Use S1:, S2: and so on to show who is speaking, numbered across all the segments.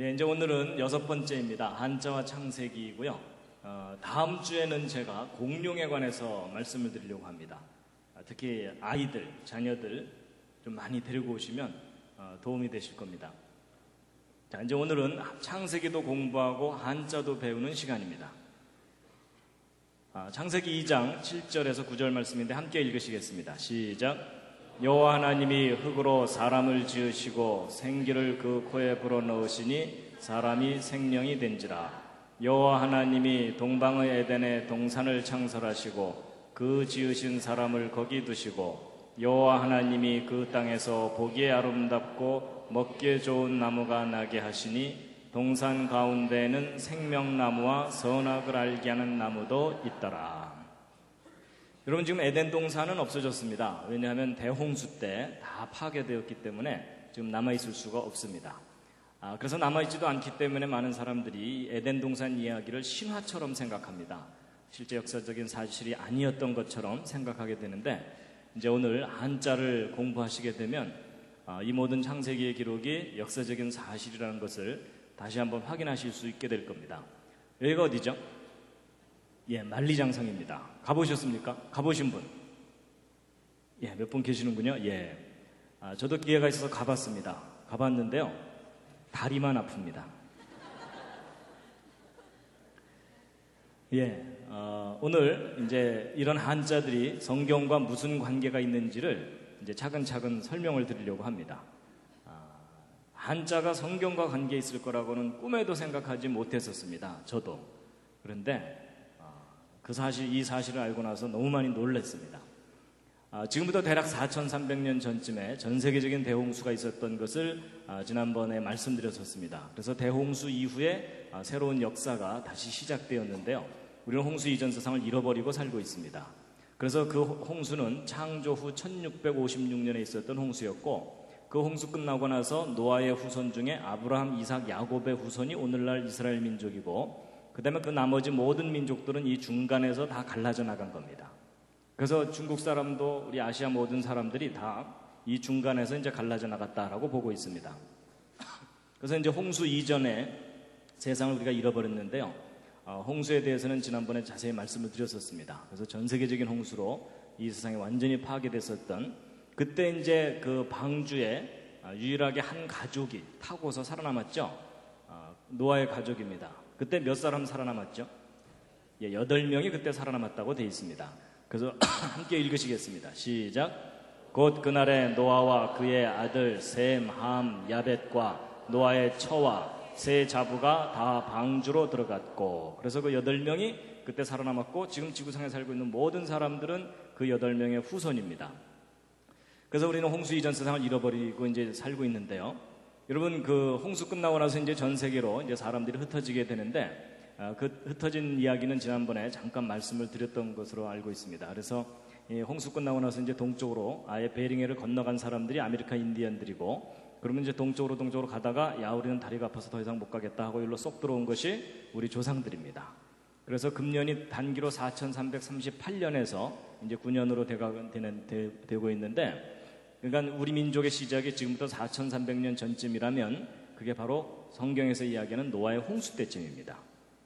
S1: 예, 이제 오늘은 여섯 번째입니다. 한자와 창세기이고요. 어, 다음 주에는 제가 공룡에 관해서 말씀을 드리려고 합니다. 아, 특히 아이들, 자녀들 좀 많이 데리고 오시면 어, 도움이 되실 겁니다. 자, 이제 오늘은 창세기도 공부하고 한자도 배우는 시간입니다. 아, 창세기 2장 7절에서 9절 말씀인데 함께 읽으시겠습니다. 시작. 여호와 하나님이 흙으로 사람을 지으시고 생기를 그 코에 불어넣으시니 사람이 생명이 된지라 여호와 하나님이 동방의 에덴에 동산을 창설하시고 그 지으신 사람을 거기 두시고 여호와 하나님이 그 땅에서 보기에 아름답고 먹기에 좋은 나무가 나게 하시니 동산 가운데에는 생명나무와 선악을 알게 하는 나무도 있더라. 여러분 지금 에덴 동산은 없어졌습니다. 왜냐하면 대홍수 때 다 파괴되었기 때문에 지금 남아있을 수가 없습니다. 아, 그래서 남아있지도 않기 때문에 많은 사람들이 에덴 동산 이야기를 신화처럼 생각합니다. 실제 역사적인 사실이 아니었던 것처럼 생각하게 되는데 이제 오늘 한자를 공부하시게 되면 아, 이 모든 창세기의 기록이 역사적인 사실이라는 것을 다시 한번 확인하실 수 있게 될 겁니다. 여기가 어디죠? 예, 만리장성입니다. 가보셨습니까? 가보신 분? 예, 몇 분 계시는군요. 예. 아, 저도 기회가 있어서 가봤습니다. 가봤는데요. 다리만 아픕니다. 예, 어, 오늘 이제 이런 한자들이 성경과 무슨 관계가 있는지를 이제 차근차근 설명을 드리려고 합니다. 아, 한자가 성경과 관계 있을 거라고는 꿈에도 생각하지 못했었습니다. 저도. 그런데 그 사실, 이 사실을 알고 나서 너무 많이 놀랐습니다. 아, 지금부터 대략 4,300년 전쯤에 전 세계적인 대홍수가 있었던 것을 아, 지난번에 말씀드렸었습니다. 그래서 대홍수 이후에 아, 새로운 역사가 다시 시작되었는데요. 우리는 홍수 이전 세상을 잃어버리고 살고 있습니다. 그래서 그 홍수는 창조 후 1656년에 있었던 홍수였고 그 홍수 끝나고 나서 노아의 후손 중에 아브라함, 이삭, 야곱의 후손이 오늘날 이스라엘 민족이고 그다음에 그 나머지 모든 민족들은 이 중간에서 다 갈라져 나간 겁니다. 그래서 중국 사람도 우리 아시아 모든 사람들이 다 이 중간에서 이제 갈라져 나갔다라고 보고 있습니다. 그래서 이제 홍수 이전에 세상을 우리가 잃어버렸는데요. 어, 홍수에 대해서는 지난번에 자세히 말씀을 드렸었습니다. 그래서 전 세계적인 홍수로 이 세상이 완전히 파괴됐었던 그때 이제 그 방주에 어, 유일하게 한 가족이 타고서 살아남았죠. 어, 노아의 가족입니다. 그때 몇 사람 살아남았죠? 예, 8명이 그때 살아남았다고 되어 있습니다. 그래서 함께 읽으시겠습니다. 시작. 곧 그날에 노아와 그의 아들 셈, 함, 야벳과 노아의 처와 세 자부가 다 방주로 들어갔고 그래서 그 여덟 명이 그때 살아남았고 지금 지구상에 살고 있는 모든 사람들은 그 여덟 명의 후손입니다. 그래서 우리는 홍수 이전 세상을 잃어버리고 이제 살고 있는데요. 여러분 그 홍수 끝나고 나서 이제 전 세계로 이제 사람들이 흩어지게 되는데 아, 그 흩어진 이야기는 지난번에 잠깐 말씀을 드렸던 것으로 알고 있습니다. 그래서 이 홍수 끝나고 나서 이제 동쪽으로 아예 베링해를 건너간 사람들이 아메리카 인디언들이고 그러면 이제 동쪽으로 동쪽으로 가다가 야 우리는 다리가 아파서 더 이상 못 가겠다 하고 일로 쏙 들어온 것이 우리 조상들입니다. 그래서 금년이 단기로 4,338년에서 이제 9년으로 되가 되는 되, 되고 있는데 그러니까 우리 민족의 시작이 지금부터 4,300년 전쯤이라면 그게 바로 성경에서 이야기하는 노아의 홍수 때쯤입니다.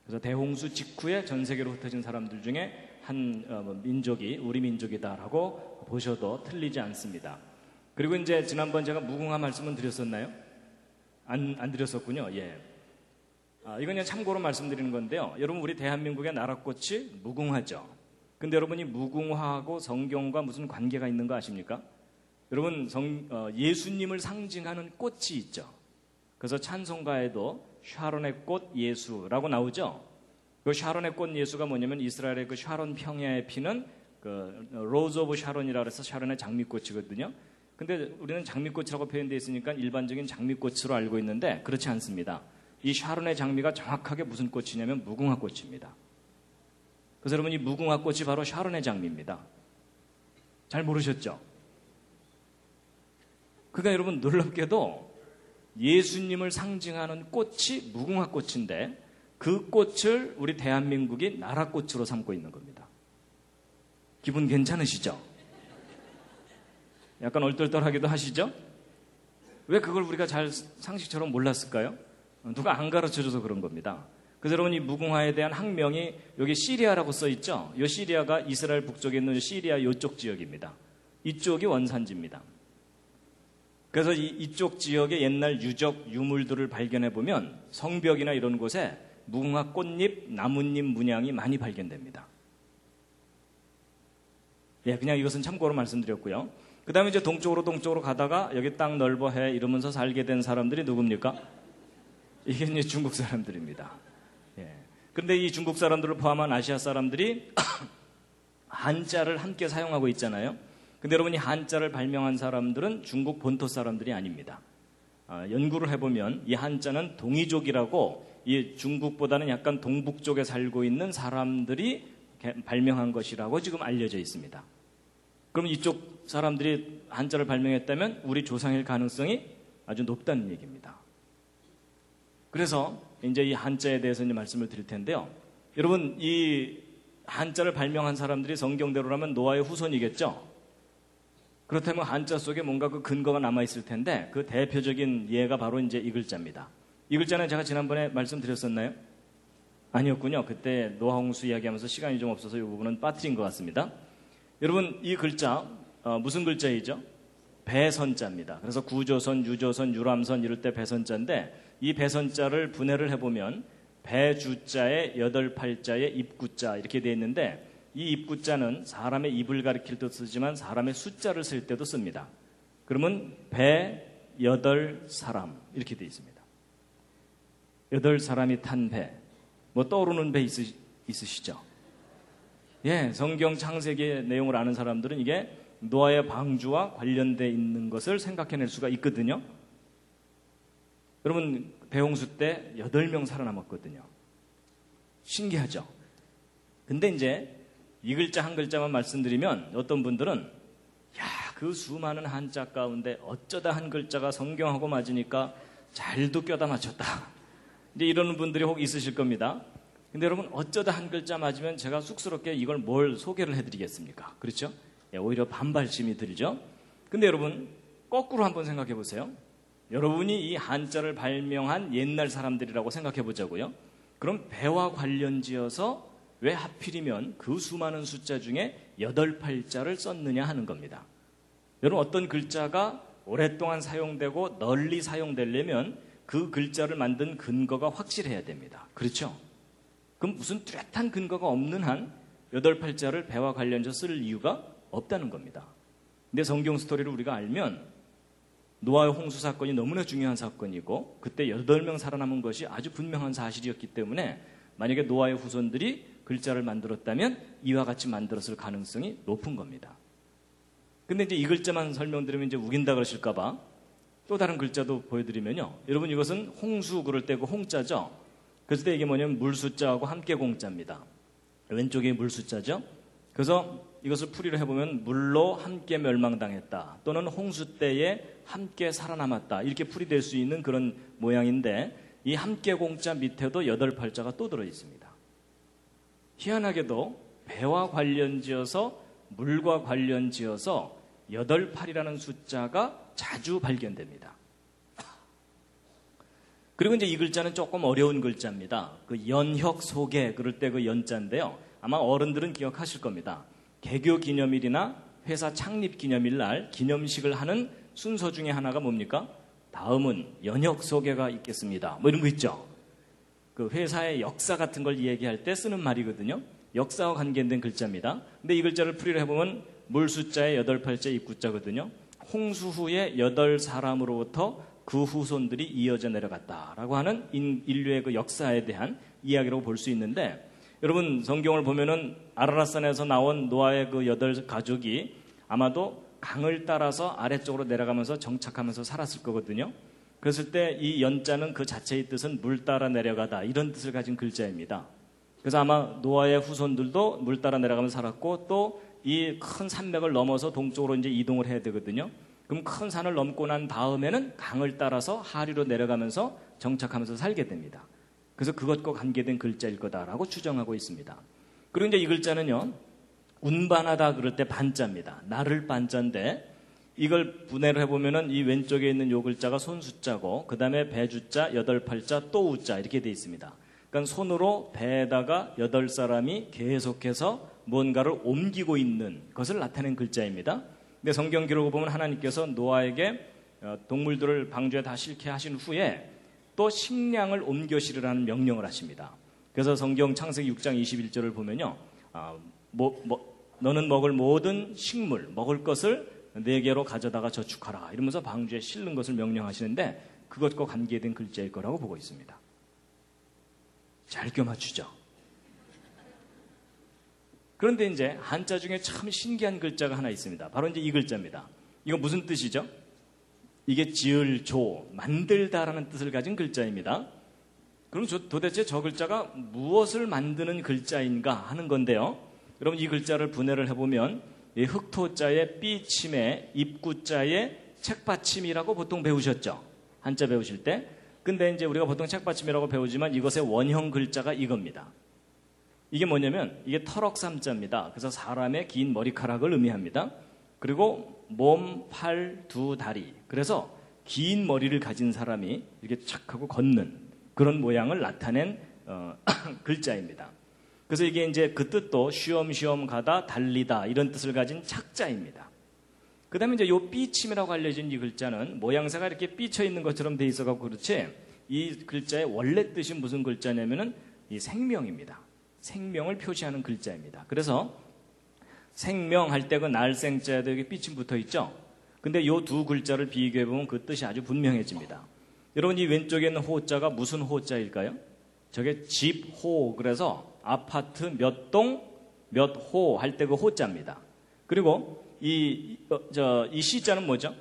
S1: 그래서 대홍수 직후에 전 세계로 흩어진 사람들 중에 한 어, 뭐 민족이 우리 민족이다라고 보셔도 틀리지 않습니다. 그리고 이제 지난번 제가 무궁화 말씀은 드렸었나요? 안, 안 드렸었군요. 예. 아, 이건 그냥 참고로 말씀드리는 건데요. 여러분, 우리 대한민국의 나라꽃이 무궁화죠. 근데 여러분이 무궁화하고 성경과 무슨 관계가 있는 거 아십니까? 여러분 성, 어, 예수님을 상징하는 꽃이 있죠. 그래서 찬송가에도 샤론의 꽃 예수라고 나오죠. 그 샤론의 꽃 예수가 뭐냐면 이스라엘의 그 샤론 평야에 피는 그 로즈 오브 샤론이라 그래서 샤론의 장미꽃이거든요. 근데 우리는 장미꽃이라고 표현되어 있으니까 일반적인 장미꽃으로 알고 있는데 그렇지 않습니다. 이 샤론의 장미가 정확하게 무슨 꽃이냐면 무궁화꽃입니다. 그래서 여러분 이 무궁화꽃이 바로 샤론의 장미입니다. 잘 모르셨죠? 그러니까 여러분 놀랍게도 예수님을 상징하는 꽃이 무궁화 꽃인데 그 꽃을 우리 대한민국이 나라 꽃으로 삼고 있는 겁니다. 기분 괜찮으시죠? 약간 얼떨떨하기도 하시죠? 왜 그걸 우리가 잘 상식처럼 몰랐을까요? 누가 안 가르쳐 줘서 그런 겁니다. 그래서 여러분 이 무궁화에 대한 학명이 여기 시리아라고 써 있죠? 이 시리아가 이스라엘 북쪽에 있는 시리아 이쪽 지역입니다. 이쪽이 원산지입니다. 그래서 이, 쪽 지역의 옛날 유적 유물들을 발견해 보면 성벽이나 이런 곳에 무궁화 꽃잎, 나뭇잎 문양이 많이 발견됩니다. 예, 그냥 이것은 참고로 말씀드렸고요. 그 다음에 이제 동쪽으로 동쪽으로 가다가 여기 땅 넓어 해 이러면서 살게 된 사람들이 누굽니까? 이게 이제 중국 사람들입니다. 예. 근데 이 중국 사람들을 포함한 아시아 사람들이 한자를 함께 사용하고 있잖아요. 근데 여러분이 한자를 발명한 사람들은 중국 본토 사람들이 아닙니다. 아, 연구를 해보면 이 한자는 동이족이라고 이 중국보다는 약간 동북 쪽에 살고 있는 사람들이 발명한 것이라고 지금 알려져 있습니다. 그럼 이쪽 사람들이 한자를 발명했다면 우리 조상일 가능성이 아주 높다는 얘기입니다. 그래서 이제 이 한자에 대해서 이제 말씀을 드릴 텐데요. 여러분 이 한자를 발명한 사람들이 성경대로라면 노아의 후손이겠죠. 그렇다면 한자 속에 뭔가 그 근거가 남아 있을 텐데 그 대표적인 예가 바로 이제 이 글자입니다. 이 글자는 제가 지난번에 말씀드렸었나요? 아니었군요. 그때 노홍수 이야기하면서 시간이 좀 없어서 이 부분은 빠뜨린 것 같습니다. 여러분 이 글자 어, 무슨 글자이죠? 배선자입니다. 그래서 구조선, 유조선, 유람선 이럴 때 배선자인데 이 배선자를 분해를 해보면 배주자에 여덟 팔자에 입구자 이렇게 돼 있는데 이 입구자는 사람의 입을 가리킬 때 쓰지만 사람의 숫자를 쓸 때도 씁니다. 그러면 배 여덟 사람 이렇게 되어 있습니다. 여덟 사람이 탄 배. 뭐 떠오르는 배 있으, 있으시죠? 예, 성경 창세기의 내용을 아는 사람들은 이게 노아의 방주와 관련되어 있는 것을 생각해낼 수가 있거든요. 여러분 배홍수 때 8명 살아남았거든요. 신기하죠? 근데 이제 이 글자 한 글자만 말씀드리면 어떤 분들은 야, 그 수많은 한자 가운데 어쩌다 한 글자가 성경하고 맞으니까 잘도 껴다 맞췄다. 이제 이러는 분들이 혹 있으실 겁니다. 근데 여러분 어쩌다 한 글자 맞으면 제가 쑥스럽게 이걸 뭘 소개를 해드리겠습니까? 그렇죠? 예, 오히려 반발심이 들죠. 근데 여러분 거꾸로 한번 생각해 보세요. 여러분이 이 한자를 발명한 옛날 사람들이라고 생각해 보자고요. 그럼 배와 관련지어서 왜 하필이면 그 수많은 숫자 중에 여덟 팔자를 썼느냐 하는 겁니다. 여러분 어떤 글자가 오랫동안 사용되고 널리 사용되려면 그 글자를 만든 근거가 확실해야 됩니다. 그렇죠? 그럼 무슨 뚜렷한 근거가 없는 한 여덟 팔자를 배와 관련해서 쓸 이유가 없다는 겁니다. 근데 성경 스토리를 우리가 알면 노아의 홍수 사건이 너무나 중요한 사건이고 그때 여덟 명 살아남은 것이 아주 분명한 사실이었기 때문에 만약에 노아의 후손들이 글자를 만들었다면 이와 같이 만들었을 가능성이 높은 겁니다. 근데 이제 이 글자만 설명드리면 이제 우긴다 그러실까봐 또 다른 글자도 보여드리면요. 여러분 이것은 홍수 그럴 때고 홍자죠. 그래서 이게 뭐냐면 물숫자하고 함께 공자입니다. 왼쪽에 물숫자죠. 그래서 이것을 풀이를 해보면 물로 함께 멸망당했다 또는 홍수 때에 함께 살아남았다 이렇게 풀이될 수 있는 그런 모양인데 이 함께 공자 밑에도 여덟 팔자가 또 들어 있습니다. 희한하게도 배와 관련지어서 물과 관련지어서 8팔이라는 숫자가 자주 발견됩니다. 그리고 이제 이 글자는 조금 어려운 글자입니다. 그 연혁 소개 그럴 때 그 연자인데요. 아마 어른들은 기억하실 겁니다. 개교 기념일이나 회사 창립 기념일 날 기념식을 하는 순서 중에 하나가 뭡니까? 다음은 연혁 소개가 있겠습니다. 뭐 이런 거 있죠. 그 회사의 역사 같은 걸 이야기할 때 쓰는 말이거든요. 역사와 관계된 글자입니다. 근데 이 글자를 풀이를 해보면 물 숫자의 여덟 팔째 입구자거든요. 홍수 후에 여덟 사람으로부터 그 후손들이 이어져 내려갔다라고 하는 인류의 그 역사에 대한 이야기라고 볼 수 있는데 여러분 성경을 보면은 아라라산에서 나온 노아의 그 여덟 가족이 아마도 강을 따라서 아래쪽으로 내려가면서 정착하면서 살았을 거거든요. 그랬을 때 이 연자는 그 자체의 뜻은 물 따라 내려가다 이런 뜻을 가진 글자입니다. 그래서 아마 노아의 후손들도 물 따라 내려가면서 살았고 또 이 큰 산맥을 넘어서 동쪽으로 이제 이동을 해야 되거든요. 그럼 큰 산을 넘고 난 다음에는 강을 따라서 하류로 내려가면서 정착하면서 살게 됩니다. 그래서 그것과 관계된 글자일 거다라고 추정하고 있습니다. 그리고 이제 이 글자는요, 운반하다 그럴 때 반자입니다. 나를 반자인데 이걸 분해를 해보면은 이 왼쪽에 있는 요 글자가 손수자고그 다음에 배 주자, 여덟 팔자, 또 우자 이렇게 돼 있습니다. 그러니까 손으로 배에다가 여덟 사람이 계속해서 뭔가를 옮기고 있는 것을 나타낸 글자입니다. 근데 성경 기록을 보면 하나님께서 노아에게 어, 동물들을 방주에 다 실게 하신 후에 또 식량을 옮겨 시으라는 명령을 하십니다. 그래서 성경 창세기 6장 21절을 보면요. 아, 뭐, 뭐, 너는 먹을 모든 식물, 먹을 것을 네 개로 가져다가 저축하라 이러면서 방주에 실는 것을 명령하시는데 그것과 관계된 글자일 거라고 보고 있습니다. 잘 껴맞추죠. 그런데 이제 한자 중에 참 신기한 글자가 하나 있습니다. 바로 이제 이 글자입니다. 이거 무슨 뜻이죠? 이게 지을, 조, 만들다라는 뜻을 가진 글자입니다. 그럼 도대체 저 글자가 무엇을 만드는 글자인가 하는 건데요. 여러분 이 글자를 분해를 해보면 이 흑토자의 삐침에 입구자의 책받침이라고 보통 배우셨죠. 한자 배우실 때. 근데 이제 우리가 보통 책받침이라고 배우지만 이것의 원형 글자가 이겁니다. 이게 뭐냐면 이게 터럭삼자입니다. 그래서 사람의 긴 머리카락을 의미합니다. 그리고 몸, 팔, 두 다리. 그래서 긴 머리를 가진 사람이 이렇게 착 하고 걷는 그런 모양을 나타낸 어, 글자입니다. 그래서 이게 이제 그 뜻도 쉬엄쉬엄 가다 달리다 이런 뜻을 가진 착자입니다. 그 다음에 이제 요 삐침이라고 알려진 이 글자는 모양새가 이렇게 삐쳐 있는 것처럼 돼 있어갖고 그렇지 이 글자의 원래 뜻이 무슨 글자냐면은 이 생명입니다. 생명을 표시하는 글자입니다. 그래서 생명할 때 그 날생자에도 여기 삐침 붙어 있죠? 근데 요 두 글자를 비교해보면 그 뜻이 아주 분명해집니다. 여러분 이 왼쪽에 있는 호자가 무슨 호자일까요? 저게 집호 그래서 아파트 몇 동, 몇 호 할 때 그 호자입니다. 그리고 이, 어, 저, 이 시자는 뭐죠?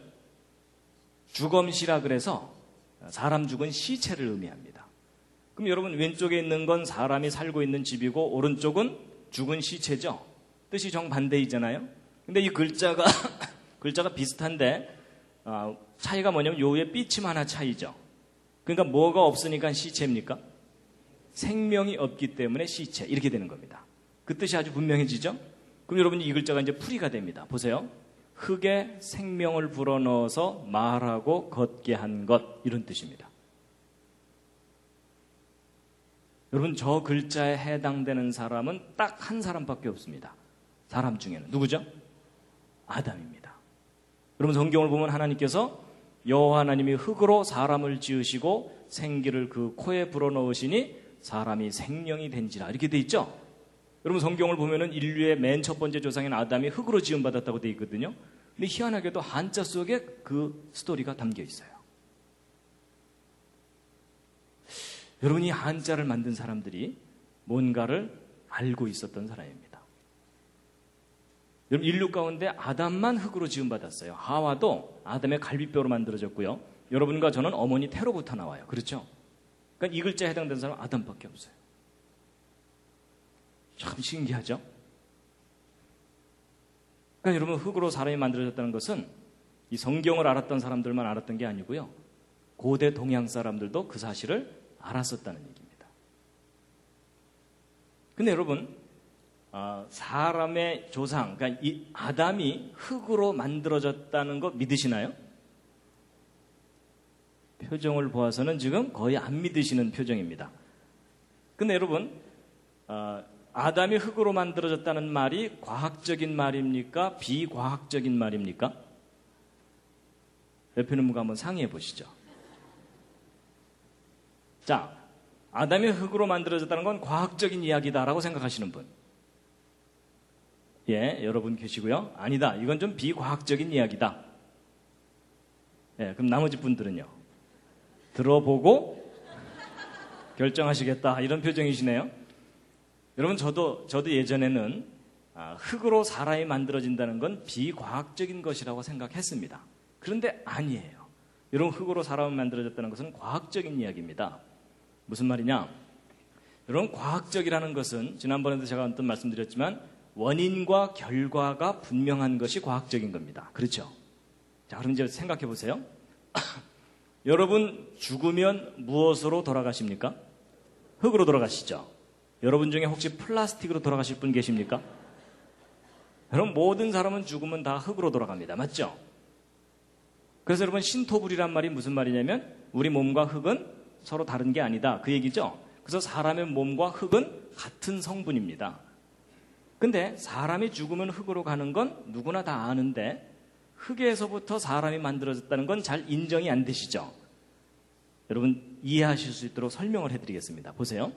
S1: 주검시라 그래서 사람 죽은 시체를 의미합니다. 그럼 여러분 왼쪽에 있는 건 사람이 살고 있는 집이고 오른쪽은 죽은 시체죠. 뜻이 정반대이잖아요. 근데 이 글자가 글자가 비슷한데 어, 차이가 뭐냐면 요 위에 삐침 하나 차이죠. 그러니까 뭐가 없으니까 시체입니까? 생명이 없기 때문에 시체 이렇게 되는 겁니다. 그 뜻이 아주 분명해지죠? 그럼 여러분 이 글자가 이제 풀이가 됩니다. 보세요. 흙에 생명을 불어넣어서 말하고 걷게 한 것 이런 뜻입니다. 여러분 저 글자에 해당되는 사람은 딱 한 사람밖에 없습니다. 사람 중에는 누구죠? 아담입니다. 여러분 성경을 보면 하나님께서 여호와 하나님이 흙으로 사람을 지으시고 생기를 그 코에 불어넣으시니 사람이 생명이 된지라 이렇게 돼 있죠. 여러분 성경을 보면은 인류의 맨 첫 번째 조상인 아담이 흙으로 지음 받았다고 돼 있거든요. 근데 희한하게도 한자 속에 그 스토리가 담겨 있어요. 여러분이 한자를 만든 사람들이 뭔가를 알고 있었던 사람입니다. 여러분 인류 가운데 아담만 흙으로 지음 받았어요. 하와도 아담의 갈비뼈로 만들어졌고요. 여러분과 저는 어머니 태로부터 나와요. 그렇죠? 그러니까 이 글자에 해당되는 사람은 아담밖에 없어요. 참 신기하죠? 그러니까 여러분 흙으로 사람이 만들어졌다는 것은 이 성경을 알았던 사람들만 알았던 게 아니고요. 고대 동양 사람들도 그 사실을 알았었다는 얘기입니다. 근데 여러분, 아, 사람의 조상, 그러니까 이 아담이 흙으로 만들어졌다는 거 믿으시나요? 표정을 보아서는 지금 거의 안 믿으시는 표정입니다. 근데 여러분, 어, 아담이 흙으로 만들어졌다는 말이 과학적인 말입니까? 비과학적인 말입니까? 옆에 있는 분과 한번 상의해 보시죠. 자, 아담이 흙으로 만들어졌다는 건 과학적인 이야기다라고 생각하시는 분. 예, 여러분 계시고요. 아니다. 이건 좀 비과학적인 이야기다. 예, 그럼 나머지 분들은요. 들어보고 결정하시겠다. 이런 표정이시네요. 여러분, 저도, 저도 예전에는 아, 흙으로 사람이 만들어진다는 건 비과학적인 것이라고 생각했습니다. 그런데 아니에요. 이런 흙으로 사람이 만들어졌다는 것은 과학적인 이야기입니다. 무슨 말이냐? 이런 과학적이라는 것은 지난번에도 제가 언뜻 말씀드렸지만 원인과 결과가 분명한 것이 과학적인 겁니다. 그렇죠? 자, 그럼 이제 생각해 보세요. 여러분 죽으면 무엇으로 돌아가십니까? 흙으로 돌아가시죠. 여러분 중에 혹시 플라스틱으로 돌아가실 분 계십니까? 여러분 모든 사람은 죽으면 다 흙으로 돌아갑니다. 맞죠? 그래서 여러분 신토불이란 말이 무슨 말이냐면 우리 몸과 흙은 서로 다른 게 아니다. 그 얘기죠. 그래서 사람의 몸과 흙은 같은 성분입니다. 근데 사람이 죽으면 흙으로 가는 건 누구나 다 아는데 흙에서부터 사람이 만들어졌다는 건 잘 인정이 안 되시죠? 여러분 이해하실 수 있도록 설명을 해드리겠습니다. 보세요.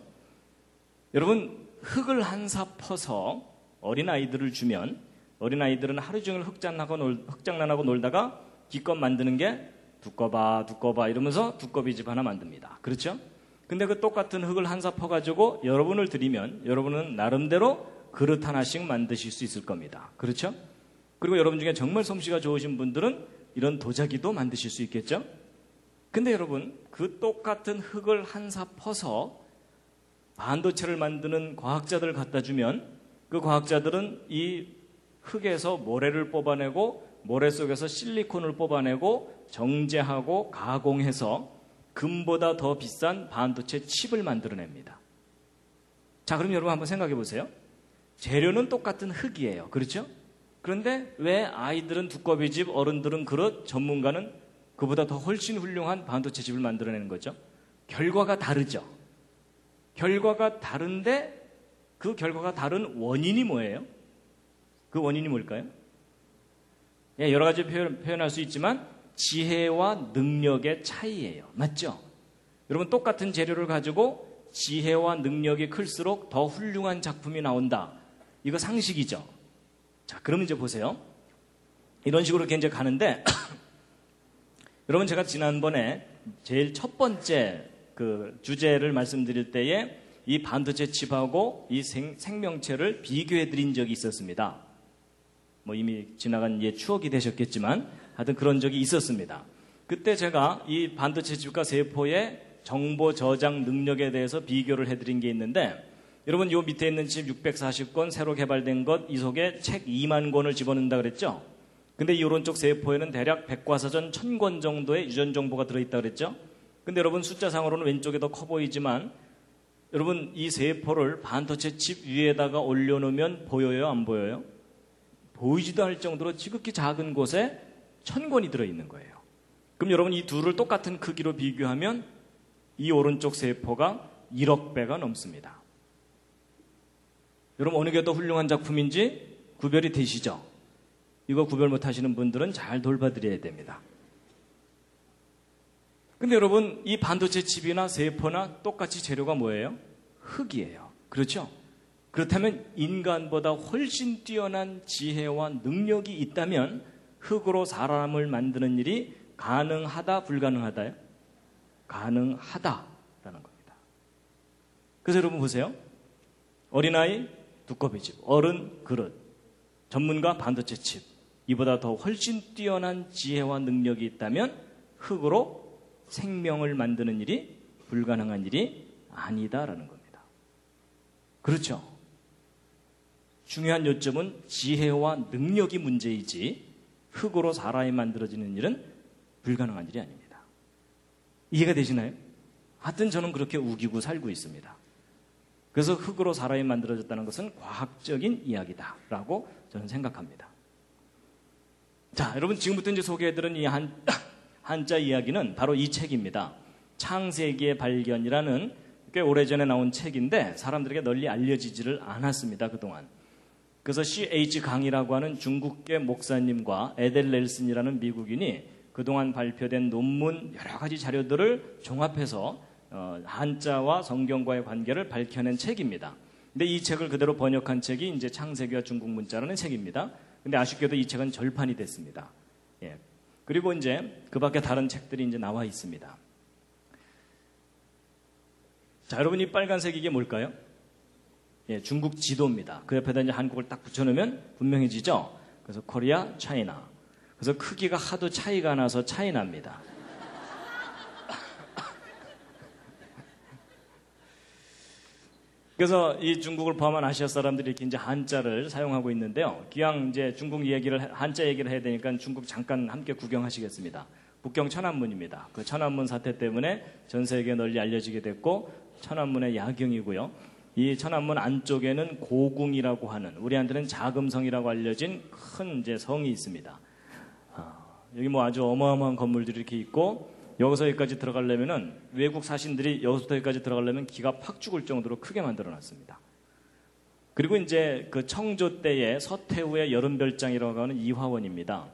S1: 여러분 흙을 한사 퍼서 어린아이들을 주면 어린아이들은 하루 종일 흙장난하고, 놀, 흙장난하고 놀다가 기껏 만드는 게 두꺼봐 두꺼봐 이러면서 두꺼비 집 하나 만듭니다. 그렇죠? 근데 그 똑같은 흙을 한사 퍼가지고 여러분을 드리면 여러분은 나름대로 그릇 하나씩 만드실 수 있을 겁니다. 그렇죠? 그리고 여러분 중에 정말 솜씨가 좋으신 분들은 이런 도자기도 만드실 수 있겠죠? 근데 여러분, 그 똑같은 흙을 한사 퍼서 반도체를 만드는 과학자들을 갖다 주면 그 과학자들은 이 흙에서 모래를 뽑아내고 모래 속에서 실리콘을 뽑아내고 정제하고 가공해서 금보다 더 비싼 반도체 칩을 만들어냅니다. 자, 그럼 여러분 한번 생각해 보세요. 재료는 똑같은 흙이에요. 그렇죠? 그런데 왜 아이들은 두꺼비 집, 어른들은 그릇, 전문가는 그보다 더 훨씬 훌륭한 반도체 집을 만들어내는 거죠? 결과가 다르죠. 결과가 다른데 그 결과가 다른 원인이 뭐예요? 그 원인이 뭘까요? 예, 여러 가지 표현, 표현할 수 있지만 지혜와 능력의 차이예요. 맞죠? 여러분 똑같은 재료를 가지고 지혜와 능력이 클수록 더 훌륭한 작품이 나온다. 이거 상식이죠. 자, 그럼 이제 보세요. 이런 식으로 이제 가는데, 여러분 제가 지난번에 제일 첫 번째 그 주제를 말씀드릴 때에 이 반도체 칩하고 이 생, 생명체를 비교해 드린 적이 있었습니다. 뭐 이미 지나간 예 추억이 되셨겠지만 하여튼 그런 적이 있었습니다. 그때 제가 이 반도체 칩과 세포의 정보 저장 능력에 대해서 비교를 해드린 게 있는데 여러분 요 밑에 있는 집 640권 새로 개발된 것 이 속에 책 2만 권을 집어넣는다 그랬죠? 근데 이 오른쪽 세포에는 대략 백과사전 1000권 정도의 유전 정보가 들어있다 그랬죠? 근데 여러분 숫자상으로는 왼쪽에더 커 보이지만 여러분 이 세포를 반도체 칩 위에다가 올려놓으면 보여요? 안 보여요? 보이지도 않을 정도로 지극히 작은 곳에 1000권이 들어있는 거예요. 그럼 여러분 이 둘을 똑같은 크기로 비교하면 이 오른쪽 세포가 1억 배가 넘습니다. 여러분 어느 게 더 훌륭한 작품인지 구별이 되시죠? 이거 구별 못 하시는 분들은 잘 돌봐드려야 됩니다. 근데 여러분 이 반도체 칩이나 세포나 똑같이 재료가 뭐예요? 흙이에요. 그렇죠? 그렇다면 인간보다 훨씬 뛰어난 지혜와 능력이 있다면 흙으로 사람을 만드는 일이 가능하다 불가능하다요? 가능하다라는 겁니다. 그래서 여러분 보세요. 어린아이 두꺼비 집, 어른 그릇, 전문가 반도체 칩, 이보다 더 훨씬 뛰어난 지혜와 능력이 있다면 흙으로 생명을 만드는 일이 불가능한 일이 아니다라는 겁니다. 그렇죠. 중요한 요점은 지혜와 능력이 문제이지 흙으로 사람이 만들어지는 일은 불가능한 일이 아닙니다. 이해가 되시나요? 하여튼 저는 그렇게 우기고 살고 있습니다. 그래서 흙으로 사람이 만들어졌다는 것은 과학적인 이야기다라고 저는 생각합니다. 자, 여러분 지금부터 이제 소개해드린 이 한, 한자 이야기는 바로 이 책입니다. 창세기의 발견이라는 꽤 오래전에 나온 책인데 사람들에게 널리 알려지지를 않았습니다, 그동안. 그래서 C.H. 강이라고 하는 중국계 목사님과 에델 렐슨이라는 미국인이 그동안 발표된 논문 여러 가지 자료들을 종합해서 어, 한자와 성경과의 관계를 밝혀낸 책입니다. 근데 이 책을 그대로 번역한 책이 이제 창세기와 중국 문자라는 책입니다. 근데 아쉽게도 이 책은 절판이 됐습니다. 예. 그리고 이제 그 밖에 다른 책들이 이제 나와 있습니다. 자, 여러분 이 빨간색 이게 뭘까요? 예, 중국 지도입니다. 그 옆에다 이제 한국을 딱 붙여놓으면 분명해지죠? 그래서 코리아, 차이나. 그래서 크기가 하도 차이가 나서 차이납니다 그래서 이 중국을 포함한 아시아 사람들이 이렇게 이제 한자를 사용하고 있는데요. 기왕 이제 중국 얘기를 한자 얘기를 해야 되니까 중국 잠깐 함께 구경하시겠습니다. 북경 천안문입니다. 그 천안문 사태 때문에 전 세계 에 널리 알려지게 됐고 천안문의 야경이고요. 이 천안문 안쪽에는 고궁이라고 하는 우리한테는 자금성이라고 알려진 큰 이제 성이 있습니다. 아, 여기 뭐 아주 어마어마한 건물들이 이렇게 있고 여기서까지 여기 들어가려면은 외국 사신들이 여기서까지 여기 들어가려면 기가 팍 죽을 정도로 크게 만들어놨습니다. 그리고 이제 그 청조 때의 서태후의 여름별장이라고 하는 이화원입니다.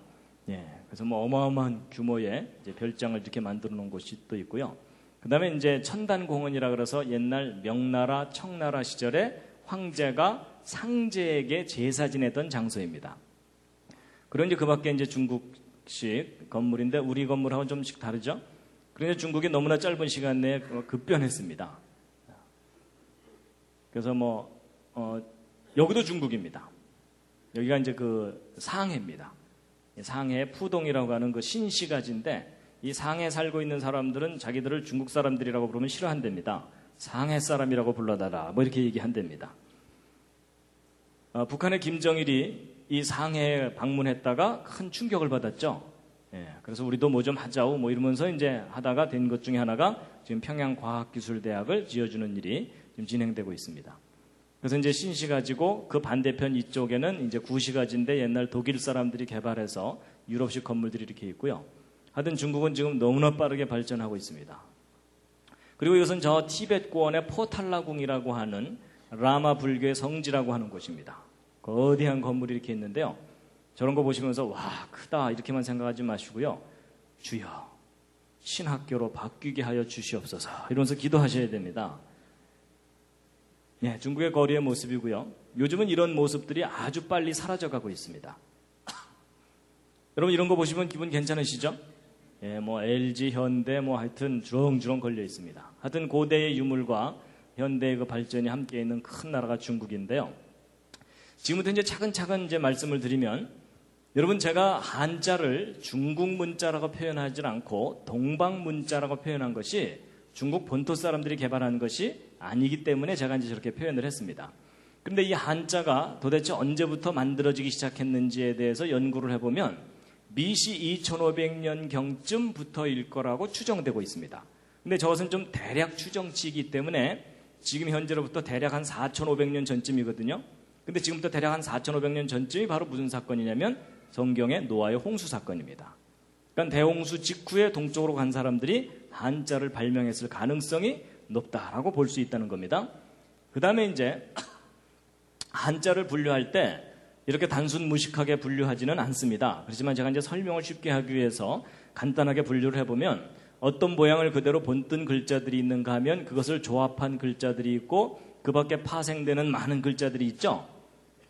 S1: 예, 그래서 뭐 어마어마한 규모의 별장을 이렇게 만들어 놓은 곳이 또 있고요. 그 다음에 이제 천단공원이라 그래서 옛날 명나라, 청나라 시절에 황제가 상제에게 제사 지내던 장소입니다. 그런지 그 밖에 이제 중국식 건물인데 우리 건물하고 좀씩 다르죠? 그런데 중국이 너무나 짧은 시간 내에 급변했습니다. 그래서 뭐 어, 여기도 중국입니다. 여기가 이제 그 상해입니다. 상해 푸동이라고 하는 그 신시가지인데 이 상해 살고 있는 사람들은 자기들을 중국 사람들이라고 부르면 싫어한답니다. 상해 사람이라고 불러달라 뭐 이렇게 얘기한답니다. 어, 북한의 김정일이 이 상해에 방문했다가 큰 충격을 받았죠. 예, 그래서 우리도 뭐 좀 하자고 뭐 이러면서 이제 하다가 된 것 중에 하나가 지금 평양과학기술대학을 지어주는 일이 지금 진행되고 있습니다. 그래서 이제 신시 가지고 그 반대편 이쪽에는 이제 구시 가지인데 옛날 독일 사람들이 개발해서 유럽식 건물들이 이렇게 있고요. 하여튼 중국은 지금 너무나 빠르게 발전하고 있습니다. 그리고 이것은 저 티벳고원의 포탈라궁이라고 하는 라마 불교의 성지라고 하는 곳입니다. 거대한 건물이 이렇게 있는데요. 저런 거 보시면서 와 크다 이렇게만 생각하지 마시고요. 주여 신학교로 바뀌게 하여 주시옵소서 이러면서 기도하셔야 됩니다. 예, 중국의 거리의 모습이고요. 요즘은 이런 모습들이 아주 빨리 사라져가고 있습니다. 여러분 이런 거 보시면 기분 괜찮으시죠? 예, 뭐 LG, 현대 뭐 하여튼 주렁주렁 걸려 있습니다. 하여튼 고대의 유물과 현대의 그 발전이 함께 있는 큰 나라가 중국인데요. 지금부터 이제 차근차근 이제 말씀을 드리면 여러분 제가 한자를 중국 문자라고 표현하지 않고 동방 문자라고 표현한 것이 중국 본토 사람들이 개발한 것이 아니기 때문에 제가 이제 저렇게 표현을 했습니다. 그런데 이 한자가 도대체 언제부터 만들어지기 시작했는지에 대해서 연구를 해보면 미시 2500년 경쯤부터일 거라고 추정되고 있습니다. 근데 저것은 좀 대략 추정치이기 때문에 지금 현재로부터 대략 한 4500년 전쯤이거든요. 근데 지금부터 대략 한 4,500년 전쯤이 바로 무슨 사건이냐면 성경의 노아의 홍수 사건입니다. 그러니까 대홍수 직후에 동쪽으로 간 사람들이 한자를 발명했을 가능성이 높다라고 볼 수 있다는 겁니다. 그 다음에 이제 한자를 분류할 때 이렇게 단순 무식하게 분류하지는 않습니다. 그렇지만 제가 이제 설명을 쉽게 하기 위해서 간단하게 분류를 해보면 어떤 모양을 그대로 본뜬 글자들이 있는가 하면 그것을 조합한 글자들이 있고 그 밖에 파생되는 많은 글자들이 있죠.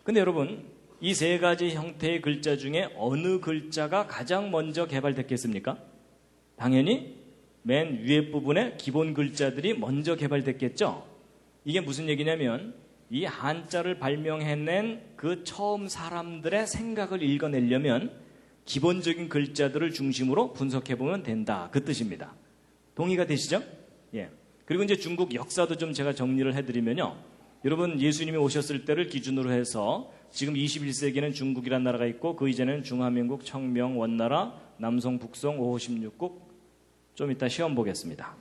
S1: 근데 여러분 이세 가지 형태의 글자 중에 어느 글자가 가장 먼저 개발됐겠습니까? 당연히 맨 위에 부분의 기본 글자들이 먼저 개발됐겠죠? 이게 무슨 얘기냐면 이 한자를 발명해낸 그 처음 사람들의 생각을 읽어내려면 기본적인 글자들을 중심으로 분석해보면 된다. 그 뜻입니다. 동의가 되시죠? 예. 그리고 이제 중국 역사도 좀 제가 정리를 해드리면요. 여러분 예수님이 오셨을 때를 기준으로 해서 지금 21세기는 중국이란 나라가 있고 그 이제는 중화민국, 청명, 원나라, 남성북성 556국 좀 이따 시험 보겠습니다.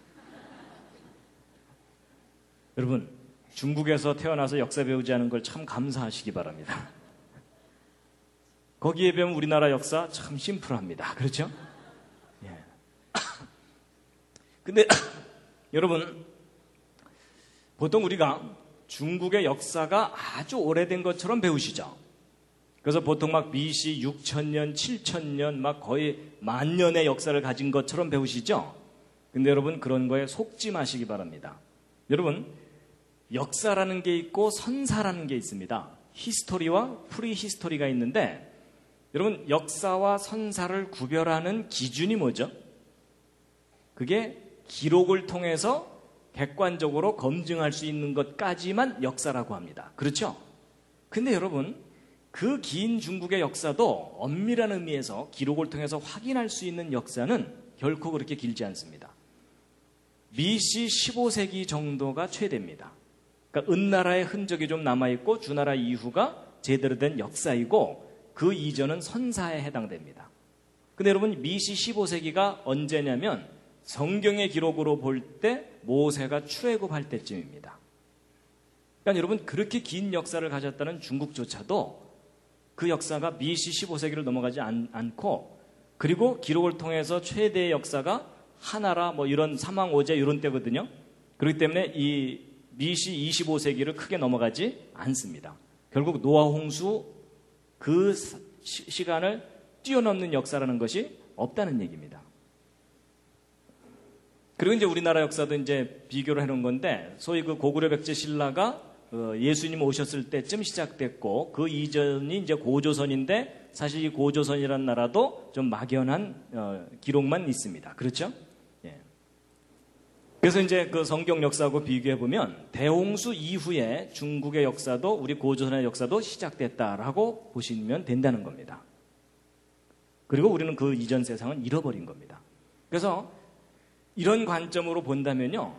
S1: 여러분 중국에서 태어나서 역사 배우지 않은 걸 참 감사하시기 바랍니다. 거기에 비하면 우리나라 역사 참 심플합니다. 그렇죠? 예. 근데 여러분 보통 우리가 중국의 역사가 아주 오래된 것처럼 배우시죠. 그래서 보통 막 BC 6천년, 7천년, 막 거의 만 년의 역사를 가진 것처럼 배우시죠. 근데 여러분 그런 거에 속지 마시기 바랍니다. 여러분 역사라는 게 있고 선사라는 게 있습니다. 히스토리와 프리히스토리가 있는데 여러분 역사와 선사를 구별하는 기준이 뭐죠? 그게 기록을 통해서 객관적으로 검증할 수 있는 것까지만 역사라고 합니다. 그렇죠? 근데 여러분, 그 긴 중국의 역사도 엄밀한 의미에서 기록을 통해서 확인할 수 있는 역사는 결코 그렇게 길지 않습니다. 미시 15세기 정도가 최대입니다. 그러니까 은나라의 흔적이 좀 남아있고 주나라 이후가 제대로 된 역사이고 그 이전은 선사에 해당됩니다. 근데 여러분 미시 15세기가 언제냐면 성경의 기록으로 볼 때 모세가 출애굽할 때쯤입니다. 그러니까 여러분 그렇게 긴 역사를 가졌다는 중국조차도 그 역사가 BC 15세기를 넘어가지 않, 고 그리고 기록을 통해서 최대의 역사가 하나라 뭐 이런 사망오제 이런 때거든요. 그렇기 때문에 이 BC 25세기를 크게 넘어가지 않습니다. 결국 노아홍수 그 시, 간을 뛰어넘는 역사라는 것이 없다는 얘기입니다. 그리고 이제 우리나라 역사도 이제 비교를 해놓은 건데 소위 그 고구려 백제 신라가 어, 예수님 오셨을 때쯤 시작됐고 그 이전이 이제 고조선인데 사실 이 고조선이란 나라도 좀 막연한 어, 기록만 있습니다. 그렇죠? 예. 그래서 이제 그 성경 역사하고 비교해 보면 대홍수 이후에 중국의 역사도 우리 고조선의 역사도 시작됐다라고 보시면 된다는 겁니다. 그리고 우리는 그 이전 세상은 잃어버린 겁니다. 그래서 이런 관점으로 본다면요.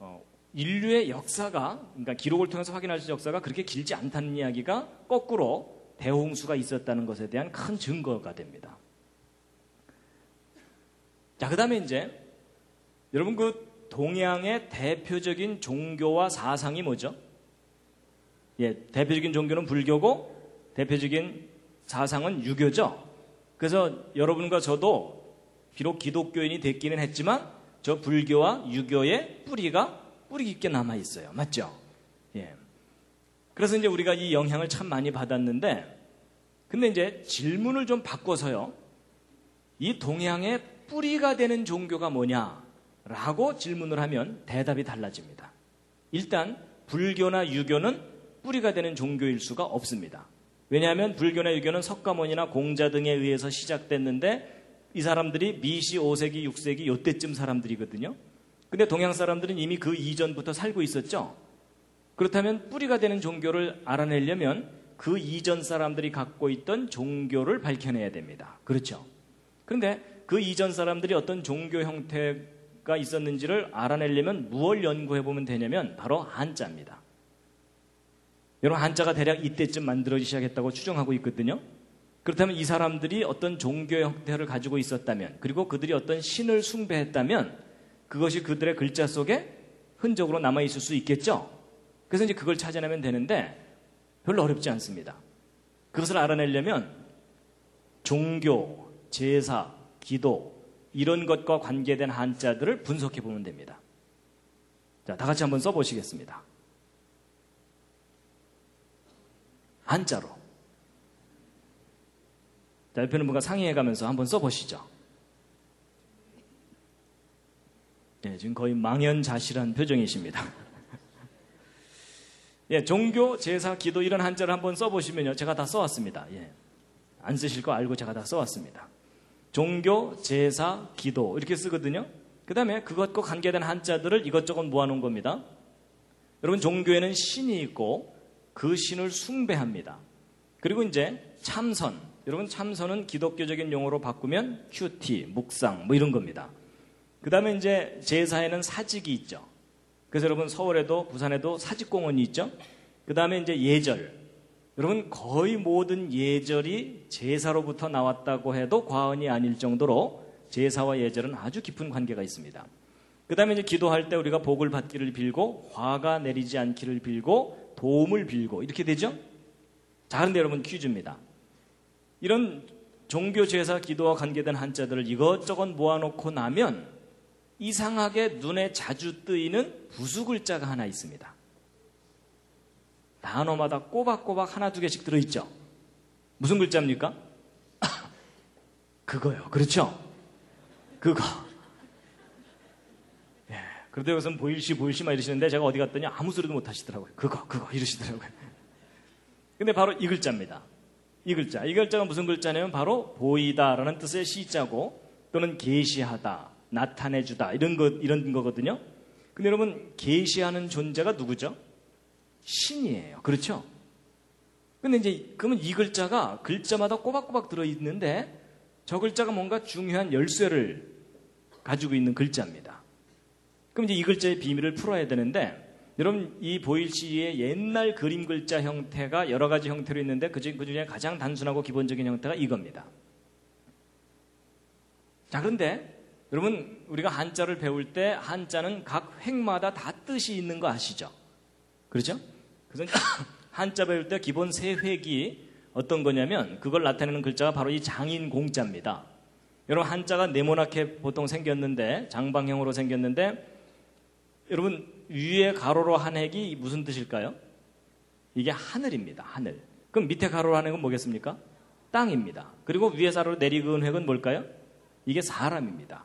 S1: 어, 인류의 역사가 그러니까 기록을 통해서 확인할 수 있는 역사가 그렇게 길지 않다는 이야기가 거꾸로 대홍수가 있었다는 것에 대한 큰 증거가 됩니다. 자, 그다음에 이제 여러분 그 동양의 대표적인 종교와 사상이 뭐죠? 예, 대표적인 종교는 불교고 대표적인 사상은 유교죠. 그래서 여러분과 저도 비록 기독교인이 됐기는 했지만 저 불교와 유교의 뿌리가 뿌리 깊게 남아 있어요. 맞죠? 예. 그래서 이제 우리가 이 영향을 참 많이 받았는데 근데 이제 질문을 좀 바꿔서요. 이 동양의 뿌리가 되는 종교가 뭐냐라고 질문을 하면 대답이 달라집니다. 일단 불교나 유교는 뿌리가 되는 종교일 수가 없습니다. 왜냐하면 불교나 유교는 석가모니나 공자 등에 의해서 시작됐는데 이 사람들이 미시 5세기, 6세기 요때쯤 사람들이거든요. 근데 동양 사람들은 이미 그 이전부터 살고 있었죠. 그렇다면 뿌리가 되는 종교를 알아내려면 그 이전 사람들이 갖고 있던 종교를 밝혀내야 됩니다. 그렇죠. 그런데 그 이전 사람들이 어떤 종교 형태가 있었는지를 알아내려면 무엇 연구해 보면 되냐면 바로 한자입니다. 여러분 한자가 대략 이때쯤 만들어지기 시작했다고 추정하고 있거든요. 그렇다면 이 사람들이 어떤 종교의 형태를 가지고 있었다면, 그리고 그들이 어떤 신을 숭배했다면, 그것이 그들의 글자 속에 흔적으로 남아있을 수 있겠죠? 그래서 이제 그걸 찾아내면 되는데, 별로 어렵지 않습니다. 그것을 알아내려면, 종교, 제사, 기도, 이런 것과 관계된 한자들을 분석해 보면 됩니다. 자, 다 같이 한번 써보시겠습니다. 한자로. 대표는 뭔가 상의해 가면서 한번 써보시죠. 예, 지금 거의 망연자실한 표정이십니다. 예, 종교, 제사, 기도 이런 한자를 한번 써보시면요. 제가 다 써왔습니다. 예. 안 쓰실 거 알고 제가 다 써왔습니다. 종교, 제사, 기도 이렇게 쓰거든요. 그 다음에 그것과 관계된 한자들을 이것저것 모아놓은 겁니다. 여러분, 종교에는 신이 있고 그 신을 숭배합니다. 그리고 이제 참선, 여러분 참선은 기독교적인 용어로 바꾸면 큐티, 묵상 뭐 이런 겁니다. 그 다음에 이제 제사에는 사직이 있죠. 그래서 여러분 서울에도 부산에도 사직공원이 있죠. 그 다음에 이제 예절. 여러분 거의 모든 예절이 제사로부터 나왔다고 해도 과언이 아닐 정도로 제사와 예절은 아주 깊은 관계가 있습니다. 그 다음에 이제 기도할 때 우리가 복을 받기를 빌고 화가 내리지 않기를 빌고 도움을 빌고 이렇게 되죠. 자 그런데 여러분 퀴즈입니다. 이런 종교 제사 기도와 관계된 한자들을 이것저것 모아놓고 나면 이상하게 눈에 자주 뜨이는 부수 글자가 하나 있습니다. 단어마다 꼬박꼬박 하나 두 개씩 들어있죠. 무슨 글자입니까? 그거요. 그렇죠? 그거. 예. 그런데 여기서 보일시 보일시막 이러시는데 제가 어디 갔더니 아무 소리도 못 하시더라고요. 그거 그거 이러시더라고요. 근데 바로 이 글자입니다. 이 글자. 이 글자가 무슨 글자냐면 바로 보이다라는 뜻의 시자고 또는 계시하다, 나타내주다 이런 것 이런 거거든요. 근데 여러분 계시하는 존재가 누구죠? 신이에요. 그렇죠? 근데 이제 그러면 이 글자가 글자마다 꼬박꼬박 들어 있는데 저 글자가 뭔가 중요한 열쇠를 가지고 있는 글자입니다. 그럼 이제 이 글자의 비밀을 풀어야 되는데 여러분 이 보일지의 옛날 그림 글자 형태가 여러 가지 형태로 있는데 그 중에 가장 단순하고 기본적인 형태가 이겁니다. 자 그런데 여러분 우리가 한자를 배울 때 한자는 각 획마다 다 뜻이 있는 거 아시죠? 그렇죠? 그래서 한자 배울 때 기본 세 획이 어떤 거냐면 그걸 나타내는 글자가 바로 이 장인 공자입니다. 여러분 한자가 네모나게 보통 생겼는데 장방형으로 생겼는데 여러분 위에 가로로 한 핵이 무슨 뜻일까요? 이게 하늘입니다. 하늘. 그럼 밑에 가로로 한 핵은 뭐겠습니까? 땅입니다. 그리고 위에 가로로 내리은 핵은 뭘까요? 이게 사람입니다.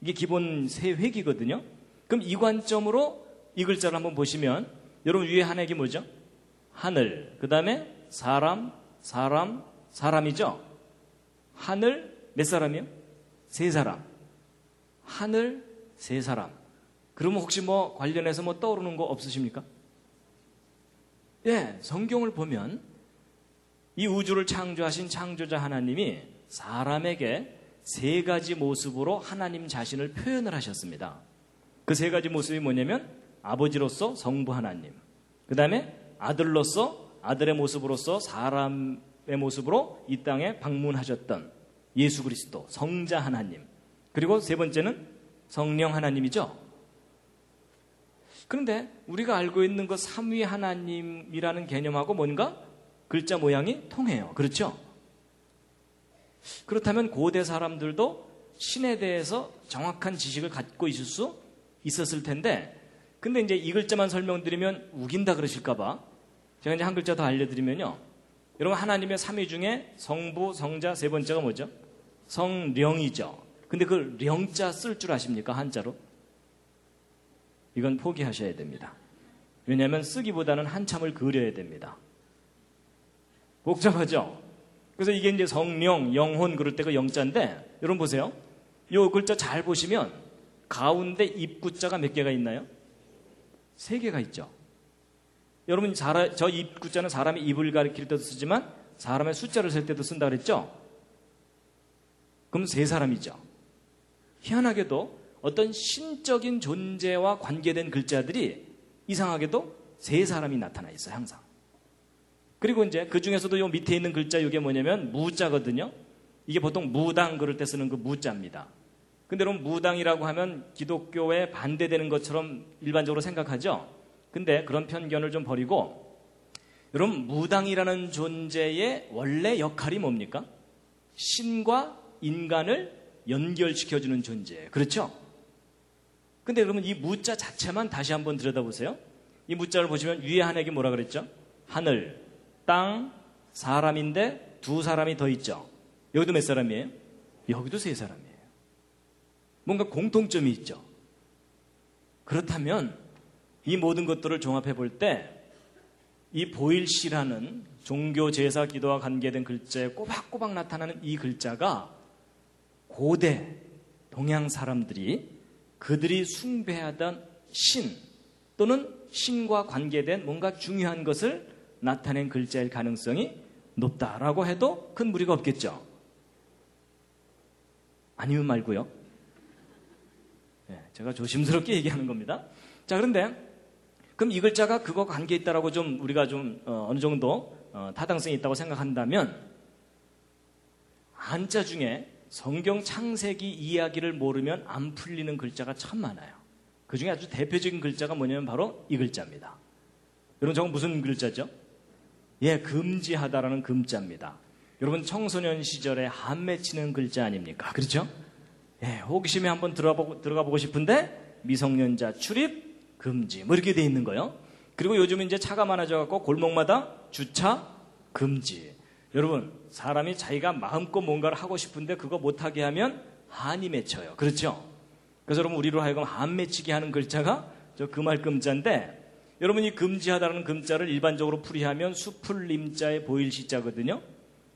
S1: 이게 기본 세 획이거든요. 그럼 이 관점으로 이 글자를 한번 보시면 여러분 위에 한 핵이 뭐죠? 하늘. 그 다음에 사람, 사람, 사람이죠. 하늘 몇 사람이요? 세 사람. 하늘 세 사람. 그러면 혹시 뭐 관련해서 뭐 떠오르는 거 없으십니까? 예, 성경을 보면 이 우주를 창조하신 창조자 하나님이 사람에게 세 가지 모습으로 하나님 자신을 표현을 하셨습니다. 그 세 가지 모습이 뭐냐면 아버지로서 성부 하나님, 그 다음에 아들로서 아들의 모습으로서 사람의 모습으로 이 땅에 방문하셨던 예수 그리스도, 성자 하나님, 그리고 세 번째는 성령 하나님이죠. 그런데 우리가 알고 있는 그 삼위 하나님이라는 개념하고 뭔가 글자 모양이 통해요. 그렇죠? 그렇다면 고대 사람들도 신에 대해서 정확한 지식을 갖고 있을 수 있었을 텐데, 근데 이제 이 글자만 설명드리면 우긴다 그러실까봐 제가 이제 한 글자 더 알려드리면요. 여러분 하나님의 삼위 중에 성부, 성자 세 번째가 뭐죠? 성령이죠. 근데 그 령자 쓸 줄 아십니까 한자로? 이건 포기하셔야 됩니다. 왜냐하면 쓰기보다는 한참을 그려야 됩니다. 복잡하죠? 그래서 이게 이제 성령, 영혼 그럴 때가 영자인데 여러분 보세요. 요 글자 잘 보시면 가운데 입구자가 몇 개가 있나요? 세 개가 있죠. 여러분 사저 입구자는 사람의 입을 가리킬 때도 쓰지만 사람의 숫자를 셀 때도 쓴다 그랬죠? 그럼 세 사람이죠. 희한하게도 어떤 신적인 존재와 관계된 글자들이 이상하게도 세 사람이 나타나 있어요, 항상. 그리고 이제 그 중에서도 요 밑에 있는 글자 이게 뭐냐면 무자거든요. 이게 보통 무당 그럴 때 쓰는 그 무자입니다. 근데 여러분 무당이라고 하면 기독교에 반대되는 것처럼 일반적으로 생각하죠. 근데 그런 편견을 좀 버리고 여러분 무당이라는 존재의 원래 역할이 뭡니까? 신과 인간을 연결시켜주는 존재 그렇죠? 근데 여러분이 무자 자체만 다시 한번 들여다보세요. 이 무자를 보시면 위에 한에게 뭐라 그랬죠? 하늘, 땅, 사람인데 두 사람이 더 있죠. 여기도 몇 사람이에요? 여기도 세 사람이에요. 뭔가 공통점이 있죠. 그렇다면 이 모든 것들을 종합해 볼 때 이 보일시라는 종교 제사 기도와 관계된 글자에 꼬박꼬박 나타나는 이 글자가 고대 동양 사람들이 그들이 숭배하던 신 또는 신과 관계된 뭔가 중요한 것을 나타낸 글자일 가능성이 높다라고 해도 큰 무리가 없겠죠. 아니면 말고요. 네, 제가 조심스럽게 얘기하는 겁니다. 자, 그런데 그럼 이 글자가 그거 관계 있다라고 좀 우리가 좀 어, 느 정도 어, 타당성이 있다고 생각한다면 한자 중에 성경 창세기 이야기를 모르면 안 풀리는 글자가 참 많아요. 그 중에 아주 대표적인 글자가 뭐냐면 바로 이 글자입니다. 여러분, 저건 무슨 글자죠? 예, 금지하다라는 금자입니다. 여러분, 청소년 시절에 한 맺히는 글자 아닙니까? 그렇죠? 예, 호기심에 한번 들어보고, 들어가 보고 싶은데 미성년자 출입 금지. 뭐 이렇게 돼 있는 거예요. 그리고 요즘 이제 차가 많아져갖고 골목마다 주차 금지. 여러분, 사람이 자기가 마음껏 뭔가를 하고 싶은데 그거 못하게 하면 한이 맺혀요. 그렇죠? 그래서 여러분, 우리로 하여금 한 맺히게 하는 글자가 저 금할금자인데, 여러분, 이 금지하다는 금자를 일반적으로 풀이하면 수풀림자에 보일 시자거든요?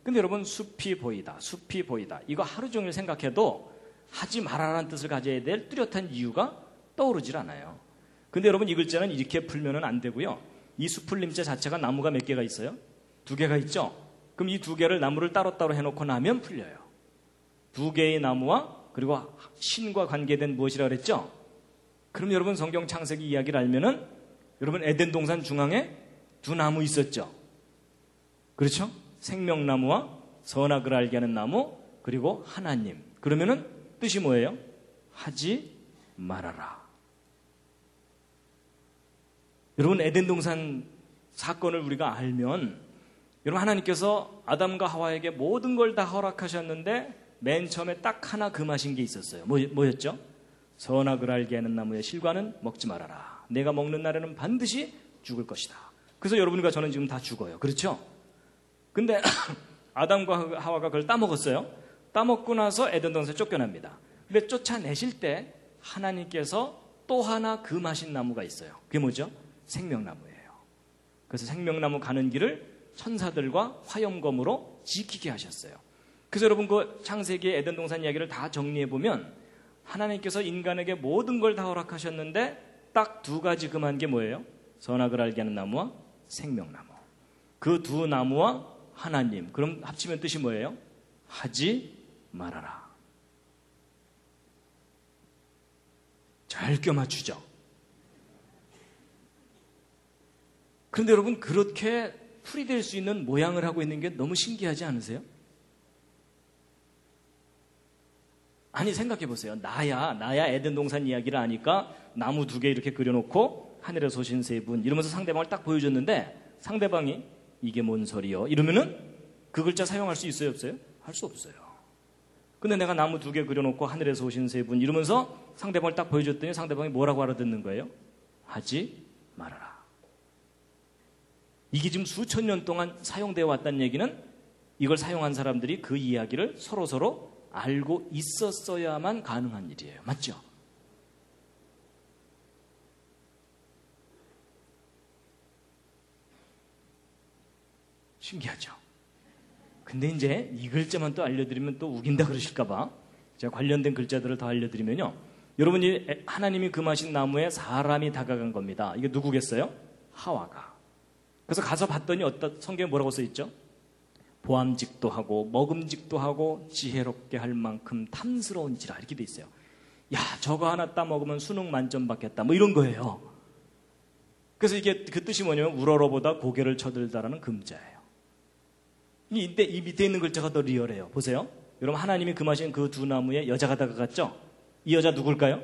S1: 근데 여러분, 숲이 보이다, 숲이 보이다. 이거 하루 종일 생각해도 하지 말아라는 뜻을 가져야 될 뚜렷한 이유가 떠오르질 않아요. 근데 여러분, 이 글자는 이렇게 풀면안 되고요. 이 수풀림자 자체가 나무가 몇 개가 있어요? 두 개가 있죠? 그럼 이 두 개를 나무를 따로따로 해놓고 나면 풀려요. 두 개의 나무와 그리고 신과 관계된 무엇이라 고 그랬죠? 그럼 여러분 성경 창세기 이야기를 알면은 여러분 에덴 동산 중앙에 두 나무 있었죠? 그렇죠? 생명나무와 선악을 알게 하는 나무 그리고 하나님. 그러면은 뜻이 뭐예요? 하지 말아라. 여러분 에덴 동산 사건을 우리가 알면 여러분 하나님께서 아담과 하와에게 모든 걸 다 허락하셨는데 맨 처음에 딱 하나 금하신 게 있었어요. 뭐, 뭐였죠? 선악을 알게 하는 나무의 실과는 먹지 말아라. 내가 먹는 날에는 반드시 죽을 것이다. 그래서 여러분과 저는 지금 다 죽어요. 그렇죠? 근데 아담과 하와가 그걸 따먹었어요. 따먹고 나서 에덴 동산에 쫓겨납니다. 근데 쫓아내실 때 하나님께서 또 하나 금하신 나무가 있어요. 그게 뭐죠? 생명나무예요. 그래서 생명나무 가는 길을 천사들과 화염검으로 지키게 하셨어요. 그래서 여러분 그 창세기 에덴 동산 이야기를 다 정리해 보면 하나님께서 인간에게 모든 걸 다 허락하셨는데 딱 두 가지 금한 게 뭐예요? 선악을 알게 하는 나무와 생명나무. 그 두 나무와 하나님. 그럼 합치면 뜻이 뭐예요? 하지 말아라. 잘 껴맞추죠. 그런데 여러분 그렇게 풀이될 수 있는 모양을 하고 있는 게 너무 신기하지 않으세요? 아니 생각해 보세요. 나야 나야 에덴 동산 이야기를 아니까 나무 두 개 이렇게 그려놓고 하늘에 소신 세 분 이러면서 상대방을 딱 보여줬는데 상대방이 이게 뭔 소리요? 이러면은 그 글자 사용할 수 있어요 없어요? 할 수 없어요. 근데 내가 나무 두 개 그려놓고 하늘에서 오신 세 분 이러면서 상대방을 딱 보여줬더니 상대방이 뭐라고 알아듣는 거예요? 하지 말아라. 이게 지금 수천 년 동안 사용되어 왔다는 얘기는 이걸 사용한 사람들이 그 이야기를 서로서로 알고 있었어야만 가능한 일이에요. 맞죠? 신기하죠? 근데 이제 이 글자만 또 알려드리면 또 우긴다 그러실까봐 제가 관련된 글자들을 더 알려드리면요. 여러분이 하나님이 금하신 나무에 사람이 다가간 겁니다. 이게 누구겠어요? 하와가. 그래서 가서 봤더니 어떤 성경에 뭐라고 써 있죠? 보암직도 하고 먹음직도 하고 지혜롭게 할 만큼 탐스러운지라 이렇게 돼 있어요. 야 저거 하나 따 먹으면 수능 만점 받겠다 뭐 이런 거예요. 그래서 이게 그 뜻이 뭐냐면 우러러보다 고개를 쳐들다라는 금자예요. 이때 이 밑에 있는 글자가 더 리얼해요. 보세요. 여러분 하나님이 금하신 그 그두 나무에 여자가 다가갔죠. 이 여자 누굴까요?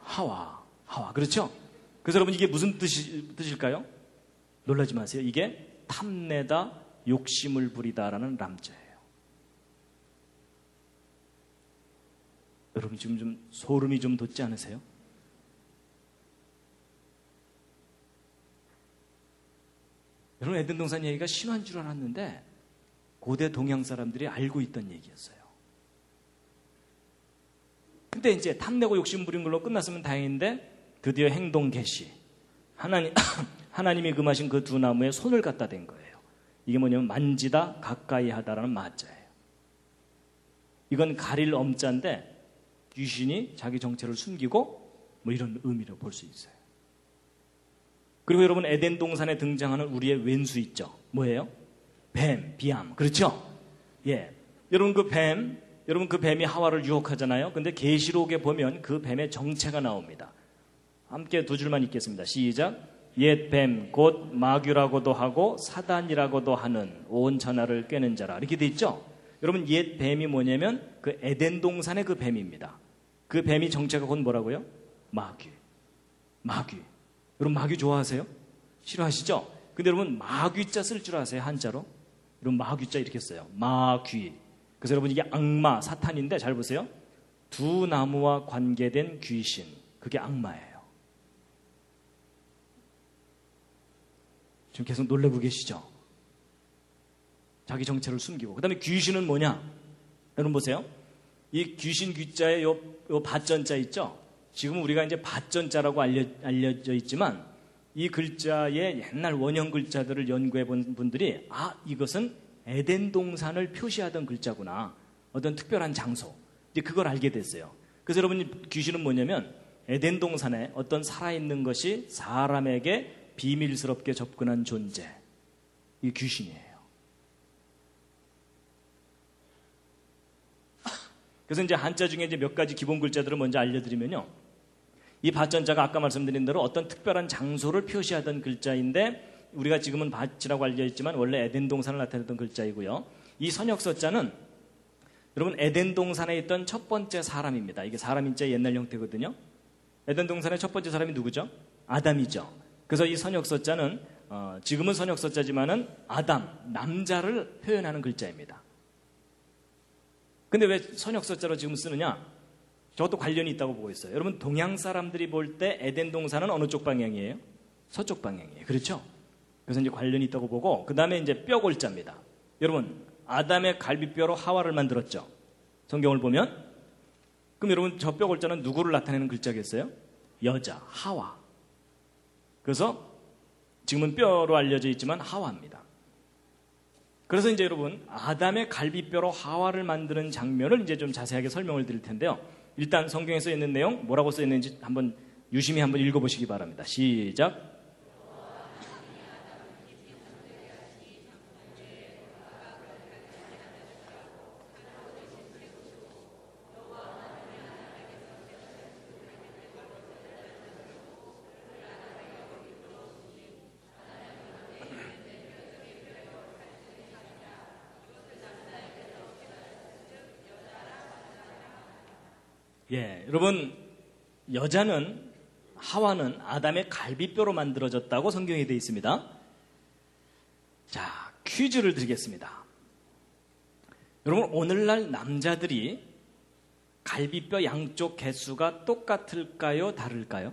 S1: 하와. 하와 그렇죠? 그래서 여러분 이게 무슨 뜻이, 뜻일까요? 놀라지 마세요. 이게 탐내다 욕심을 부리다라는 람자예요. 여러분 지금 좀 소름이 좀 돋지 않으세요? 여러분 에덴 동산 얘기가 신화인 줄 알았는데 고대 동양 사람들이 알고 있던 얘기였어요. 근데 이제 탐내고 욕심 부린 걸로 끝났으면 다행인데 드디어 행동 개시. 하나님 하나님이 금하신 그 두 나무에 손을 갖다 댄 거예요. 이게 뭐냐면 만지다 가까이 하다라는 마자예요. 이건 가릴 엄자인데 귀신이 자기 정체를 숨기고 뭐 이런 의미로 볼 수 있어요. 그리고 여러분 에덴 동산에 등장하는 우리의 왼수 있죠. 뭐예요? 뱀, 비암. 그렇죠? 예. 여러분 그 뱀, 여러분 그 뱀이 하와를 유혹하잖아요. 근데 계시록에 보면 그 뱀의 정체가 나옵니다. 함께 두 줄만 읽겠습니다. 시작. 옛 뱀, 곧 마귀라고도 하고 사단이라고도 하는 온 천하를 깨는 자라. 이렇게 돼 있죠? 여러분, 옛 뱀이 뭐냐면 그 에덴 동산의 그 뱀입니다. 그 뱀이 정체가 곧 뭐라고요? 마귀. 마귀. 여러분, 마귀 좋아하세요? 싫어하시죠? 근데 여러분, 마귀자 쓸 줄 아세요? 한자로? 여러분, 마귀자 이렇게 써요. 마귀. 그래서 여러분, 이게 악마, 사탄인데 잘 보세요. 두 나무와 관계된 귀신. 그게 악마예요. 지금 계속 놀래고 계시죠? 자기 정체를 숨기고. 그 다음에 귀신은 뭐냐? 여러분 보세요. 이 귀신 귀자의 요, 요 밭전자 있죠? 지금 우리가 이제 밭전자라고 알려, 알려져 있지만 이 글자의 옛날 원형 글자들을 연구해 본 분들이 아, 이것은 에덴 동산을 표시하던 글자구나. 어떤 특별한 장소. 이제 그걸 알게 됐어요. 그래서 여러분 귀신은 뭐냐면 에덴 동산에 어떤 살아있는 것이 사람에게 비밀스럽게 접근한 존재. 이 귀신이에요. 그래서 이제 한자 중에 이제 몇 가지 기본 글자들을 먼저 알려드리면요. 이 바전자가 아까 말씀드린 대로 어떤 특별한 장소를 표시하던 글자인데 우리가 지금은 바이라고 알려있지만 원래 에덴 동산을 나타내던 글자이고요. 이 선역서자는 여러분 에덴 동산에 있던 첫 번째 사람입니다. 이게 사람인자 옛날 형태거든요. 에덴 동산의 첫 번째 사람이 누구죠? 아담이죠. 그래서 이 선역서자는 어, 지금은 선역서자지만은 아담 남자를 표현하는 글자입니다. 근데 왜 선역서자로 지금 쓰느냐? 저것도 관련이 있다고 보고 있어요. 여러분 동양 사람들이 볼 때 에덴 동산은 어느 쪽 방향이에요? 서쪽 방향이에요. 그렇죠? 그래서 이제 관련이 있다고 보고 그 다음에 이제 뼈 골자입니다. 여러분 아담의 갈비뼈로 하와를 만들었죠. 성경을 보면 그럼 여러분 저뼈 골자는 누구를 나타내는 글자겠어요? 여자 하와 그래서 지금은 뼈로 알려져 있지만 하와입니다. 그래서 이제 여러분 아담의 갈비뼈로 하와를 만드는 장면을 이제 좀 자세하게 설명을 드릴 텐데요. 일단 성경에 써 있는 내용 뭐라고 써 있는지 한번 유심히 한번 읽어보시기 바랍니다. 시작. 여러분 여자는 하와는 아담의 갈비뼈로 만들어졌다고 성경에 되어 있습니다. 자, 퀴즈를 드리겠습니다. 여러분 오늘날 남자들이 갈비뼈 양쪽 개수가 똑같을까요? 다를까요?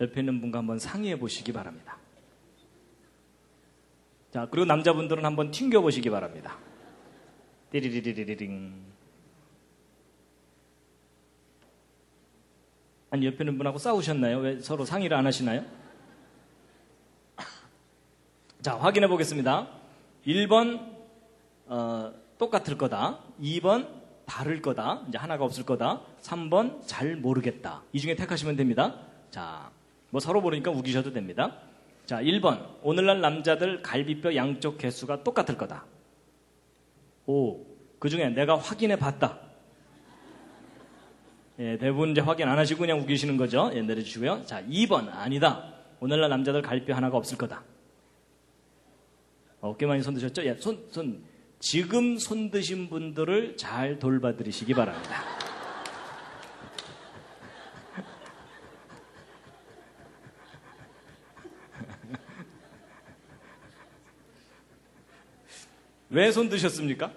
S1: 옆에 있는 분과 한번 상의해 보시기 바랍니다. 자, 그리고 남자분들은 한번 튕겨 보시기 바랍니다. 띠리리리리링. 아니, 옆에 있는 분하고 싸우셨나요? 왜 서로 상의를 안 하시나요? 자, 확인해 보겠습니다. 1번, 어, 똑같을 거다. 2번, 다를 거다. 이제 하나가 없을 거다. 3번, 잘 모르겠다. 이 중에 택하시면 됩니다. 자, 뭐 서로 모르니까 우기셔도 됩니다. 자, 1번. 오늘날 남자들 갈비뼈 양쪽 개수가 똑같을 거다. 5. 그 중에 내가 확인해 봤다. 예, 대부분 이제 확인 안 하시고 그냥 우기시는 거죠. 예, 내려주시고요. 자, 2번. 아니다. 오늘날 남자들 갈비 하나가 없을 거다. 어깨 많이 손 드셨죠? 예, 손, 손. 지금 손 드신 분들을 잘 돌봐드리시기 바랍니다. 왜 손 드셨습니까?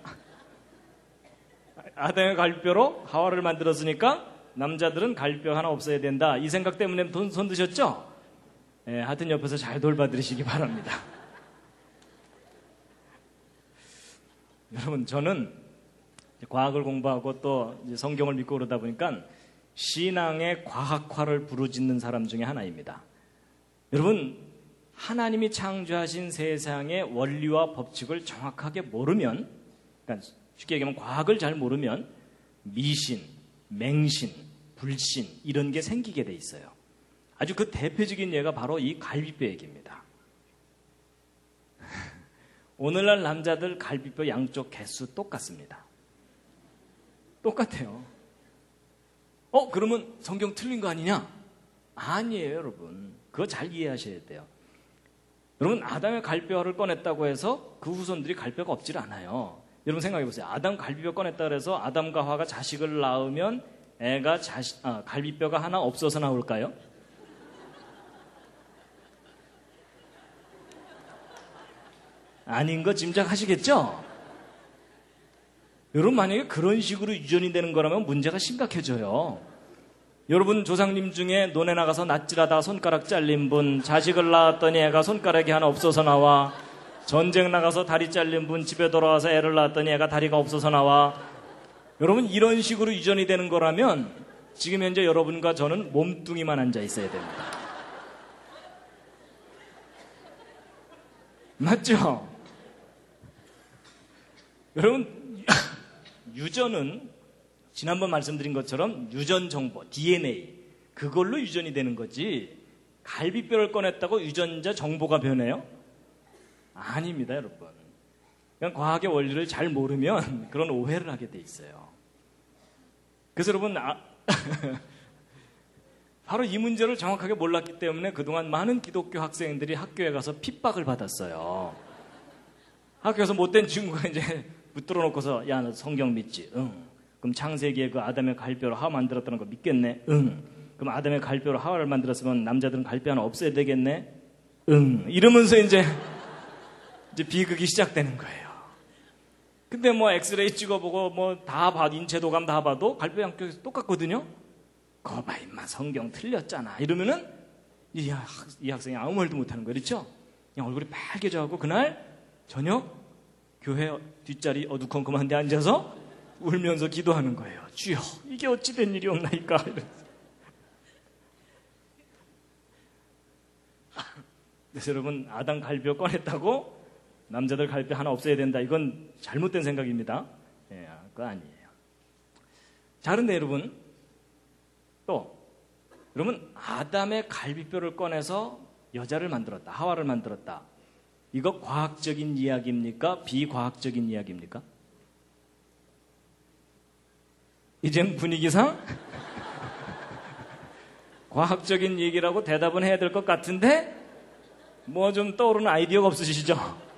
S1: 아담의 갈비뼈로 하와를 만들었으니까 남자들은 갈뼈 하나 없어야 된다. 이 생각 때문에 돈, 손 드셨죠? 예, 하여튼 옆에서 잘 돌봐드리시기 바랍니다. 여러분, 저는 과학을 공부하고 또 성경을 믿고 그러다 보니까 신앙의 과학화를 부르짖는 사람 중에 하나입니다. 여러분, 하나님이 창조하신 세상의 원리와 법칙을 정확하게 모르면, 그러니까 쉽게 얘기하면 과학을 잘 모르면 미신, 맹신, 불신 이런 게 생기게 돼 있어요. 아주 그 대표적인 예가 바로 이 갈비뼈 얘기입니다. 오늘날 남자들 갈비뼈 양쪽 개수 똑같습니다. 똑같아요. 어, 그러면 성경 틀린 거 아니냐? 아니에요, 여러분. 그거 잘 이해하셔야 돼요. 여러분, 아담의 갈비뼈를 꺼냈다고 해서 그 후손들이 갈비뼈가 없질 않아요. 여러분 생각해 보세요. 아담 갈비뼈 꺼냈다 고해서 아담과 화가 자식을 낳으면 애가 자식, 아, 갈비뼈가 하나 없어서 나올까요? 아닌 거 짐작하시겠죠? 여러분, 만약에 그런 식으로 유전이 되는 거라면 문제가 심각해져요. 여러분, 조상님 중에 논에 나가서 낯질하다 손가락 잘린 분, 자식을 낳았더니 애가 손가락이 하나 없어서 나와, 전쟁 나가서 다리 잘린 분, 집에 돌아와서 애를 낳았더니 애가 다리가 없어서 나와, 여러분 이런 식으로 유전이 되는 거라면 지금 현재 여러분과 저는 몸뚱이만 앉아 있어야 됩니다. 맞죠? 여러분 유전은 지난번 말씀드린 것처럼 유전 정보 DNA 그걸로 유전이 되는 거지 갈비뼈를 꺼냈다고 유전자 정보가 변해요? 아닙니다, 여러분. 그냥 과학의 원리를 잘 모르면 그런 오해를 하게 돼 있어요. 그래서 여러분, 아, 바로 이 문제를 정확하게 몰랐기 때문에 그동안 많은 기독교 학생들이 학교에 가서 핍박을 받았어요. 학교에서 못된 친구가 이제 붙들어 놓고서 야, 너 성경 믿지? 응. 그럼 창세기에 그 아담의 갈뼈로 하와 만들었다는 거 믿겠네? 응. 그럼 아담의 갈뼈로 하와를 만들었으면 남자들은 갈뼈 하나 없애야 되겠네? 응. 이러면서 이제, 이제 비극이 시작되는 거예요. 근데 뭐 엑스레이 찍어보고 뭐 다 봐, 인체도감 다 봐도 갈비양쪽에서 똑같거든요? 거봐, 임마, 성경 틀렸잖아. 이러면은 이, 학, 이 학생이 아무 말도 못하는 거예요. 그렇죠? 그냥 얼굴이 빨개져하고 그날 저녁 교회 뒷자리 어두컴컴한 데 앉아서 울면서 기도하는 거예요. 주여, 이게 어찌 된 일이 없나이까. 이 그래서 여러분, 아당 갈비뼈 꺼냈다고 남자들 갈비 하나 없어야 된다. 이건 잘못된 생각입니다. 예, 그거 아니에요. 자, 그런데 여러분, 또, 여러분, 아담의 갈비뼈를 꺼내서 여자를 만들었다. 하와를 만들었다. 이거 과학적인 이야기입니까? 비과학적인 이야기입니까? 이젠 분위기상? 과학적인 얘기라고 대답은 해야 될 것 같은데, 뭐 좀 떠오르는 아이디어가 없으시죠?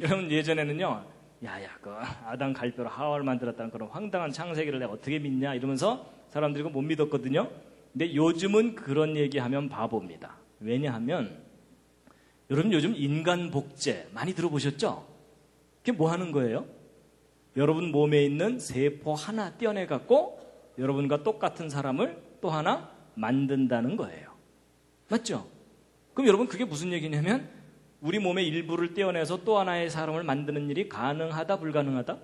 S1: 여러분 예전에는요, 야야 그 아담 갈뼈로 하와를 만들었다는 그런 황당한 창세기를 내가 어떻게 믿냐 이러면서 사람들이 못 믿었거든요. 근데 요즘은 그런 얘기하면 바보입니다. 왜냐하면 여러분 요즘 인간 복제 많이 들어보셨죠? 그게 뭐 하는 거예요? 여러분 몸에 있는 세포 하나 떼어내 갖고 여러분과 똑같은 사람을 또 하나 만든다는 거예요. 맞죠? 그럼 여러분 그게 무슨 얘기냐면 우리 몸의 일부를 떼어내서 또 하나의 사람을 만드는 일이 가능하다, 불가능하다?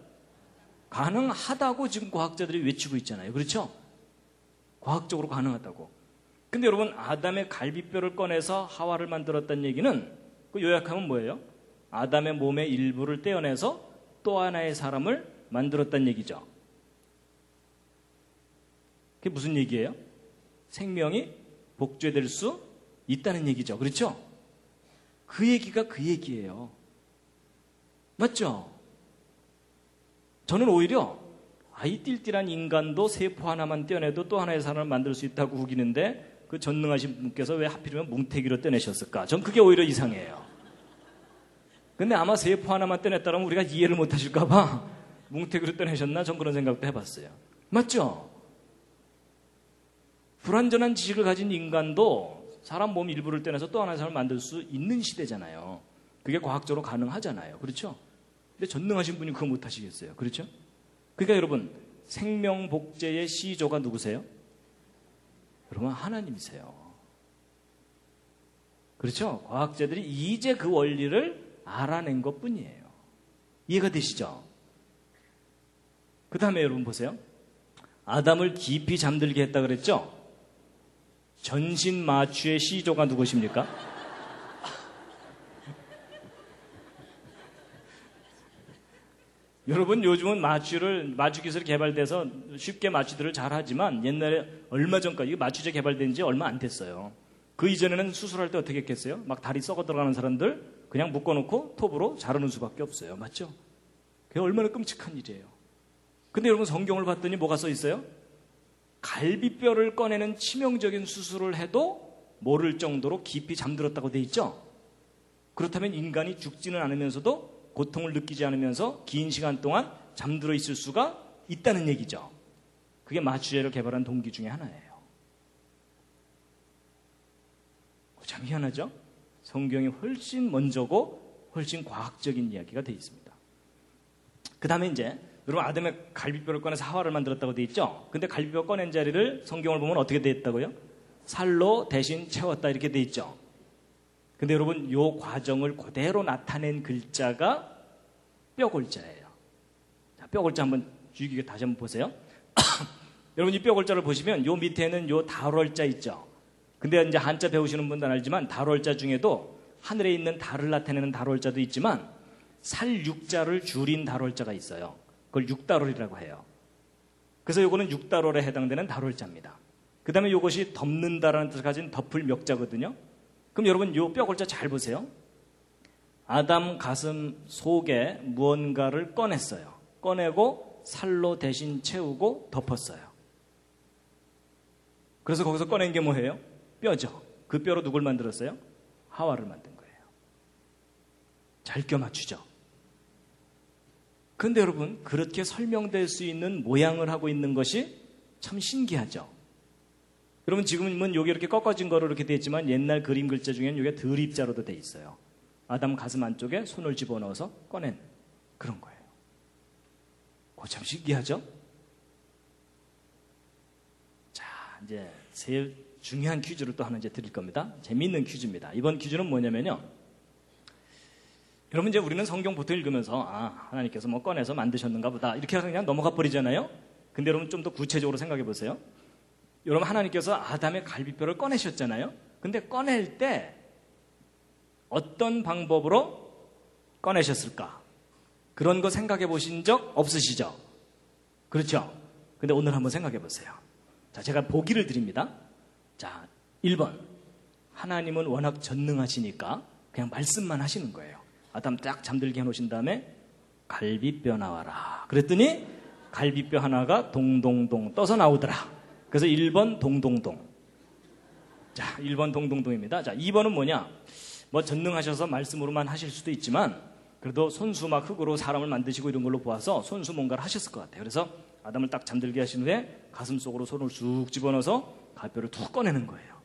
S1: 가능하다고 지금 과학자들이 외치고 있잖아요. 그렇죠? 과학적으로 가능하다고. 근데 여러분, 아담의 갈비뼈를 꺼내서 하와를 만들었다는 얘기는 그 요약하면 뭐예요? 아담의 몸의 일부를 떼어내서 또 하나의 사람을 만들었다는 얘기죠. 그게 무슨 얘기예요? 생명이 복제될 수 있다는 얘기죠. 그렇죠? 그 얘기가 그 얘기예요. 맞죠? 저는 오히려 아이 띨띨한 인간도 세포 하나만 떼어내도 또 하나의 사람을 만들 수 있다고 우기는데 그 전능하신 분께서 왜 하필이면 뭉태기로 떼내셨을까? 전 그게 오히려 이상해요. 근데 아마 세포 하나만 떼냈다면 우리가 이해를 못 하실까봐 뭉태기로 떼내셨나? 전 그런 생각도 해봤어요. 맞죠? 불완전한 지식을 가진 인간도 사람 몸 일부를 떼내서 또 하나의 사람을 만들 수 있는 시대잖아요. 그게 과학적으로 가능하잖아요. 그렇죠? 근데 전능하신 분이 그거 못 하시겠어요. 그렇죠? 그러니까 여러분, 생명복제의 시조가 누구세요? 여러분, 하나님이세요. 그렇죠? 과학자들이 이제 그 원리를 알아낸 것 뿐이에요. 이해가 되시죠? 그 다음에 여러분 보세요. 아담을 깊이 잠들게 했다 그랬죠? 전신 마취의 시조가 누구십니까? 여러분 요즘은 마취를 마취 기술이 개발돼서 쉽게 마취들을 잘 하지만 옛날에 얼마 전까지 마취제 개발된 지 얼마 안 됐어요. 그 이전에는 수술할 때 어떻게 했겠어요? 막 다리 썩어 들어가는 사람들 그냥 묶어놓고 톱으로 자르는 수밖에 없어요. 맞죠? 그게 얼마나 끔찍한 일이에요. 근데 여러분 성경을 봤더니 뭐가 써 있어요? 갈비뼈를 꺼내는 치명적인 수술을 해도 모를 정도로 깊이 잠들었다고 돼 있죠. 그렇다면 인간이 죽지는 않으면서도 고통을 느끼지 않으면서 긴 시간 동안 잠들어 있을 수가 있다는 얘기죠. 그게 마취제를 개발한 동기 중의 하나예요. 어, 참 희한하죠? 성경이 훨씬 먼저고 훨씬 과학적인 이야기가 되어 있습니다. 그 다음에 이제 여러분 아담의 갈비뼈를 꺼내서 하와를 만들었다고 돼 있죠? 근데 갈비뼈 꺼낸 자리를 성경을 보면 어떻게 돼 있다고요? 살로 대신 채웠다 이렇게 돼 있죠. 근데 여러분 이 과정을 그대로 나타낸 글자가 뼈골자예요. 자, 뼈골자 한번 주의깊게 다시 한번 보세요. 여러분 이 뼈골자를 보시면 요 밑에는 요 달월자 있죠. 근데 이제 한자 배우시는 분들은 알지만 달월자 중에도 하늘에 있는 달을 나타내는 달월자도 있지만 살육자를 줄인 달월자가 있어요. 그걸 육다롤이라고 해요. 그래서 요거는 6달롤에 해당되는 다롤자입니다. 그 다음에 요것이 덮는다라는 뜻을 가진 덮을 멱자거든요. 그럼 여러분 요 뼈골자 잘 보세요. 아담 가슴 속에 무언가를 꺼냈어요. 꺼내고 살로 대신 채우고 덮었어요. 그래서 거기서 꺼낸 게 뭐예요? 뼈죠. 그 뼈로 누굴 만들었어요? 하와를 만든 거예요. 잘 껴맞추죠. 근데 여러분, 그렇게 설명될 수 있는 모양을 하고 있는 것이 참 신기하죠. 여러분, 지금은 요게 이렇게 꺾어진 거로 이렇게 되어 있지만 옛날 그림 글자 중에는 요게 드립자로도 되어 있어요. 아담 가슴 안쪽에 손을 집어넣어서 꺼낸 그런 거예요. 그거 참 신기하죠? 자, 이제 제일 중요한 퀴즈를 또 하나 이제 드릴 겁니다. 재미있는 퀴즈입니다. 이번 퀴즈는 뭐냐면요. 여러분 이제 우리는 성경 보통 읽으면서 아 하나님께서 뭐 꺼내서 만드셨는가 보다 이렇게 해서 그냥 넘어가 버리잖아요. 근데 여러분 좀 더 구체적으로 생각해 보세요. 여러분 하나님께서 아담의 갈비뼈를 꺼내셨잖아요. 근데 꺼낼 때 어떤 방법으로 꺼내셨을까? 그런 거 생각해 보신 적 없으시죠? 그렇죠? 근데 오늘 한번 생각해 보세요. 자, 제가 보기를 드립니다. 자, 1번. 하나님은 워낙 전능하시니까 그냥 말씀만 하시는 거예요. 아담 딱 잠들게 해놓으신 다음에 갈비뼈 나와라. 그랬더니 갈비뼈 하나가 동동동 떠서 나오더라. 그래서 1번 동동동. 자, 1번 동동동입니다. 자, 2번은 뭐냐? 뭐 전능하셔서 말씀으로만 하실 수도 있지만 그래도 손수 막 흙으로 사람을 만드시고 이런 걸로 보아서 손수 뭔가를 하셨을 것 같아요. 그래서 아담을 딱 잠들게 하신 후에 가슴 속으로 손을 쑥 집어넣어서 갈뼈를 툭 꺼내는 거예요.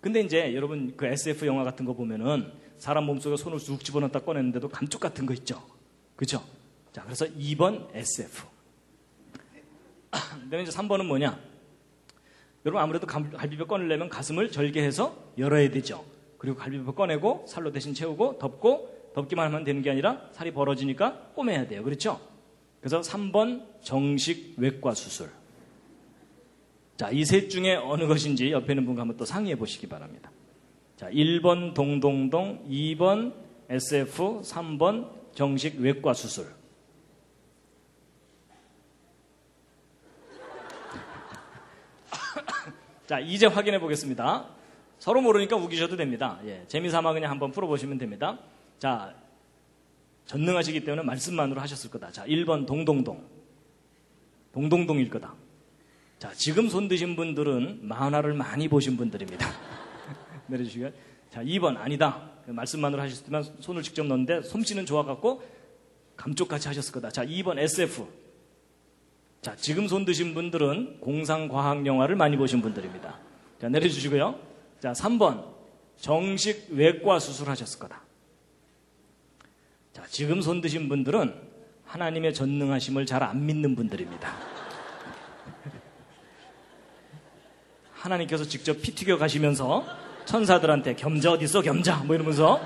S1: 근데 이제 여러분 그 SF 영화 같은 거 보면은 사람 몸속에 손을 쑥 집어넣다 꺼냈는데도 감쪽 같은 거 있죠. 그죠? 자, 그래서 2번 SF. 그 이제 3번은 뭐냐? 여러분 아무래도 갈비뼈 꺼내려면 가슴을 절개해서 열어야 되죠. 그리고 갈비뼈 꺼내고 살로 대신 채우고 덮고 덮기만 하면 되는 게 아니라 살이 벌어지니까 꼬매야 돼요. 그렇죠? 그래서 3번 정식 외과 수술. 자, 이 셋 중에 어느 것인지 옆에 있는 분과 한번 또 상의해 보시기 바랍니다. 자, 1번 동동동, 2번 SF, 3번 정식 외과 수술. 자, 이제 확인해 보겠습니다. 서로 모르니까 우기셔도 됩니다. 예, 재미삼아 그냥 한번 풀어보시면 됩니다. 자, 전능하시기 때문에 말씀만으로 하셨을 거다. 자, 1번 동동동. 동동동일 거다. 자, 지금 손 드신 분들은 만화를 많이 보신 분들입니다. 내려주시고요. 자, 2번 아니다. 그 말씀만으로 하셨지만 손을 직접 넣는데 솜씨는 좋아갖고 감쪽같이 하셨을 거다. 자, 2번 SF. 자, 지금 손 드신 분들은 공상과학 영화를 많이 보신 분들입니다. 자, 내려주시고요. 자, 3번 정식 외과 수술하셨을 거다. 자, 지금 손 드신 분들은 하나님의 전능하심을 잘 안 믿는 분들입니다. 하나님께서 직접 피 튀겨 가시면서 천사들한테 겸자 어디있어 겸자 뭐 이러면서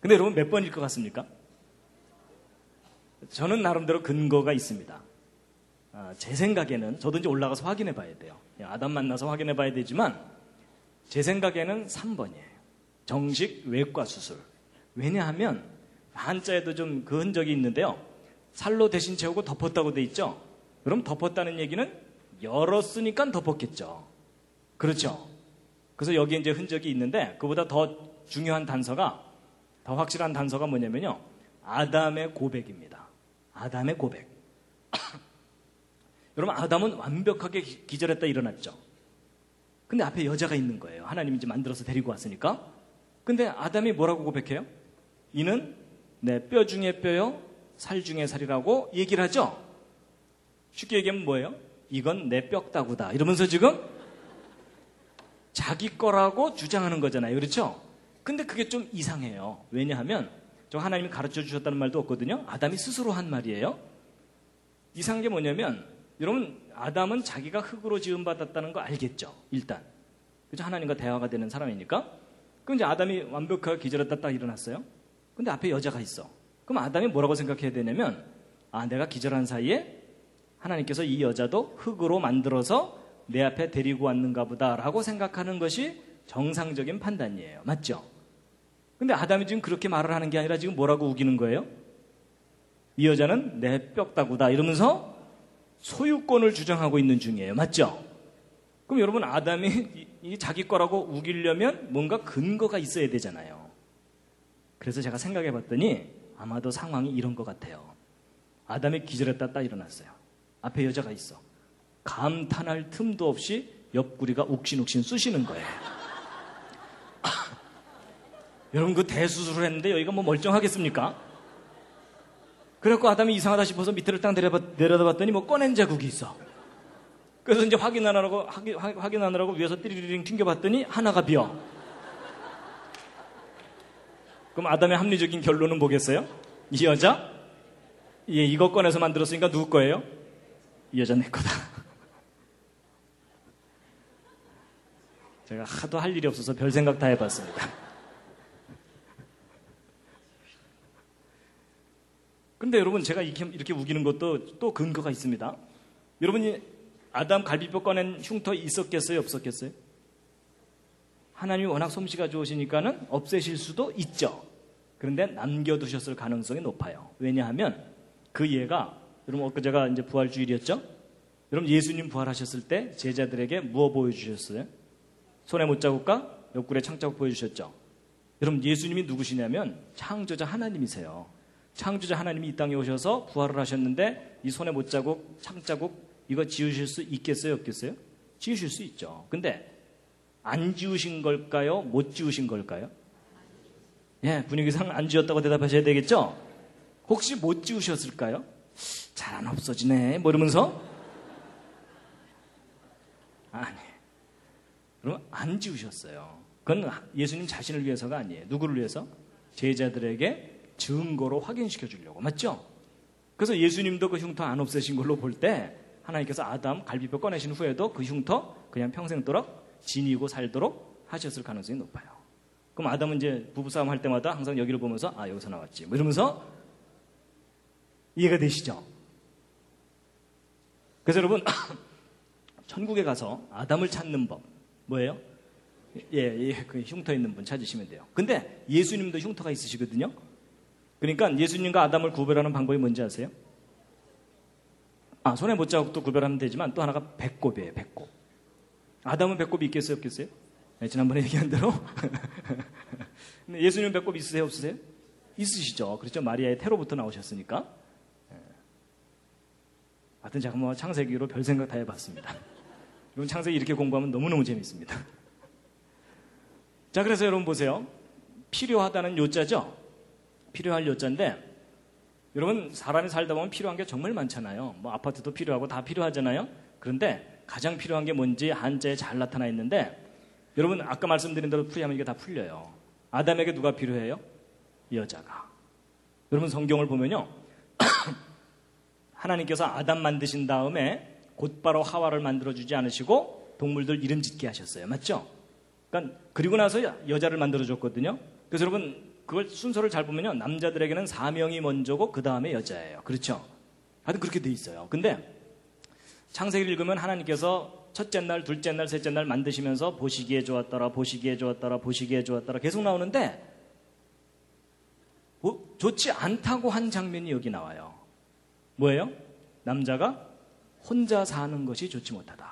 S1: 근데 여러분 몇 번일 것 같습니까? 저는 나름대로 근거가 있습니다. 아, 제 생각에는 저도 이제 올라가서 확인해 봐야 돼요. 예, 아담 만나서 확인해 봐야 되지만 제 생각에는 3번이에요. 정식 외과 수술. 왜냐하면 한자에도 좀 그 흔적이 있는데요. 살로 대신 채우고 덮었다고 돼 있죠. 그럼 덮었다는 얘기는 열었으니까 덮었겠죠. 그렇죠. 그래서 여기에 이제 흔적이 있는데 그보다 더 중요한 단서가 더 확실한 단서가 뭐냐면요. 아담의 고백입니다. 아담의 고백. 여러분 아담은 완벽하게 기절했다 일어났죠. 근데 앞에 여자가 있는 거예요. 하나님이 이제 만들어서 데리고 왔으니까. 근데 아담이 뭐라고 고백해요? 이는 내 뼈 중에 뼈요, 살 중에 살이라고 얘기를 하죠. 쉽게 얘기하면 뭐예요? 이건 내 뼈다구다. 이러면서 지금 자기 거라고 주장하는 거잖아요. 그렇죠? 근데 그게 좀 이상해요. 왜냐하면 저 하나님이 가르쳐 주셨다는 말도 없거든요. 아담이 스스로 한 말이에요. 이상한 게 뭐냐면 여러분 아담은 자기가 흙으로 지음 받았다는 거 알겠죠? 일단. 그죠? 하나님과 대화가 되는 사람이니까. 그럼 이제 아담이 완벽하게 기절했다 딱 일어났어요. 근데 앞에 여자가 있어. 그럼 아담이 뭐라고 생각해야 되냐면 아 내가 기절한 사이에 하나님께서 이 여자도 흙으로 만들어서 내 앞에 데리고 왔는가 보다라고 생각하는 것이 정상적인 판단이에요. 맞죠? 근데 아담이 지금 그렇게 말을 하는 게 아니라 지금 뭐라고 우기는 거예요? 이 여자는 내 뼈다구다 이러면서 소유권을 주장하고 있는 중이에요. 맞죠? 그럼 여러분 아담이 이 자기 거라고 우기려면 뭔가 근거가 있어야 되잖아요. 그래서 제가 생각해 봤더니 아마도 상황이 이런 것 같아요. 아담이 기절했다 딱 일어났어요. 앞에 여자가 있어. 감탄할 틈도 없이 옆구리가 욱신욱신 쑤시는 거예요. 여러분 그 대수술을 했는데 여기가 뭐 멀쩡하겠습니까? 그래갖고 아담이 이상하다 싶어서 밑으로 딱 내려다 봤더니 뭐 꺼낸 자국이 있어. 그래서 이제 확인하느라고 확인, 확인하느라고 위에서 띠리링 튕겨봤더니 하나가 비어. 그럼 아담의 합리적인 결론은 뭐겠어요? 이 여자? 예, 이거 꺼내서 만들었으니까 누구 거예요? 여자 내 거다. 제가 하도 할 일이 없어서 별 생각 다 해봤습니다. 근데 여러분 제가 이렇게, 이렇게 우기는 것도 또 근거가 있습니다. 여러분이 아담 갈비뼈 꺼낸 흉터 있었겠어요? 없었겠어요? 하나님이 워낙 솜씨가 좋으시니까는 없애실 수도 있죠. 그런데 남겨두셨을 가능성이 높아요. 왜냐하면 그 얘가 여러분 엊그제가 어, 이제 부활주일이었죠? 여러분 예수님 부활하셨을 때 제자들에게 무엇 보여주셨어요? 손에 못자국과 옆구리에 창자국 보여주셨죠? 여러분 예수님이 누구시냐면 창조자 하나님이세요. 창조자 하나님이 이 땅에 오셔서 부활을 하셨는데 이 손에 못자국, 창자국 이거 지우실 수 있겠어요? 없겠어요? 지우실 수 있죠. 근데 안 지우신 걸까요? 못 지우신 걸까요? 예, 분위기상 안 지웠다고 대답하셔야 되겠죠? 혹시 못 지우셨을까요? 잘안 없어지네. 뭐 이러면서. 아니. 그러면 안 지우셨어요. 그건 예수님 자신을 위해서가 아니에요. 누구를 위해서? 제자들에게 증거로 확인시켜 주려고. 맞죠? 그래서 예수님도 그 흉터 안없으신 걸로 볼 때 하나님께서 아담 갈비뼈 꺼내신 후에도 그 흉터 그냥 평생도록 지니고 살도록 하셨을 가능성이 높아요. 그럼 아담은 이제 부부싸움 할 때마다 항상 여기를 보면서 아, 여기서 나왔지. 뭐 이러면서 이해가 되시죠? 그래서 여러분 천국에 가서 아담을 찾는 법 뭐예요? 예, 예, 그 흉터 있는 분 찾으시면 돼요. 근데 예수님도 흉터가 있으시거든요. 그러니까 예수님과 아담을 구별하는 방법이 뭔지 아세요? 아, 손에 못 자국도 구별하면 되지만 또 하나가 배꼽이에요, 배꼽. 아담은 배꼽이 있겠어요, 없겠어요? 네, 지난번에 얘기한 대로. 예수님 배꼽 있으세요, 없으세요? 있으시죠. 그렇죠. 마리아의 태로부터 나오셨으니까. 같은 작품과 창세기로 별 생각 다 해봤습니다. 여러분 창세기 이렇게 공부하면 너무너무 재밌습니다. 자, 그래서 여러분 보세요. 필요하다는 요자죠? 필요할 요자인데, 여러분 사람이 살다 보면 필요한 게 정말 많잖아요. 뭐 아파트도 필요하고 다 필요하잖아요. 그런데 가장 필요한 게 뭔지 한자에 잘 나타나 있는데, 여러분 아까 말씀드린 대로 풀이하면 이게 다 풀려요. 아담에게 누가 필요해요? 여자가. 여러분 성경을 보면요. 하나님께서 아담 만드신 다음에 곧바로 하와를 만들어주지 않으시고 동물들 이름 짓게 하셨어요. 맞죠? 그러니까 그리고 나서 여자를 만들어줬거든요. 그래서 여러분 그걸 순서를 잘 보면요. 남자들에게는 사명이 먼저고 그 다음에 여자예요. 그렇죠? 하여튼 그렇게 돼 있어요. 근데 창세기를 읽으면 하나님께서 첫째 날, 둘째 날, 셋째 날 만드시면서 보시기에 좋았더라, 보시기에 좋았더라, 보시기에 좋았더라 계속 나오는데 뭐 좋지 않다고 한 장면이 여기 나와요. 뭐예요? 남자가 혼자 사는 것이 좋지 못하다.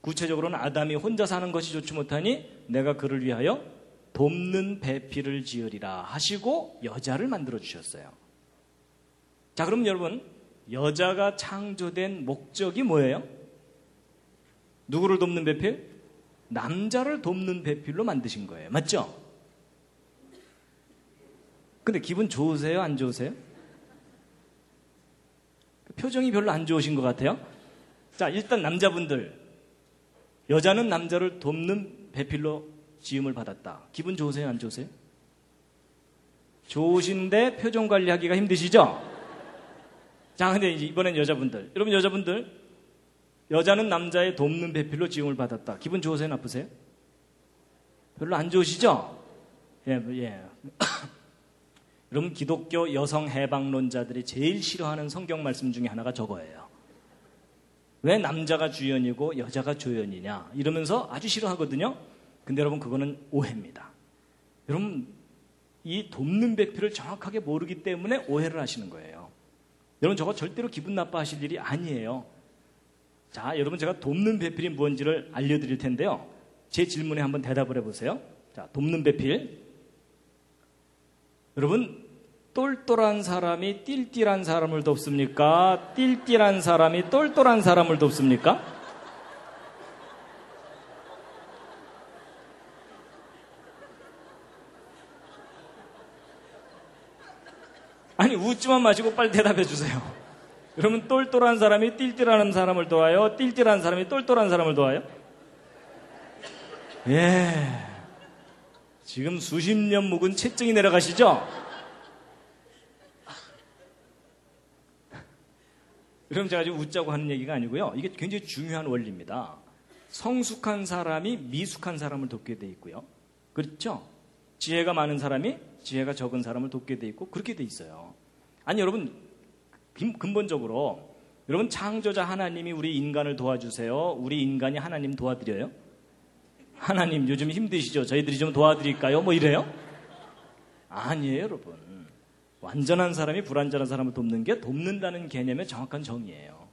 S1: 구체적으로는 아담이 혼자 사는 것이 좋지 못하니 내가 그를 위하여 돕는 배필을 지으리라 하시고 여자를 만들어 주셨어요. 자, 그럼 여러분, 여자가 창조된 목적이 뭐예요? 누구를 돕는 배필? 남자를 돕는 배필로 만드신 거예요. 맞죠? 근데 기분 좋으세요? 안 좋으세요? 표정이 별로 안 좋으신 것 같아요. 자, 일단 남자분들. 여자는 남자를 돕는 배필로 지음을 받았다. 기분 좋으세요? 안 좋으세요? 좋으신데 표정 관리하기가 힘드시죠? 자, 근데 이제 이번엔 여자분들. 여러분, 여자분들. 여자는 남자의 돕는 배필로 지음을 받았다. 기분 좋으세요? 나쁘세요? 별로 안 좋으시죠? 예, 예. 그럼 기독교 여성 해방론자들이 제일 싫어하는 성경 말씀 중에 하나가 저거예요. 왜 남자가 주연이고 여자가 조연이냐 이러면서 아주 싫어하거든요. 근데 여러분 그거는 오해입니다. 여러분 이 돕는 배필을 정확하게 모르기 때문에 오해를 하시는 거예요. 여러분 저거 절대로 기분 나빠하실 일이 아니에요. 자, 여러분 제가 돕는 배필이 뭔지를 알려드릴 텐데요. 제 질문에 한번 대답을 해보세요. 자, 돕는 배필. 여러분 똘똘한 사람이 띨띨한 사람을 돕습니까? 띨띨한 사람이 똘똘한 사람을 돕습니까? 아니 웃지만 마시고 빨리 대답해 주세요. 여러분 똘똘한 사람이 띨띨하는 사람을 도와요? 띨띨한 사람이 똘똘한 사람을 도와요? 예. 지금 수십 년 묵은 채증이 내려가시죠? 그럼 제가 지금 웃자고 하는 얘기가 아니고요. 이게 굉장히 중요한 원리입니다. 성숙한 사람이 미숙한 사람을 돕게 돼 있고요. 그렇죠? 지혜가 많은 사람이 지혜가 적은 사람을 돕게 돼 있고 그렇게 돼 있어요. 아니 여러분 근본적으로 여러분 창조자 하나님이 우리 인간을 도와주세요. 우리 인간이 하나님 도와드려요? 하나님 요즘 힘드시죠? 저희들이 좀 도와드릴까요? 뭐 이래요? 아니에요, 여러분. 완전한 사람이 불완전한 사람을 돕는 게 돕는다는 개념의 정확한 정의예요.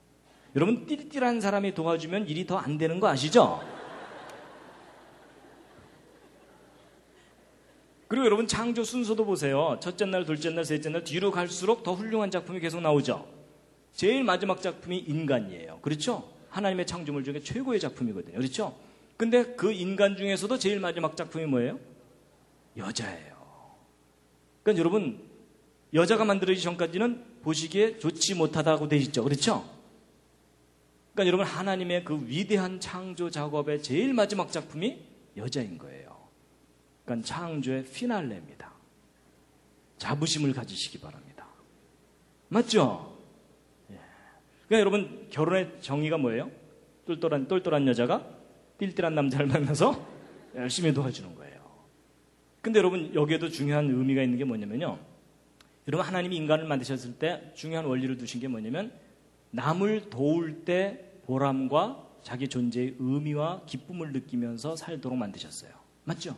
S1: 여러분, 띠띠한 사람이 도와주면 일이 더 안 되는 거 아시죠? 그리고 여러분 창조 순서도 보세요. 첫째 날, 둘째 날, 셋째 날 뒤로 갈수록 더 훌륭한 작품이 계속 나오죠. 제일 마지막 작품이 인간이에요. 그렇죠? 하나님의 창조물 중에 최고의 작품이거든요. 그렇죠? 근데 그 인간 중에서도 제일 마지막 작품이 뭐예요? 여자예요. 그러니까 여러분 여자가 만들어지기 전까지는 보시기에 좋지 못하다고 되어 있죠. 그렇죠? 그러니까 여러분 하나님의 그 위대한 창조 작업의 제일 마지막 작품이 여자인 거예요. 그러니까 창조의 피날레입니다. 자부심을 가지시기 바랍니다. 맞죠? 예. 그러니까 여러분 결혼의 정의가 뭐예요? 똘똘한 똘똘한 여자가 띨띨한 남자를 만나서 열심히 도와주는 거예요. 근데 여러분 여기에도 중요한 의미가 있는 게 뭐냐면요. 여러분 하나님이 인간을 만드셨을 때 중요한 원리를 두신 게 뭐냐면 남을 도울 때 보람과 자기 존재의 의미와 기쁨을 느끼면서 살도록 만드셨어요. 맞죠?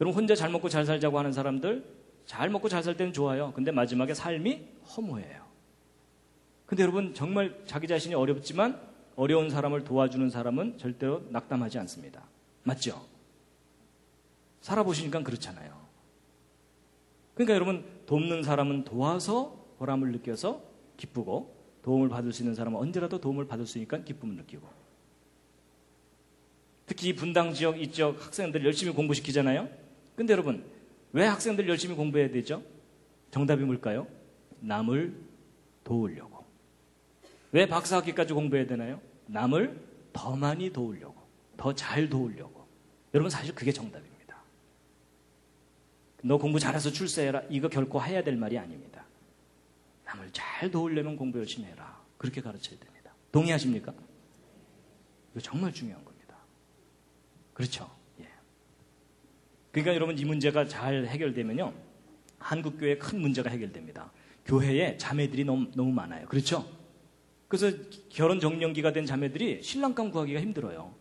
S1: 여러분 혼자 잘 먹고 잘 살자고 하는 사람들 잘 먹고 잘 살 때는 좋아요. 근데 마지막에 삶이 허무해요. 근데 여러분 정말 자기 자신이 어렵지만 어려운 사람을 도와주는 사람은 절대로 낙담하지 않습니다. 맞죠? 살아보시니까 그렇잖아요. 그러니까 여러분, 돕는 사람은 도와서 보람을 느껴서 기쁘고, 도움을 받을 수 있는 사람은 언제라도 도움을 받을 수 있으니까 기쁨을 느끼고. 특히 분당 지역, 이 지역 학생들 열심히 공부시키잖아요? 근데 여러분, 왜 학생들 열심히 공부해야 되죠? 정답이 뭘까요? 남을 도우려고. 왜 박사학위까지 공부해야 되나요? 남을 더 많이 도우려고, 더 잘 도우려고. 여러분 사실 그게 정답입니다. 너 공부 잘해서 출세해라. 이거 결코 해야 될 말이 아닙니다. 남을 잘 도우려면 공부 열심히 해라. 그렇게 가르쳐야 됩니다. 동의하십니까? 이거 정말 중요한 겁니다. 그렇죠? 예. 그러니까 여러분 이 문제가 잘 해결되면요. 한국교회 에큰 문제가 해결됩니다. 교회에 자매들이 너무, 너무 많아요. 그렇죠? 그래서 결혼 정년기가 된 자매들이 신랑감 구하기가 힘들어요.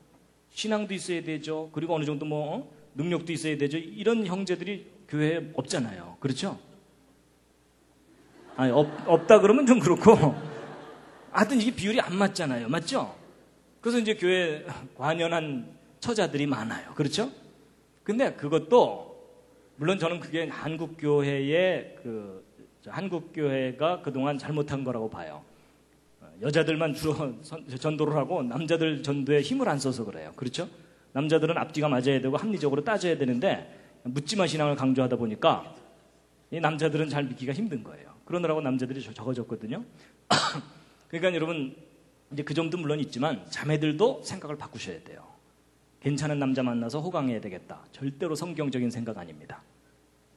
S1: 신앙도 있어야 되죠. 그리고 어느 정도 뭐 어? 능력도 있어야 되죠. 이런 형제들이 교회에 없잖아요. 그렇죠? 아니, 없, 없다 그러면 좀 그렇고. 하여튼 이게 비율이 안 맞잖아요. 맞죠? 그래서 이제 교회 관연한 처자들이 많아요. 그렇죠? 근데 그것도, 물론 저는 그게 한국교회의 그, 한국교회가 그동안 잘못한 거라고 봐요. 여자들만 주로 전도를 하고 남자들 전도에 힘을 안 써서 그래요. 그렇죠? 남자들은 앞뒤가 맞아야 되고 합리적으로 따져야 되는데 묻지마 신앙을 강조하다 보니까 이 남자들은 잘 믿기가 힘든 거예요. 그러느라고 남자들이 적어졌거든요. 그러니까 여러분 이제 그 점도 물론 있지만 자매들도 생각을 바꾸셔야 돼요. 괜찮은 남자 만나서 호강해야 되겠다. 절대로 성경적인 생각 아닙니다.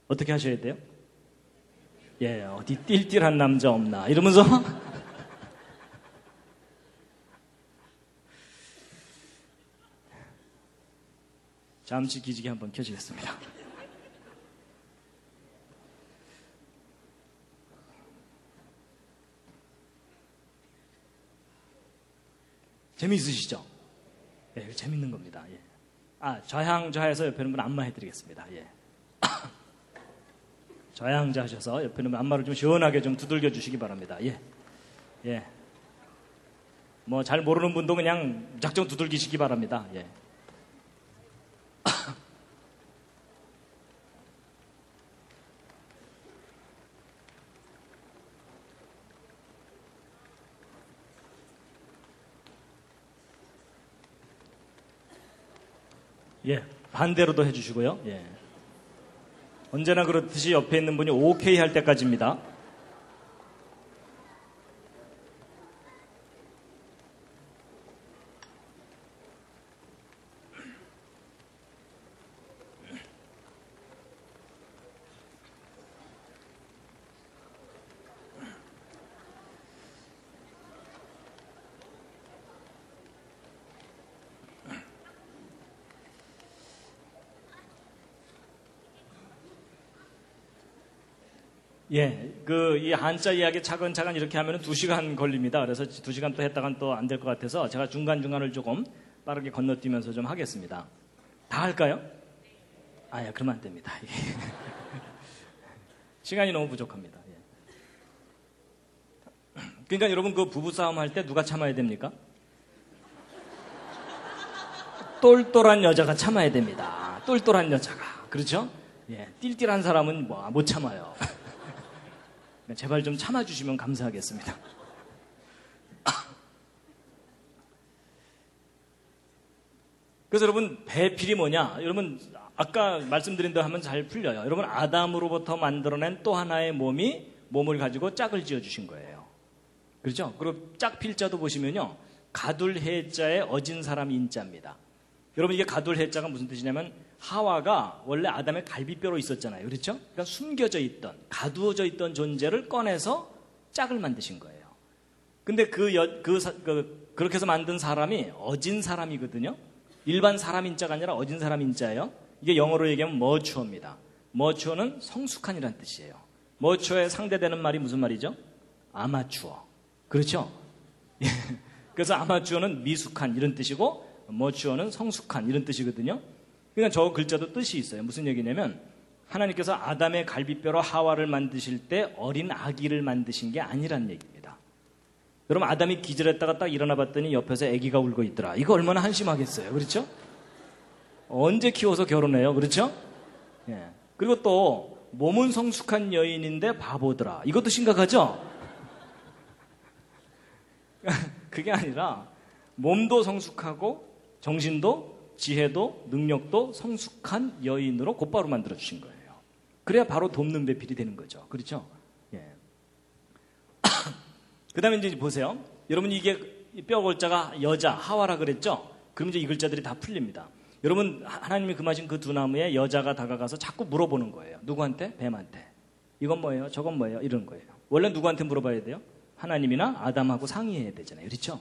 S1: 어떻게 하셔야 돼요? 예, 어디 띨띨한 남자 없나 이러면서 잠시 기지개 한번 켜지겠습니다. 재미있으시죠? 예, 재밌는 겁니다. 예. 아, 좌향 좌에서 옆에 있는 분 안마 해드리겠습니다. 예. 좌향좌 하셔서 옆에 있는 분 안마를 좀 시원하게 좀 두들겨 주시기 바랍니다. 예. 예. 뭐 잘 모르는 분도 그냥 작정 두들기시기 바랍니다. 예. 예, 반대로도 해주시고요. 예. 언제나 그렇듯이 옆에 있는 분이 오케이 할 때까지입니다. 한자 이야기 차근차근 이렇게 하면 두 시간 걸립니다. 그래서 두 시간 또 했다간 또안 될 것 같아서 제가 중간중간을 조금 빠르게 건너뛰면서 좀 하겠습니다. 다 할까요? 아 예, 그러면 안 됩니다. 시간이 너무 부족합니다. 예. 그러니까 여러분 그 부부싸움 할 때 누가 참아야 됩니까? 똘똘한 여자가 참아야 됩니다. 똘똘한 여자가. 그렇죠? 예, 띨띨한 사람은 뭐 못 참아요. 제발 좀 참아주시면 감사하겠습니다. 그래서 여러분 배필이 뭐냐? 여러분 아까 말씀드린 대로 하면 잘 풀려요. 여러분 아담으로부터 만들어낸 또 하나의 몸이 몸을 가지고 짝을 지어 주신 거예요. 그렇죠? 그리고 짝필자도 보시면요. 가둘 해자의 어진 사람 인자입니다. 여러분 이게 가둘 해자가 무슨 뜻이냐면 하와가 원래 아담의 갈비뼈로 있었잖아요. 그렇죠? 그러니까 숨겨져 있던, 가두어져 있던 존재를 꺼내서 짝을 만드신 거예요. 근데 그, 여, 그, 사, 그 그렇게 해서 만든 사람이 어진 사람이거든요. 일반 사람인 자가 아니라 어진 사람인 자예요. 이게 영어로 얘기하면 머추어입니다. 머추어는 성숙한이란 뜻이에요. 머추어에 상대되는 말이 무슨 말이죠? 아마추어. 그렇죠? 그래서 아마추어는 미숙한 이런 뜻이고 머추어는 성숙한 이런 뜻이거든요. 그냥저 그러니까 글자도 뜻이 있어요. 무슨 얘기냐면 하나님께서 아담의 갈비뼈로 하와를 만드실 때 어린 아기를 만드신 게 아니란 얘기입니다. 여러분 아담이 기절했다가 딱 일어나 봤더니 옆에서 아기가 울고 있더라. 이거 얼마나 한심하겠어요. 그렇죠? 언제 키워서 결혼해요. 그렇죠? 예. 그리고 또 몸은 성숙한 여인인데 바보더라. 이것도 심각하죠? 그게 아니라 몸도 성숙하고 정신도 지혜도 능력도 성숙한 여인으로 곧바로 만들어 주신 거예요. 그래야 바로 돕는 배필이 되는 거죠. 그렇죠? 예. 그다음에 이제 보세요. 여러분 이게 뼈 골자가 여자 하와라 그랬죠? 그럼 이제 이 글자들이 다 풀립니다. 여러분 하나님이 금하신 그 두 나무에 여자가 다가가서 자꾸 물어보는 거예요. 누구한테? 뱀한테. 이건 뭐예요? 저건 뭐예요? 이런 거예요. 원래 누구한테 물어봐야 돼요? 하나님이나 아담하고 상의해야 되잖아요. 그렇죠?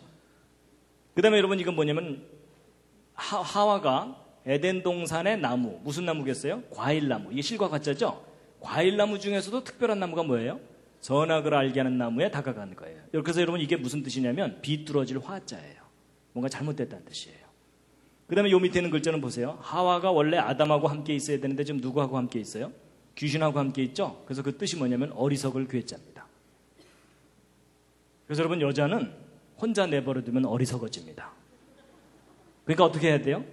S1: 그 다음에 여러분 이건 뭐냐면 하, 하와가 에덴 동산의 나무, 무슨 나무겠어요? 과일나무. 이게 실과 가짜죠? 과일나무 중에서도 특별한 나무가 뭐예요? 선악을 알게 하는 나무에 다가가는 거예요. 그래서 여러분 이게 무슨 뜻이냐면 비뚤어질 화자예요. 뭔가 잘못됐다는 뜻이에요. 그 다음에 요 밑에 있는 글자는 보세요. 하와가 원래 아담하고 함께 있어야 되는데 지금 누구하고 함께 있어요? 귀신하고 함께 있죠? 그래서 그 뜻이 뭐냐면 어리석을 괴짜입니다. 그래서 여러분 여자는 혼자 내버려두면 어리석어집니다. 그러니까 어떻게 해야 돼요?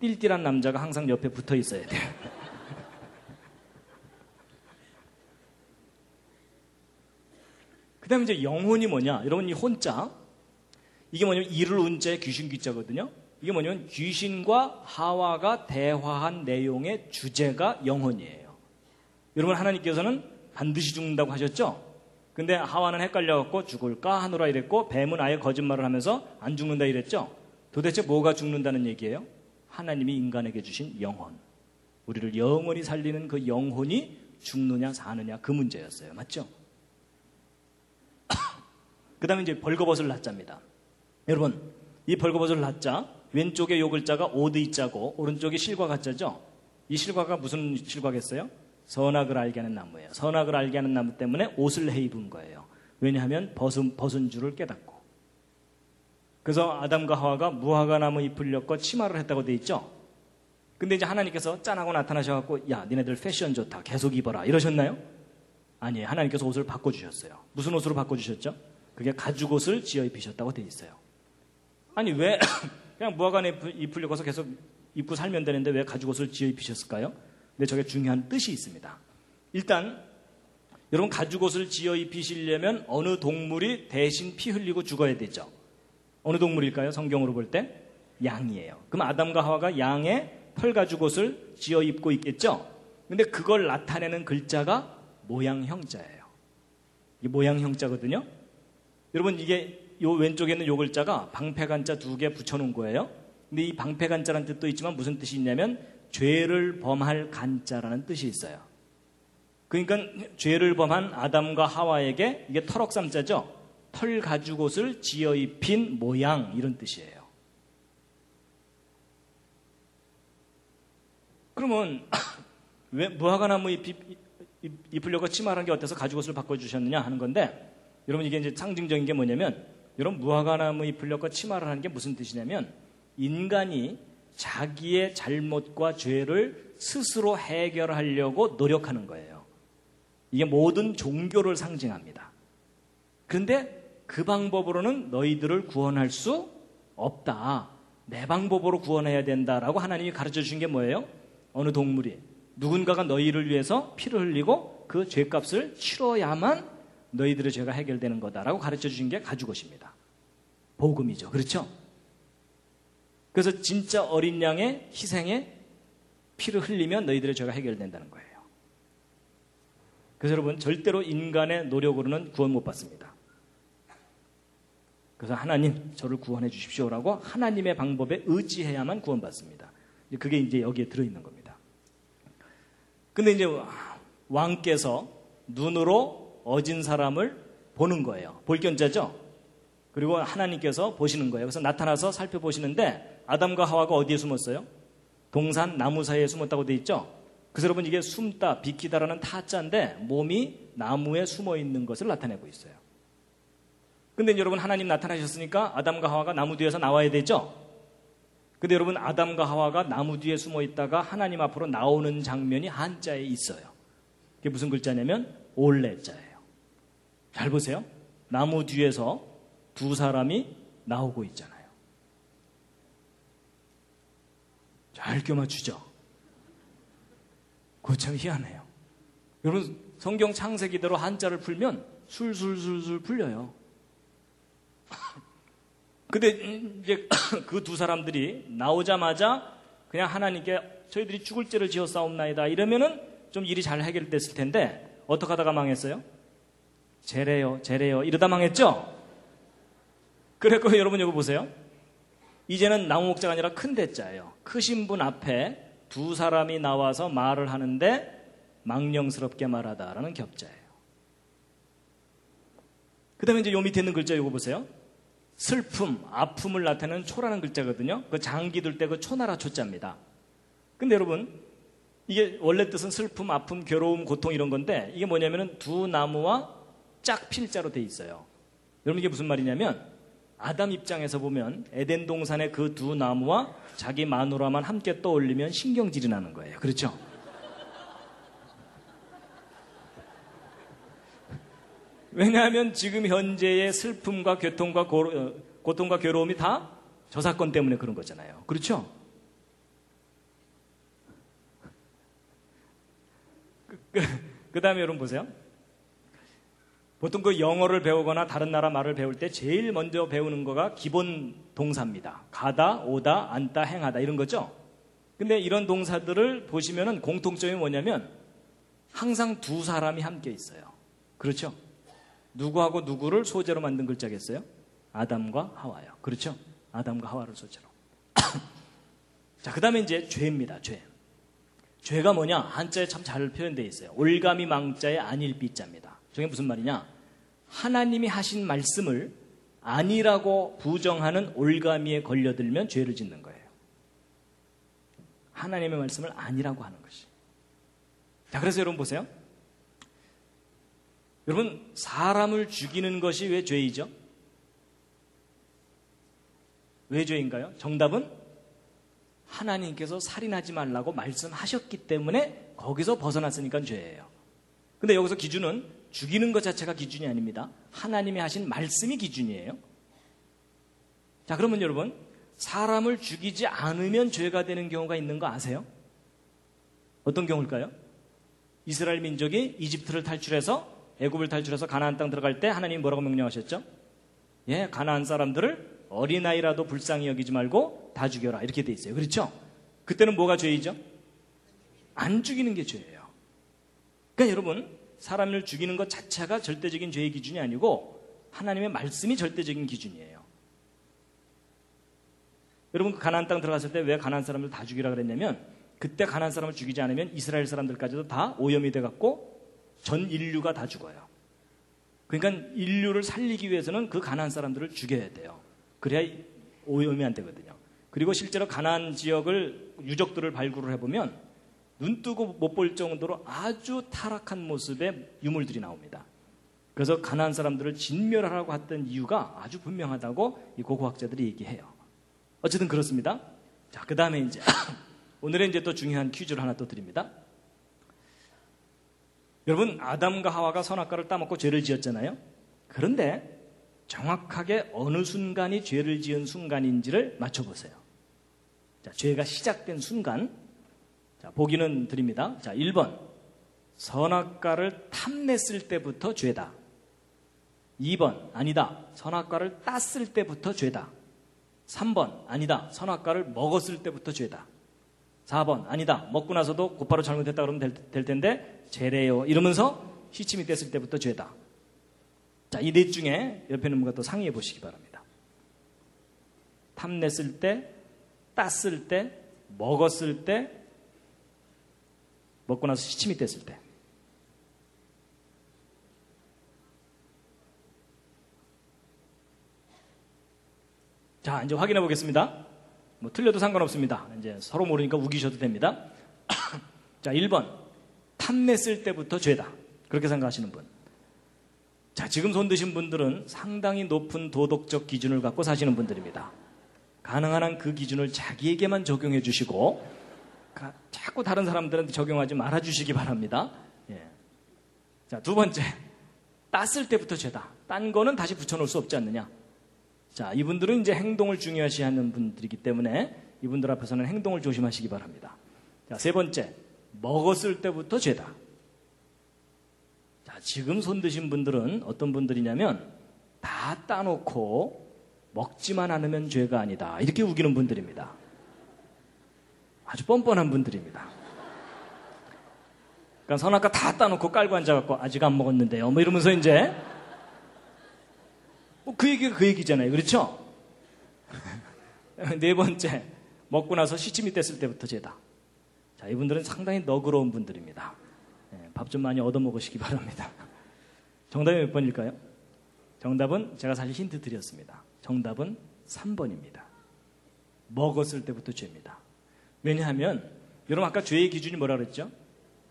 S1: 띨띨한 남자가 항상 옆에 붙어 있어야 돼요. 그 다음에 이제 영혼이 뭐냐? 여러분, 이 혼자. 이게 뭐냐면 이를 운자의 귀신 귀자거든요. 이게 뭐냐면 귀신과 하와가 대화한 내용의 주제가 영혼이에요. 여러분, 하나님께서는 반드시 죽는다고 하셨죠? 근데 하와는 헷갈려갖고 죽을까 하노라 이랬고 뱀은 아예 거짓말을 하면서 안 죽는다 이랬죠? 도대체 뭐가 죽는다는 얘기예요? 하나님이 인간에게 주신 영혼. 우리를 영원히 살리는 그 영혼이 죽느냐 사느냐 그 문제였어요. 맞죠? 그 다음에 이제 벌거벗을 낫자입니다. 여러분, 이 벌거벗을 낫자, 왼쪽에 요 글자가 오드이자고, 오른쪽이 실과 가짜죠? 이 실과가 무슨 실과겠어요? 선악을 알게 하는 나무예요. 선악을 알게 하는 나무 때문에 옷을 해 입은 거예요. 왜냐하면 벗은, 벗은 줄을 깨닫고. 그래서 아담과 하와가 무화과 나무 잎을 엮어 치마를 했다고 돼 있죠. 근데 이제 하나님께서 짠하고 나타나셔갖고 야 니네들 패션 좋다 계속 입어라 이러셨나요? 아니에요. 하나님께서 옷을 바꿔주셨어요. 무슨 옷으로 바꿔주셨죠? 그게 가죽 옷을 지어 입히셨다고 돼 있어요. 아니 왜 그냥 무화과 잎을 엮어서 계속 입고 살면 되는데 왜 가죽 옷을 지어 입히셨을까요? 근데 저게 중요한 뜻이 있습니다. 일단 여러분 가죽 옷을 지어 입히시려면 어느 동물이 대신 피 흘리고 죽어야 되죠. 어느 동물일까요? 성경으로 볼 때? 양이에요. 그럼 아담과 하와가 양의 펄가죽 옷을 지어 입고 있겠죠? 근데 그걸 나타내는 글자가 모양형자예요. 이 모양형자거든요. 여러분 이게 요 왼쪽에 있는 요 글자가 방패간자 두 개 붙여놓은 거예요. 근데 이 방패간자라는 뜻도 있지만 무슨 뜻이 있냐면 죄를 범할 간자라는 뜻이 있어요. 그러니까 죄를 범한 아담과 하와에게 이게 털럭삼자죠 펄 가죽 옷을 지어 입힌 모양 이런 뜻이에요. 그러면 왜 무화과나무 뭐 잎, 뭐 입풀려고치마는게 어때서 가죽 옷을 바꿔주셨느냐 하는 건데 여러분 이게 이제 상징적인 게 뭐냐면 여러분 무화과나무 뭐 입풀려고 치마를 하는 게 무슨 뜻이냐면 인간이 자기의 잘못과 죄를 스스로 해결하려고 노력하는 거예요. 이게 모든 종교를 상징합니다. 그런데 그 방법으로는 너희들을 구원할 수 없다. 내 방법으로 구원해야 된다라고 하나님이 가르쳐 주신 게 뭐예요? 어느 동물이 누군가가 너희를 위해서 피를 흘리고 그 죄값을 치러야만 너희들의 죄가 해결되는 거다라고 가르쳐 주신 게 가죽옷입니다. 복음이죠. 그렇죠? 그래서 진짜 어린 양의 희생에 피를 흘리면 너희들의 죄가 해결된다는 거예요. 그래서 여러분 절대로 인간의 노력으로는 구원 못 받습니다. 그래서 하나님 저를 구원해 주십시오라고 하나님의 방법에 의지해야만 구원받습니다. 그게 이제 여기에 들어있는 겁니다. 근데 이제 왕께서 눈으로 어진 사람을 보는 거예요. 볼견자죠? 그리고 하나님께서 보시는 거예요. 그래서 나타나서 살펴보시는데 아담과 하와가 어디에 숨었어요? 동산 나무 사이에 숨었다고 돼 있죠? 그래서 여러분 이게 숨다, 비키다라는 타자인데 몸이 나무에 숨어 있는 것을 나타내고 있어요. 근데 여러분 하나님 나타나셨으니까 아담과 하와가 나무 뒤에서 나와야 되죠? 근데 여러분 아담과 하와가 나무 뒤에 숨어 있다가 하나님 앞으로 나오는 장면이 한자에 있어요. 그게 무슨 글자냐면 올레자예요. 잘 보세요. 나무 뒤에서 두 사람이 나오고 있잖아요. 잘 껴맞추죠? 그거 참 희한해요. 여러분 성경 창세기대로 한자를 풀면 술술술술 풀려요. 근데 이제 그 두 사람들이 나오자마자 그냥 하나님께 저희들이 죽을 죄를 지어 싸움나이다 이러면은 좀 일이 잘 해결됐을 텐데 어떻게 하다가 망했어요? 재래요, 재래요 이러다 망했죠? 그랬고 여러분 여거 보세요. 이제는 나무 목자가 아니라 큰 대자예요. 크신 분 앞에 두 사람이 나와서 말을 하는데 망령스럽게 말하다라는 격자예요. 그 다음에 이제 요 밑에 있는 글자 이거 보세요. 슬픔, 아픔을 나타내는 초라는 글자거든요. 그장기둘 때 그 초나라 초자입니다. 근데 여러분, 이게 원래 뜻은 슬픔, 아픔, 괴로움, 고통 이런 건데 이게 뭐냐면은 두 나무와 짝필자로 돼 있어요. 여러분 이게 무슨 말이냐면 아담 입장에서 보면 에덴 동산의 그 두 나무와 자기 마누라만 함께 떠올리면 신경질이 나는 거예요. 그렇죠? 왜냐하면 지금 현재의 슬픔과 교통과 고로, 어, 고통과 괴로움이 다 저 사건 때문에 그런 거잖아요. 그렇죠? 그, 그, 그 다음에 여러분 보세요. 보통 그 영어를 배우거나 다른 나라 말을 배울 때 제일 먼저 배우는 거가 기본 동사입니다. 가다, 오다, 앉다, 행하다 이런 거죠. 근데 이런 동사들을 보시면 공통점이 뭐냐면 항상 두 사람이 함께 있어요. 그렇죠? 누구하고 누구를 소재로 만든 글자겠어요? 아담과 하와요. 그렇죠? 아담과 하와를 소재로. 자, 그 다음에 이제 죄입니다. 죄. 죄가 뭐냐? 한자에 참 잘 표현되어 있어요. 올가미 망자의 안일비자입니다. 저게 무슨 말이냐? 하나님이 하신 말씀을 아니라고 부정하는 올가미에 걸려들면 죄를 짓는 거예요. 하나님의 말씀을 아니라고 하는 것이. 자, 그래서 여러분 보세요. 여러분, 사람을 죽이는 것이 왜 죄이죠? 왜 죄인가요? 정답은 하나님께서 살인하지 말라고 말씀하셨기 때문에 거기서 벗어났으니까 죄예요. 근데 여기서 기준은 죽이는 것 자체가 기준이 아닙니다. 하나님이 하신 말씀이 기준이에요. 자, 그러면 여러분, 사람을 죽이지 않으면 죄가 되는 경우가 있는 거 아세요? 어떤 경우일까요? 이스라엘 민족이 이집트를 탈출해서 애굽을 탈출해서 가나안 땅 들어갈 때 하나님 뭐라고 명령하셨죠? 예, 가나안 사람들을 어린아이라도 불쌍히 여기지 말고 다 죽여라. 이렇게 돼 있어요. 그렇죠? 그때는 뭐가 죄이죠? 안 죽이는 게 죄예요. 그러니까 여러분, 사람을 죽이는 것 자체가 절대적인 죄의 기준이 아니고 하나님의 말씀이 절대적인 기준이에요. 여러분 그 가나안 땅 들어갔을 때 왜 가나안 사람을 다 죽이라 그랬냐면 그때 가나안 사람을 죽이지 않으면 이스라엘 사람들까지도 다 오염이 돼 갖고 전 인류가 다 죽어요. 그러니까 인류를 살리기 위해서는 그 가난한 사람들을 죽여야 돼요. 그래야 오염이 안 되거든요. 그리고 실제로 가난 지역을 유적들을 발굴을 해보면 눈 뜨고 못 볼 정도로 아주 타락한 모습의 유물들이 나옵니다. 그래서 가난한 사람들을 진멸하라고 했던 이유가 아주 분명하다고 이 고고학자들이 얘기해요. 어쨌든 그렇습니다. 자, 그 다음에 이제 오늘은 이제 또 중요한 퀴즈를 하나 또 드립니다. 여러분, 아담과 하와가 선악과를 따먹고 죄를 지었잖아요? 그런데 정확하게 어느 순간이 죄를 지은 순간인지를 맞춰보세요. 자, 죄가 시작된 순간. 자, 보기는 드립니다. 자, 1번. 선악과를 탐냈을 때부터 죄다. 2번. 아니다. 선악과를 땄을 때부터 죄다. 3번. 아니다. 선악과를 먹었을 때부터 죄다. 4번 아니다. 먹고 나서도 곧바로 잘못했다 그러면 될, 될 텐데 죄래요. 이러면서 시침이 됐을 때부터 죄다. 자, 이넷 중에 옆에 있는 분과 또 상의해 보시기 바랍니다. 탐냈을 때, 땄을 때, 먹었을 때, 먹고 나서 시침이 됐을 때. 자, 이제 확인해 보겠습니다. 뭐 틀려도 상관없습니다. 이제 서로 모르니까 우기셔도 됩니다. 자, 1번. 탐냈을 때부터 죄다. 그렇게 생각하시는 분. 자, 지금 손 드신 분들은 상당히 높은 도덕적 기준을 갖고 사시는 분들입니다. 가능한 한 그 기준을 자기에게만 적용해 주시고, 가, 자꾸 다른 사람들한테 적용하지 말아 주시기 바랍니다. 예. 자, 두 번째. 땄을 때부터 죄다. 딴 거는 다시 붙여놓을 수 없지 않느냐. 자, 이분들은 이제 행동을 중요시하는 분들이기 때문에 이분들 앞에서는 행동을 조심하시기 바랍니다. 자, 세 번째. 먹었을 때부터 죄다. 자, 지금 손 드신 분들은 어떤 분들이냐면 다 따놓고 먹지만 않으면 죄가 아니다. 이렇게 우기는 분들입니다. 아주 뻔뻔한 분들입니다. 그러니까 선악과 다 따놓고 깔고 앉아갖고 아직 안 먹었는데요. 뭐 이러면서 이제 어, 그 얘기가 그 얘기잖아요. 그렇죠? 네 번째, 먹고 나서 시침이 뗐을 때부터 죄다 자, 이분들은 상당히 너그러운 분들입니다. 네, 예, 밥좀 많이 얻어먹으시기 바랍니다. 정답이 몇 번일까요? 정답은 제가 사실 힌트 드렸습니다. 정답은 3번입니다. 먹었을 때부터 죄입니다. 왜냐하면 여러분 아까 죄의 기준이 뭐라 그랬죠?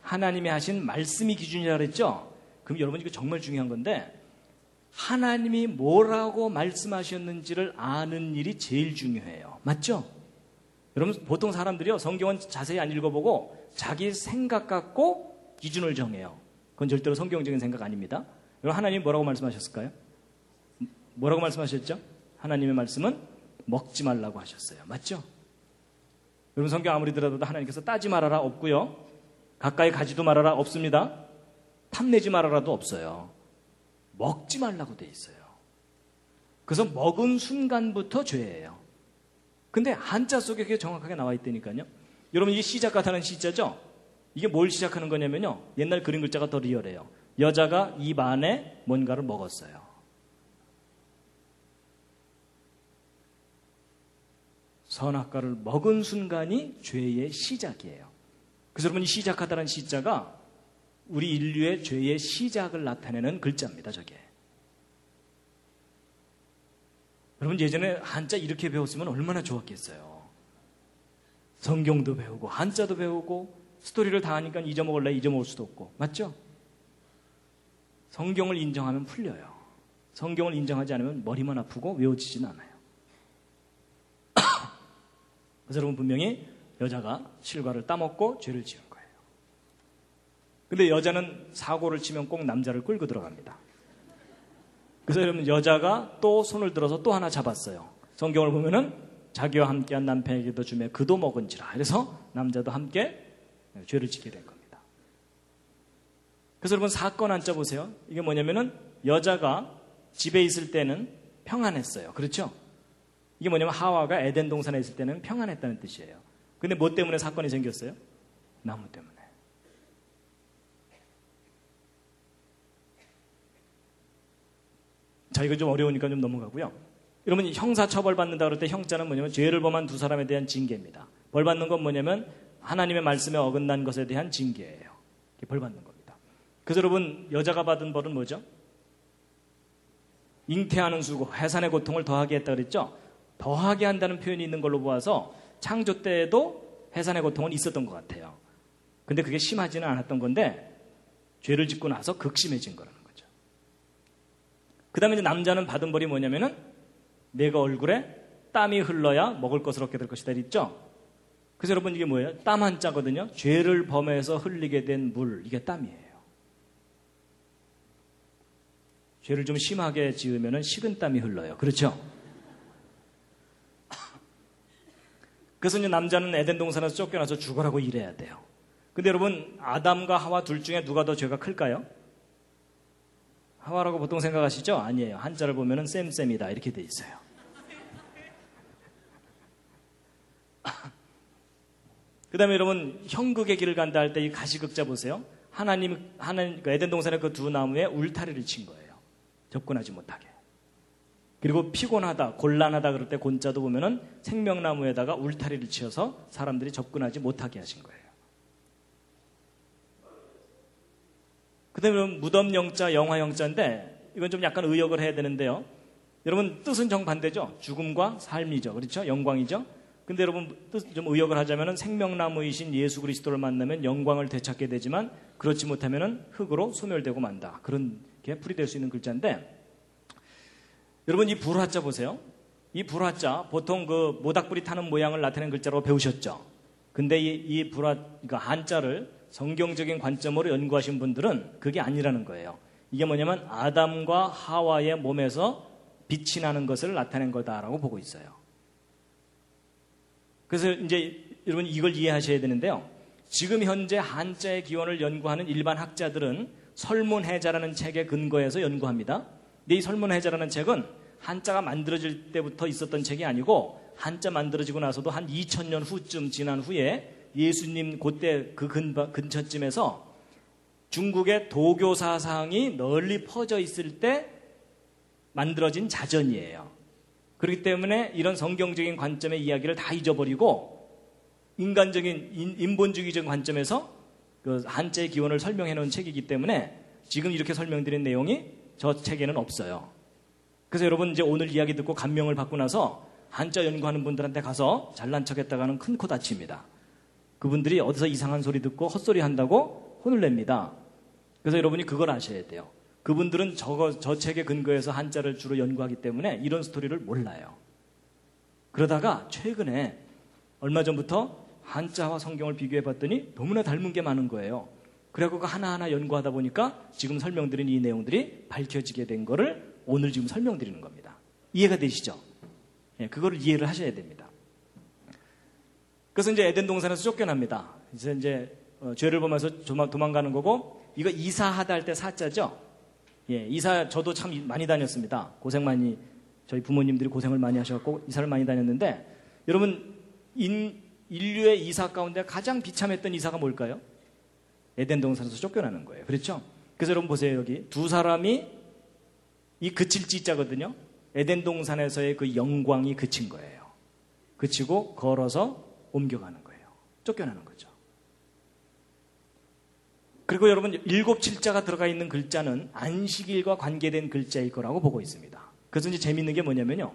S1: 하나님이 하신 말씀이 기준이라 그랬죠? 그럼 여러분 이거 정말 중요한 건데 하나님이 뭐라고 말씀하셨는지를 아는 일이 제일 중요해요. 맞죠? 여러분 보통 사람들이요 성경은 자세히 안 읽어보고 자기 생각 갖고 기준을 정해요. 그건 절대로 성경적인 생각 아닙니다. 여러분 하나님 뭐라고 말씀하셨을까요? 뭐라고 말씀하셨죠? 하나님의 말씀은 먹지 말라고 하셨어요. 맞죠? 여러분 성경 아무리 들어도 하나님께서 따지 말아라 없고요. 가까이 가지도 말아라 없습니다. 탐내지 말아라도 없어요. 먹지 말라고 돼 있어요. 그래서 먹은 순간부터 죄예요. 근데 한자 속에 그게 정확하게 나와 있다니까요. 여러분 이게 시작 같다는 시자죠? 이게 뭘 시작하는 거냐면요. 옛날 그림 글자가 더 리얼해요. 여자가 입 안에 뭔가를 먹었어요. 선악과를 먹은 순간이 죄의 시작이에요. 그래서 여러분 이 시작하다는 시자가 우리 인류의 죄의 시작을 나타내는 글자입니다, 저게. 여러분, 예전에 한자 이렇게 배웠으면 얼마나 좋았겠어요. 성경도 배우고, 한자도 배우고, 스토리를 다 하니까 잊어먹을래 잊어먹을 수도 없고. 맞죠? 성경을 인정하면 풀려요. 성경을 인정하지 않으면 머리만 아프고 외워지진 않아요. 그래서 여러분 분명히 여자가 실과를 따먹고 죄를 지은 거예요. 근데 여자는 사고를 치면 꼭 남자를 끌고 들어갑니다. 그래서 여러분 여자가 또 손을 들어서 또 하나 잡았어요. 성경을 보면은 자기와 함께한 남편에게도 주매 그도 먹은지라. 그래서 남자도 함께 죄를 지게된 겁니다. 그래서 여러분 사건 한자 보세요. 이게 뭐냐면은 여자가 집에 있을 때는 평안했어요. 그렇죠? 이게 뭐냐면 하와가 에덴 동산에 있을 때는 평안했다는 뜻이에요. 근데 뭐 때문에 사건이 생겼어요? 나무 때문에. 자기가 좀 어려우니까 좀 넘어가고요. 여러분 형사 처벌 받는다 그럴 때 형자는 뭐냐면 죄를 범한 두 사람에 대한 징계입니다. 벌 받는 건 뭐냐면 하나님의 말씀에 어긋난 것에 대한 징계예요. 벌 받는 겁니다. 그래서 여러분 여자가 받은 벌은 뭐죠? 잉태하는 수고, 해산의 고통을 더하게 했다 그랬죠? 더하게 한다는 표현이 있는 걸로 보아서 창조 때에도 해산의 고통은 있었던 것 같아요. 근데 그게 심하지는 않았던 건데 죄를 짓고 나서 극심해진 거라. 그 다음에 이제 남자는 받은 벌이 뭐냐면은 내가 얼굴에 땀이 흘러야 먹을 것을 얻게 될 것이다. 있죠? 그래서 여러분 이게 뭐예요? 땀 한 자거든요. 죄를 범해서 흘리게 된 물, 이게 땀이에요. 죄를 좀 심하게 지으면 식은 땀이 흘러요. 그렇죠? 그래서 이제 남자는 에덴 동산에서 쫓겨나서 죽어라고 일해야 돼요. 근데 여러분 아담과 하와 둘 중에 누가 더 죄가 클까요? 하와라고 보통 생각하시죠? 아니에요. 한자를 보면은 쌤쌤이다 이렇게 돼 있어요. 그 다음에 여러분 형극의 길을 간다 할 때 이 가시극자 보세요. 하나님 하나님 그 에덴 동산의 그 두 나무에 울타리를 친 거예요. 접근하지 못하게. 그리고 피곤하다, 곤란하다 그럴 때 곤자도 보면은 생명나무에다가 울타리를 치어서 사람들이 접근하지 못하게 하신 거예요. 그다음에 무덤 영자, 영화 영자인데 이건 좀 약간 의역을 해야 되는데요. 여러분 뜻은 정반대죠. 죽음과 삶이죠. 그렇죠? 영광이죠. 근데 여러분 뜻 좀 의역을 하자면 생명나무이신 예수 그리스도를 만나면 영광을 되찾게 되지만 그렇지 못하면 흙으로 소멸되고 만다. 그런 게 풀이될 수 있는 글자인데 여러분 이 불화자 보세요. 이 불화자 보통 그 모닥불이 타는 모양을 나타낸 글자로 배우셨죠. 근데 이, 이 불화 그러니까 한자를 성경적인 관점으로 연구하신 분들은 그게 아니라는 거예요. 이게 뭐냐면 아담과 하와의 몸에서 빛이 나는 것을 나타낸 거다라고 보고 있어요. 그래서 이제 여러분 이걸 이해하셔야 되는데요. 지금 현재 한자의 기원을 연구하는 일반 학자들은 설문해자라는 책에근거해서 연구합니다. 근데 이 설문해자라는 책은 한자가 만들어질 때부터 있었던 책이 아니고 한자 만들어지고 나서도 한 2000년 후쯤 지난 후에 예수님 그때 그 근바, 근처쯤에서 중국의 도교 사상이 널리 퍼져 있을 때 만들어진 자전이에요. 그렇기 때문에 이런 성경적인 관점의 이야기를 다 잊어버리고 인간적인 인본주의적인 관점에서 그 한자의 기원을 설명해 놓은 책이기 때문에 지금 이렇게 설명드린 내용이 저 책에는 없어요. 그래서 여러분 이제 오늘 이야기 듣고 감명을 받고 나서 한자 연구하는 분들한테 가서 잘난 척 했다가는 큰 코 다칩니다. 그분들이 어디서 이상한 소리 듣고 헛소리 한다고 혼을 냅니다. 그래서 여러분이 그걸 아셔야 돼요. 그분들은 저거, 저 책에 근거해서 한자를 주로 연구하기 때문에 이런 스토리를 몰라요. 그러다가 최근에 얼마 전부터 한자와 성경을 비교해 봤더니 너무나 닮은 게 많은 거예요. 그래갖고 하나하나 연구하다 보니까 지금 설명드린 이 내용들이 밝혀지게 된 거를 오늘 지금 설명드리는 겁니다. 이해가 되시죠? 예, 그거를 이해를 하셔야 됩니다. 그래서 이제 에덴 동산에서 쫓겨납니다. 그래서 이제 어, 죄를 보면서 도망, 도망가는 거고 이거 이사하다 할 때 사자죠. 예, 이사 저도 참 많이 다녔습니다. 고생 많이 저희 부모님들이 고생을 많이 하셨고 이사를 많이 다녔는데 여러분 인, 인류의 이사 가운데 가장 비참했던 이사가 뭘까요? 에덴 동산에서 쫓겨나는 거예요. 그렇죠? 그래서 여러분 보세요 여기 두 사람이 이 그칠 지자거든요. 에덴 동산에서의 그 영광이 그친 거예요. 그치고 걸어서 옮겨가는 거예요. 쫓겨나는 거죠. 그리고 여러분 일곱 칠자가 들어가 있는 글자는 안식일과 관계된 글자일 거라고 보고 있습니다. 그래서 이제 재밌는 게 뭐냐면요.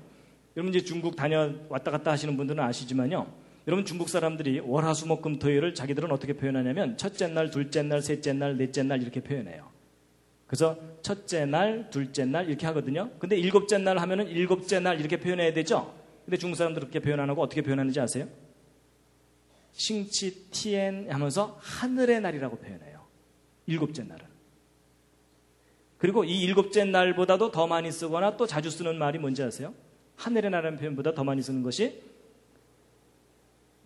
S1: 여러분 이제 중국 다녀 왔다 갔다 하시는 분들은 아시지만요. 여러분 중국 사람들이 월화수목금토일을 요 자기들은 어떻게 표현하냐면 첫째 날, 둘째 날, 셋째 날, 넷째 날 이렇게 표현해요. 그래서 첫째 날, 둘째 날 이렇게 하거든요. 근데 일곱째 날 하면은 일곱째 날 이렇게 표현해야 되죠. 근데 중국 사람들 그렇게 표현 안 하고 어떻게 표현하는지 아세요? 싱치 티엔 하면서 하늘의 날이라고 표현해요. 일곱째 날은. 그리고 이 일곱째 날보다도 더 많이 쓰거나 또 자주 쓰는 말이 뭔지 아세요? 하늘의 날이라는 표현보다 더 많이 쓰는 것이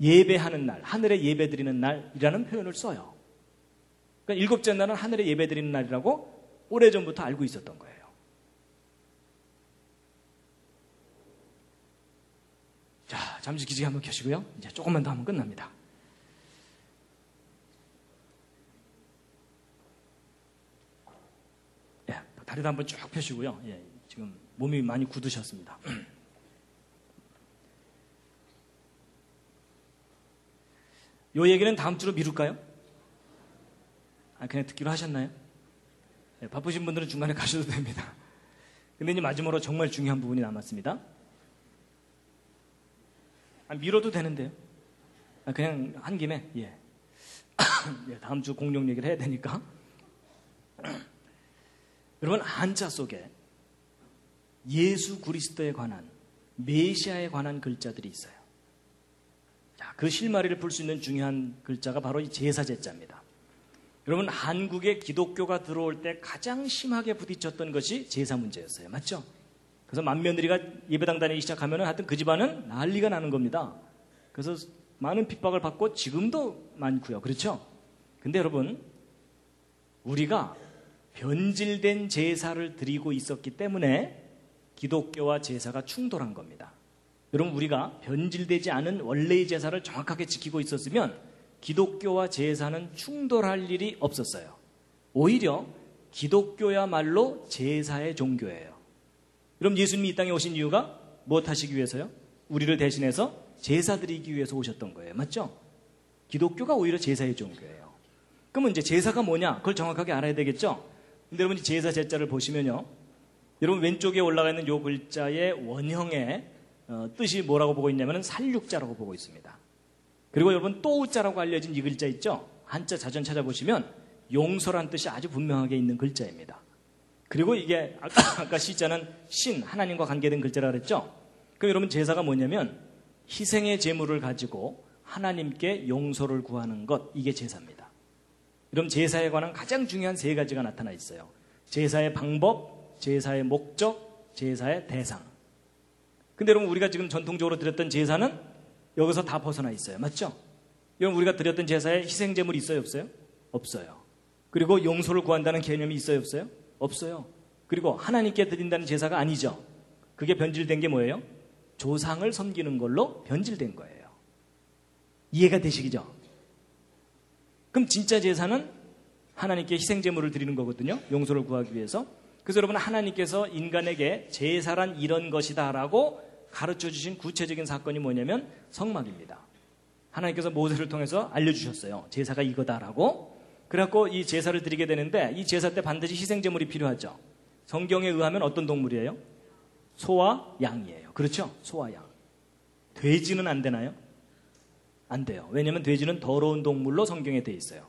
S1: 예배하는 날, 하늘에 예배 드리는 날이라는 표현을 써요. 그러니까 일곱째 날은 하늘에 예배 드리는 날이라고 오래전부터 알고 있었던 거예요. 자, 잠시 기지개 한번 켜시고요. 이제 조금만 더 하면 끝납니다. 다리도 한번 쭉 펴시고요. 예, 지금 몸이 많이 굳으셨습니다. 요 얘기는 다음 주로 미룰까요? 아, 그냥 듣기로 하셨나요? 네, 바쁘신 분들은 중간에 가셔도 됩니다. 근데 이제 마지막으로 정말 중요한 부분이 남았습니다. 아, 미뤄도 되는데요. 아, 그냥 한 김에, 예. 예, 다음 주 공룡 얘기를 해야 되니까. 여러분 한자 속에 예수 그리스도에 관한 메시아에 관한 글자들이 있어요. 자, 그 실마리를 풀 수 있는 중요한 글자가 바로 이 제사제자입니다. 여러분 한국에 기독교가 들어올 때 가장 심하게 부딪혔던 것이 제사 문제였어요. 맞죠? 그래서 만면들이가 예배당 다니기 시작하면 하여튼 그 집안은 난리가 나는 겁니다. 그래서 많은 핍박을 받고 지금도 많고요. 그렇죠? 근데 여러분 우리가 변질된 제사를 드리고 있었기 때문에 기독교와 제사가 충돌한 겁니다. 여러분 우리가 변질되지 않은 원래의 제사를 정확하게 지키고 있었으면 기독교와 제사는 충돌할 일이 없었어요. 오히려 기독교야말로 제사의 종교예요. 그럼 예수님이 이 땅에 오신 이유가 무엇 하시기 위해서요? 우리를 대신해서 제사 드리기 위해서 오셨던 거예요. 맞죠? 기독교가 오히려 제사의 종교예요. 그러면 이제 제사가 뭐냐? 그걸 정확하게 알아야 되겠죠? 근데 여러분 제사 제자를 보시면요. 여러분 왼쪽에 올라가 있는 요 글자의 원형의 어, 뜻이 뭐라고 보고 있냐면 살육자라고 보고 있습니다. 그리고 여러분 또우자라고 알려진 이 글자 있죠? 한자 자전 찾아보시면 용서란 뜻이 아주 분명하게 있는 글자입니다. 그리고 이게 아까, 아까 시자는 신, 하나님과 관계된 글자라 그랬죠? 그럼 여러분 제사가 뭐냐면 희생의 제물을 가지고 하나님께 용서를 구하는 것, 이게 제사입니다. 이런 제사에 관한 가장 중요한 세 가지가 나타나 있어요. 제사의 방법, 제사의 목적, 제사의 대상. 근데 여러분 우리가 지금 전통적으로 드렸던 제사는 여기서 다 벗어나 있어요. 맞죠? 여러분 우리가 드렸던 제사에 희생 제물이 있어요, 없어요? 없어요. 그리고 용서를 구한다는 개념이 있어요, 없어요? 없어요. 그리고 하나님께 드린다는 제사가 아니죠. 그게 변질된 게 뭐예요? 조상을 섬기는 걸로 변질된 거예요. 이해가 되시기죠? 그럼 진짜 제사는 하나님께 희생제물을 드리는 거거든요. 용서를 구하기 위해서. 그래서 여러분 하나님께서 인간에게 제사란 이런 것이다라고 가르쳐 주신 구체적인 사건이 뭐냐면 성막입니다. 하나님께서 모세를 통해서 알려주셨어요. 제사가 이거다라고. 그래갖고 이 제사를 드리게 되는데 이 제사 때 반드시 희생제물이 필요하죠. 성경에 의하면 어떤 동물이에요? 소와 양이에요. 그렇죠? 소와 양. 돼지는 안 되나요? 안 돼요. 왜냐면 하 돼지는 더러운 동물로 성경에 돼 있어요.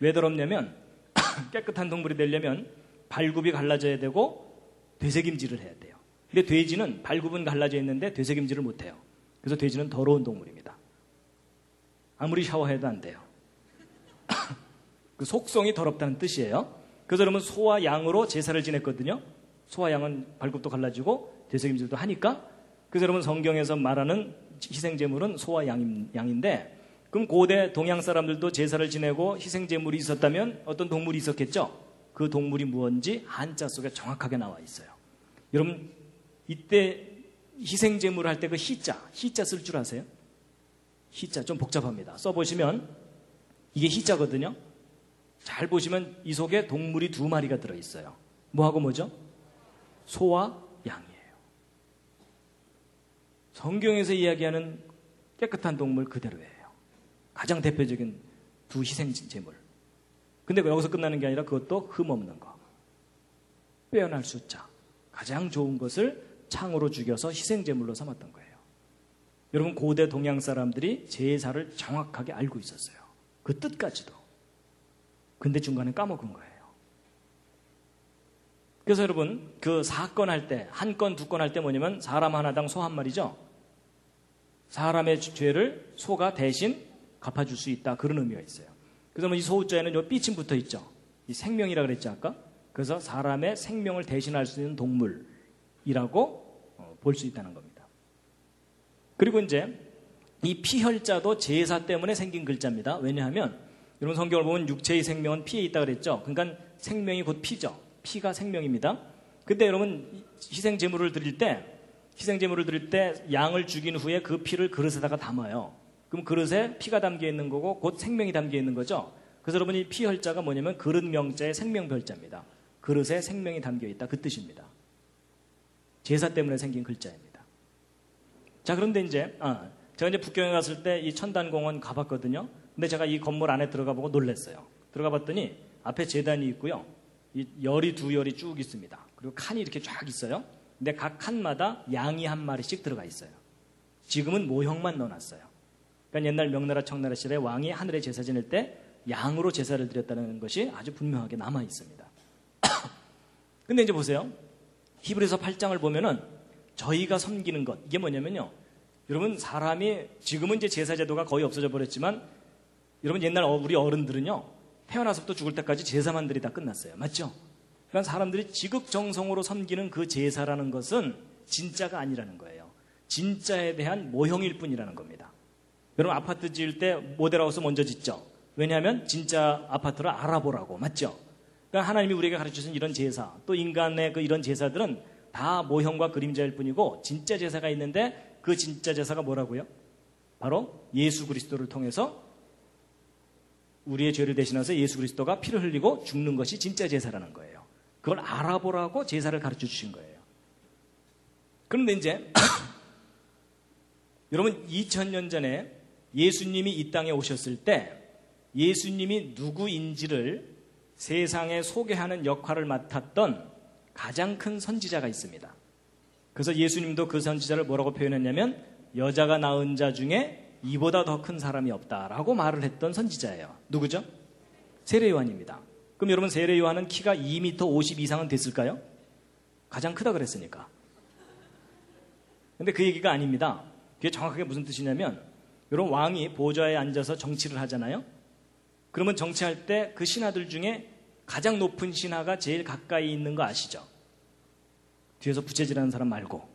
S1: 왜 더럽냐면 깨끗한 동물이 되려면 발굽이 갈라져야 되고 되새김질을 해야 돼요. 근데 돼지는 발굽은 갈라져 있는데 되새김질을 못 해요. 그래서 돼지는 더러운 동물입니다. 아무리 샤워해도 안 돼요. 그 속성이 더럽다는 뜻이에요. 그래서 여러분 소와 양으로 제사를 지냈거든요. 소와 양은 발굽도 갈라지고 되새김질도 하니까 그래서 여러분 성경에서 말하는 희생제물은 소와 양, 인데 그럼 고대 동양 사람들도 제사를 지내고 희생제물이 있었다면 어떤 동물이 있었겠죠? 그 동물이 무언지 한자 속에 정확하게 나와 있어요. 여러분 이때 희생제물 할때 그 희자, 희자 쓸 줄 아세요? 희자 좀 복잡합니다. 써보시면 이게 희자거든요. 잘 보시면 이 속에 동물이 두 마리가 들어있어요. 뭐하고 뭐죠? 소와 양이. 성경에서 이야기하는 깨끗한 동물 그대로예요. 가장 대표적인 두 희생 제물. 근데 그 여기서 끝나는 게 아니라 그것도 흠 없는 거. 빼어날 숫자. 가장 좋은 것을 창으로 죽여서 희생 제물로 삼았던 거예요. 여러분 고대 동양 사람들이 제사를 정확하게 알고 있었어요. 그 뜻까지도. 근데 중간에 까먹은 거예요. 그래서 여러분 그 사건 할때 한 건 두 건 할 때 뭐냐면 사람 하나당 소 한 마리죠. 사람의 죄를 소가 대신 갚아줄 수 있다. 그런 의미가 있어요. 그래서 뭐 이 소우자에는 요 삐침 붙어 있죠. 이 생명이라 그랬지 아까. 그래서 사람의 생명을 대신할 수 있는 동물이라고 어, 볼수 있다는 겁니다. 그리고 이제 이 피혈자도 제사 때문에 생긴 글자입니다. 왜냐하면 이런 성경을 보면 육체의 생명은 피에 있다 그랬죠. 그러니까 생명이 곧 피죠. 피가 생명입니다. 근데 여러분 희생 제물을 드릴 때 희생제물을 드릴 때 양을 죽인 후에 그 피를 그릇에다가 담아요. 그럼 그릇에 피가 담겨 있는 거고 곧 생명이 담겨 있는 거죠. 그래서 여러분 이 피혈자가 뭐냐면 그릇 명자의 생명 별자입니다. 그릇에 생명이 담겨 있다 그 뜻입니다. 제사 때문에 생긴 글자입니다. 자 그런데 이제 아, 제가 이제 북경에 갔을 때 이 천단공원 가봤거든요. 근데 제가 이 건물 안에 들어가 보고 놀랐어요. 들어가 봤더니 앞에 재단이 있고요. 이 열이 두 열이 쭉 있습니다. 그리고 칸이 이렇게 쫙 있어요. 근데 각 칸마다 양이 한 마리씩 들어가 있어요. 지금은 모형만 넣어놨어요. 그러니까 옛날 명나라 청나라 시대 왕이 하늘에 제사 지낼 때 양으로 제사를 드렸다는 것이 아주 분명하게 남아 있습니다. 근데 이제 보세요. 히브리서 8장을 보면은 저희가 섬기는 것 이게 뭐냐면요. 여러분 사람이 지금은 이제 제사 제도가 거의 없어져 버렸지만 여러분 옛날 어, 우리 어른들은요 태어나서부터 죽을 때까지 제사만 들이 다 끝났어요. 맞죠? 그러니까 사람들이 지극정성으로 섬기는 그 제사라는 것은 진짜가 아니라는 거예요. 진짜에 대한 모형일 뿐이라는 겁니다. 여러분 아파트 지을 때 모델하우스 먼저 짓죠. 왜냐하면 진짜 아파트를 알아보라고 맞죠? 그러니까 하나님이 우리에게 가르치신 이런 제사 또 인간의 그 이런 제사들은 다 모형과 그림자일 뿐이고 진짜 제사가 있는데 그 진짜 제사가 뭐라고요? 바로 예수 그리스도를 통해서 우리의 죄를 대신해서 예수 그리스도가 피를 흘리고 죽는 것이 진짜 제사라는 거예요. 그걸 알아보라고 제사를 가르쳐 주신 거예요. 그런데 이제 여러분 2000년 전에 예수님이 이 땅에 오셨을 때 예수님이 누구인지를 세상에 소개하는 역할을 맡았던 가장 큰 선지자가 있습니다. 그래서 예수님도 그 선지자를 뭐라고 표현했냐면 여자가 낳은 자 중에 이보다 더 큰 사람이 없다라고 말을 했던 선지자예요. 누구죠? 세례 요한입니다. 그럼 여러분 세례 요한은 키가 2m 50 이상은 됐을까요? 가장 크다 그랬으니까. 근데 그 얘기가 아닙니다. 그게 정확하게 무슨 뜻이냐면 여러분 왕이 보좌에 앉아서 정치를 하잖아요. 그러면 정치할 때 그 신하들 중에 가장 높은 신하가 제일 가까이 있는 거 아시죠? 뒤에서 부채질하는 사람 말고.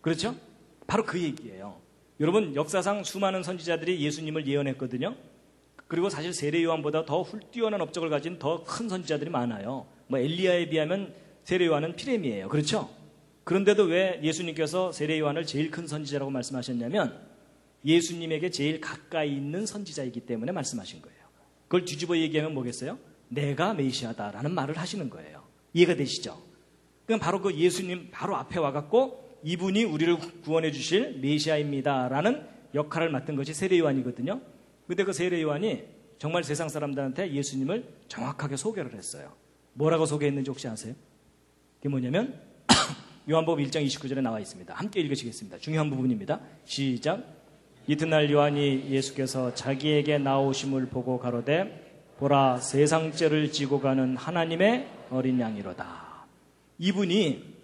S1: 그렇죠? 바로 그 얘기예요. 여러분 역사상 수많은 선지자들이 예수님을 예언했거든요. 그리고 사실 세례 요한보다 더 훌뛰어난 업적을 가진 더 큰 선지자들이 많아요. 뭐 엘리야에 비하면 세례 요한은 피렘이에요. 그렇죠? 그런데도 왜 예수님께서 세례 요한을 제일 큰 선지자라고 말씀하셨냐면 예수님에게 제일 가까이 있는 선지자이기 때문에 말씀하신 거예요. 그걸 뒤집어 얘기하면 뭐겠어요? 내가 메시아다라는 말을 하시는 거예요. 이해가 되시죠? 그럼 바로 그 예수님 바로 앞에 와갖고 이분이 우리를 구원해 주실 메시아입니다라는 역할을 맡은 것이 세례 요한이거든요. 그때 그 세례 요한이 정말 세상 사람들한테 예수님을 정확하게 소개를 했어요. 뭐라고 소개했는지 혹시 아세요? 그게 뭐냐면 요한복음 1장 29절에 나와 있습니다. 함께 읽으시겠습니다. 중요한 부분입니다. 시작. 이튿날 요한이 예수께서 자기에게 나오심을 보고 가로되 보라 세상죄를 지고 가는 하나님의 어린 양이로다. 이분이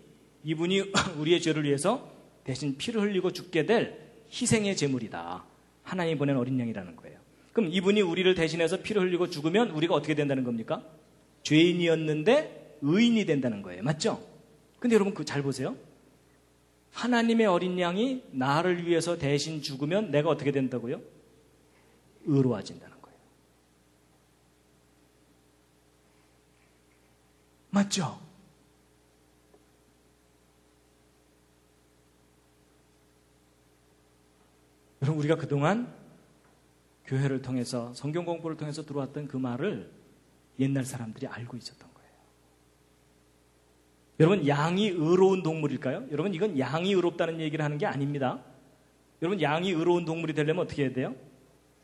S1: 이분이 우리의 죄를 위해서 대신 피를 흘리고 죽게 될 희생의 제물이다. 하나님이 보낸 어린 양이라는 거예요. 그럼 이분이 우리를 대신해서 피를 흘리고 죽으면 우리가 어떻게 된다는 겁니까? 죄인이었는데 의인이 된다는 거예요. 맞죠? 근데 여러분 그 잘 보세요. 하나님의 어린 양이 나를 위해서 대신 죽으면 내가 어떻게 된다고요? 의로워진다는 거예요. 맞죠? 여러분 우리가 그동안 교회를 통해서 성경 공부를 통해서 들어왔던 그 말을 옛날 사람들이 알고 있었던 거예요. 여러분 양이 의로운 동물일까요? 여러분 이건 양이 의롭다는 얘기를 하는 게 아닙니다. 여러분 양이 의로운 동물이 되려면 어떻게 해야 돼요?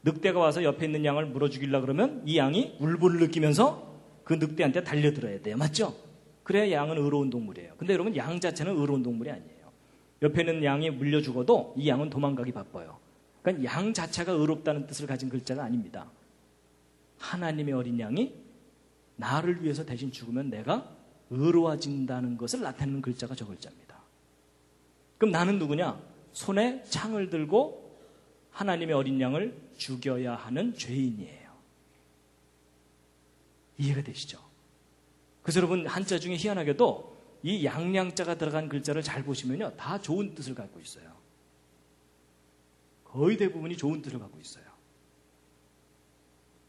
S1: 늑대가 와서 옆에 있는 양을 물어 죽이려 그러면 이 양이 울분을 느끼면서 그 늑대한테 달려들어야 돼요. 맞죠? 그래야 양은 의로운 동물이에요. 근데 여러분 양 자체는 의로운 동물이 아니에요. 옆에 있는 양이 물려 죽어도 이 양은 도망가기 바빠요. 그러니까 양 자체가 의롭다는 뜻을 가진 글자가 아닙니다. 하나님의 어린 양이 나를 위해서 대신 죽으면 내가 의로워진다는 것을 나타내는 글자가 저 글자입니다. 그럼 나는 누구냐? 손에 창을 들고 하나님의 어린 양을 죽여야 하는 죄인이에요. 이해가 되시죠? 그래서 여러분 한자 중에 희한하게도 이 양양자가 들어간 글자를 잘 보시면요. 다 좋은 뜻을 갖고 있어요. 거의 대부분이 좋은 뜻을 갖고 있어요.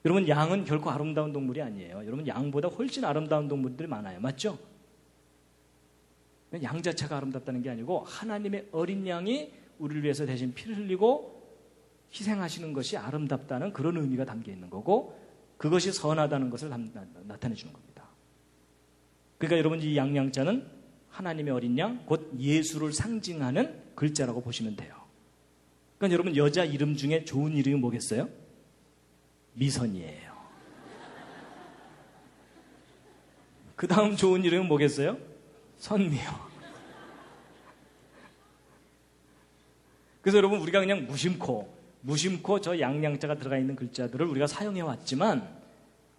S1: 여러분 양은 결코 아름다운 동물이 아니에요. 여러분 양보다 훨씬 아름다운 동물들이 많아요. 맞죠? 양 자체가 아름답다는 게 아니고 하나님의 어린 양이 우리를 위해서 대신 피를 흘리고 희생하시는 것이 아름답다는 그런 의미가 담겨 있는 거고 그것이 선하다는 것을 나타내 주는 겁니다. 그러니까 여러분 이 양양자는 하나님의 어린 양, 곧 예수를 상징하는 글자라고 보시면 돼요. 그러니까 여러분 여자 이름 중에 좋은 이름이 뭐겠어요? 미선이에요. 그 다음 좋은 이름은 뭐겠어요? 선미요. 그래서 여러분 우리가 그냥 무심코 무심코 저 양양자가 들어가 있는 글자들을 우리가 사용해 왔지만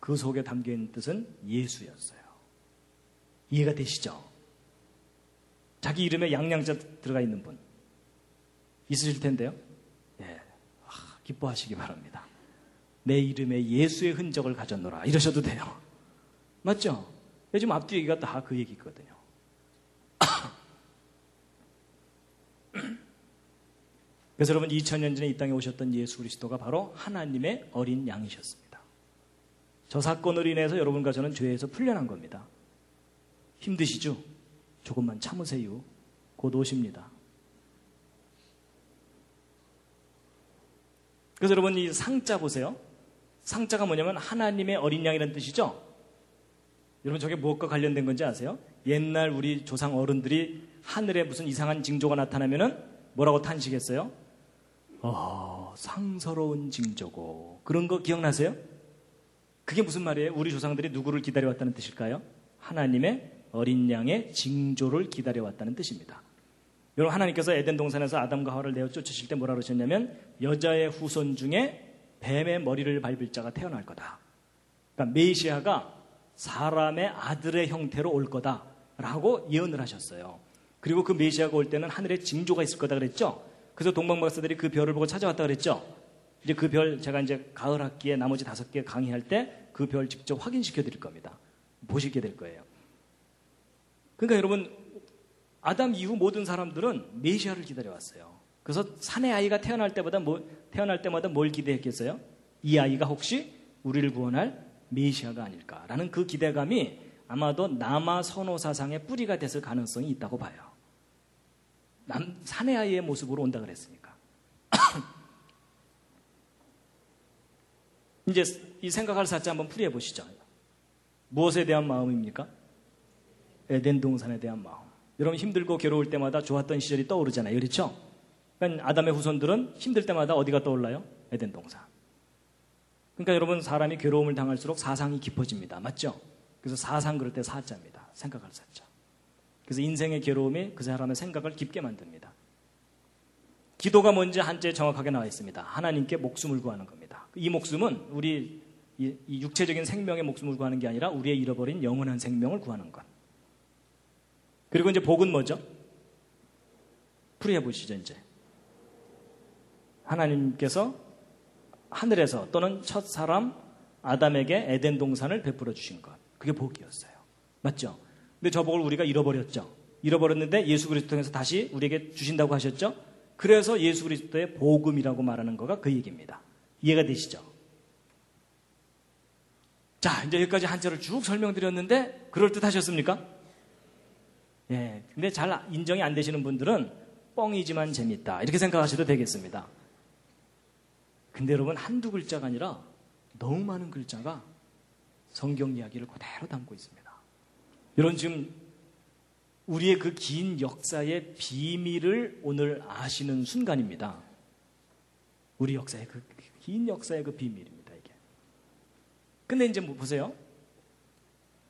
S1: 그 속에 담겨 있는 뜻은 예수였어요. 이해가 되시죠? 자기 이름에 양양자 들어가 있는 분 있으실 텐데요. 기뻐하시기 바랍니다. 내 이름에 예수의 흔적을 가졌노라. 이러셔도 돼요. 맞죠? 요즘 앞뒤 얘기가 다 그 얘기거든요. 그래서 여러분 2000년 전에 이 땅에 오셨던 예수 그리스도가 바로 하나님의 어린 양이셨습니다. 저 사건으로 인해서 여러분과 저는 죄에서 풀려난 겁니다. 힘드시죠? 조금만 참으세요. 곧 오십니다. 그래서 여러분 이 상자 보세요. 상자가 뭐냐면 하나님의 어린 양이라는 뜻이죠. 여러분 저게 무엇과 관련된 건지 아세요? 옛날 우리 조상 어른들이 하늘에 무슨 이상한 징조가 나타나면은 뭐라고 탄식했어요? 어, 상서로운 징조고. 그런 거 기억나세요? 그게 무슨 말이에요? 우리 조상들이 누구를 기다려왔다는 뜻일까요? 하나님의 어린 양의 징조를 기다려왔다는 뜻입니다. 여러분 하나님께서 에덴 동산에서 아담과 하와를 내어 쫓으실 때 뭐라 그러셨냐면 여자의 후손 중에 뱀의 머리를 밟을 자가 태어날 거다. 그러니까 메시아가 사람의 아들의 형태로 올 거다라고 예언을 하셨어요. 그리고 그 메시아가 올 때는 하늘에 징조가 있을 거다 그랬죠. 그래서 동방 박사들이 그 별을 보고 찾아왔다 그랬죠. 이제 그 별 제가 이제 가을 학기에 나머지 다섯 개 강의할 때 그 별 직접 확인시켜 드릴 겁니다. 보시게 될 거예요. 그러니까 여러분 아담 이후 모든 사람들은 메시아를 기다려왔어요. 그래서 산의 아이가 태어날 때마다 뭐, 태어날 때마다 뭘 기대했겠어요? 이 아이가 혹시 우리를 구원할 메시아가 아닐까라는 그 기대감이 아마도 남아 선호 사상의 뿌리가 됐을 가능성이 있다고 봐요. 남 산의 아이의 모습으로 온다 그랬으니까. 이제 이 생각할 사자 한번 풀이해 보시죠. 무엇에 대한 마음입니까? 에덴 동산에 대한 마음. 여러분 힘들고 괴로울 때마다 좋았던 시절이 떠오르잖아요. 그렇죠? 그러니까 아담의 후손들은 힘들 때마다 어디가 떠올라요? 에덴 동산. 그러니까 여러분 사람이 괴로움을 당할수록 사상이 깊어집니다. 맞죠? 그래서 사상 그럴 때 사자입니다. 생각할 사자. 그래서 인생의 괴로움이 그 사람의 생각을 깊게 만듭니다. 기도가 뭔지 한자 정확하게 나와 있습니다. 하나님께 목숨을 구하는 겁니다. 이 목숨은 우리 이 육체적인 생명의 목숨을 구하는 게 아니라 우리의 잃어버린 영원한 생명을 구하는 것. 그리고 이제 복은 뭐죠? 풀이해 보시죠, 이제. 하나님께서 하늘에서 또는 첫 사람 아담에게 에덴 동산을 베풀어 주신 것. 그게 복이었어요. 맞죠? 근데 저 복을 우리가 잃어버렸죠. 잃어버렸는데 예수 그리스도 통해서 다시 우리에게 주신다고 하셨죠? 그래서 예수 그리스도의 복음이라고 말하는 거가 그 얘기입니다. 이해가 되시죠? 자, 이제 여기까지 한자를 쭉 설명드렸는데 그럴듯 하셨습니까? 예. 근데 잘 인정이 안 되시는 분들은 뻥이지만 재밌다. 이렇게 생각하셔도 되겠습니다. 근데 여러분, 한두 글자가 아니라 너무 많은 글자가 성경 이야기를 그대로 담고 있습니다. 이런 지금 우리의 그 긴 역사의 비밀을 오늘 아시는 순간입니다. 우리 역사의 그 긴 역사의 그 비밀입니다, 이게. 근데 이제 뭐 보세요.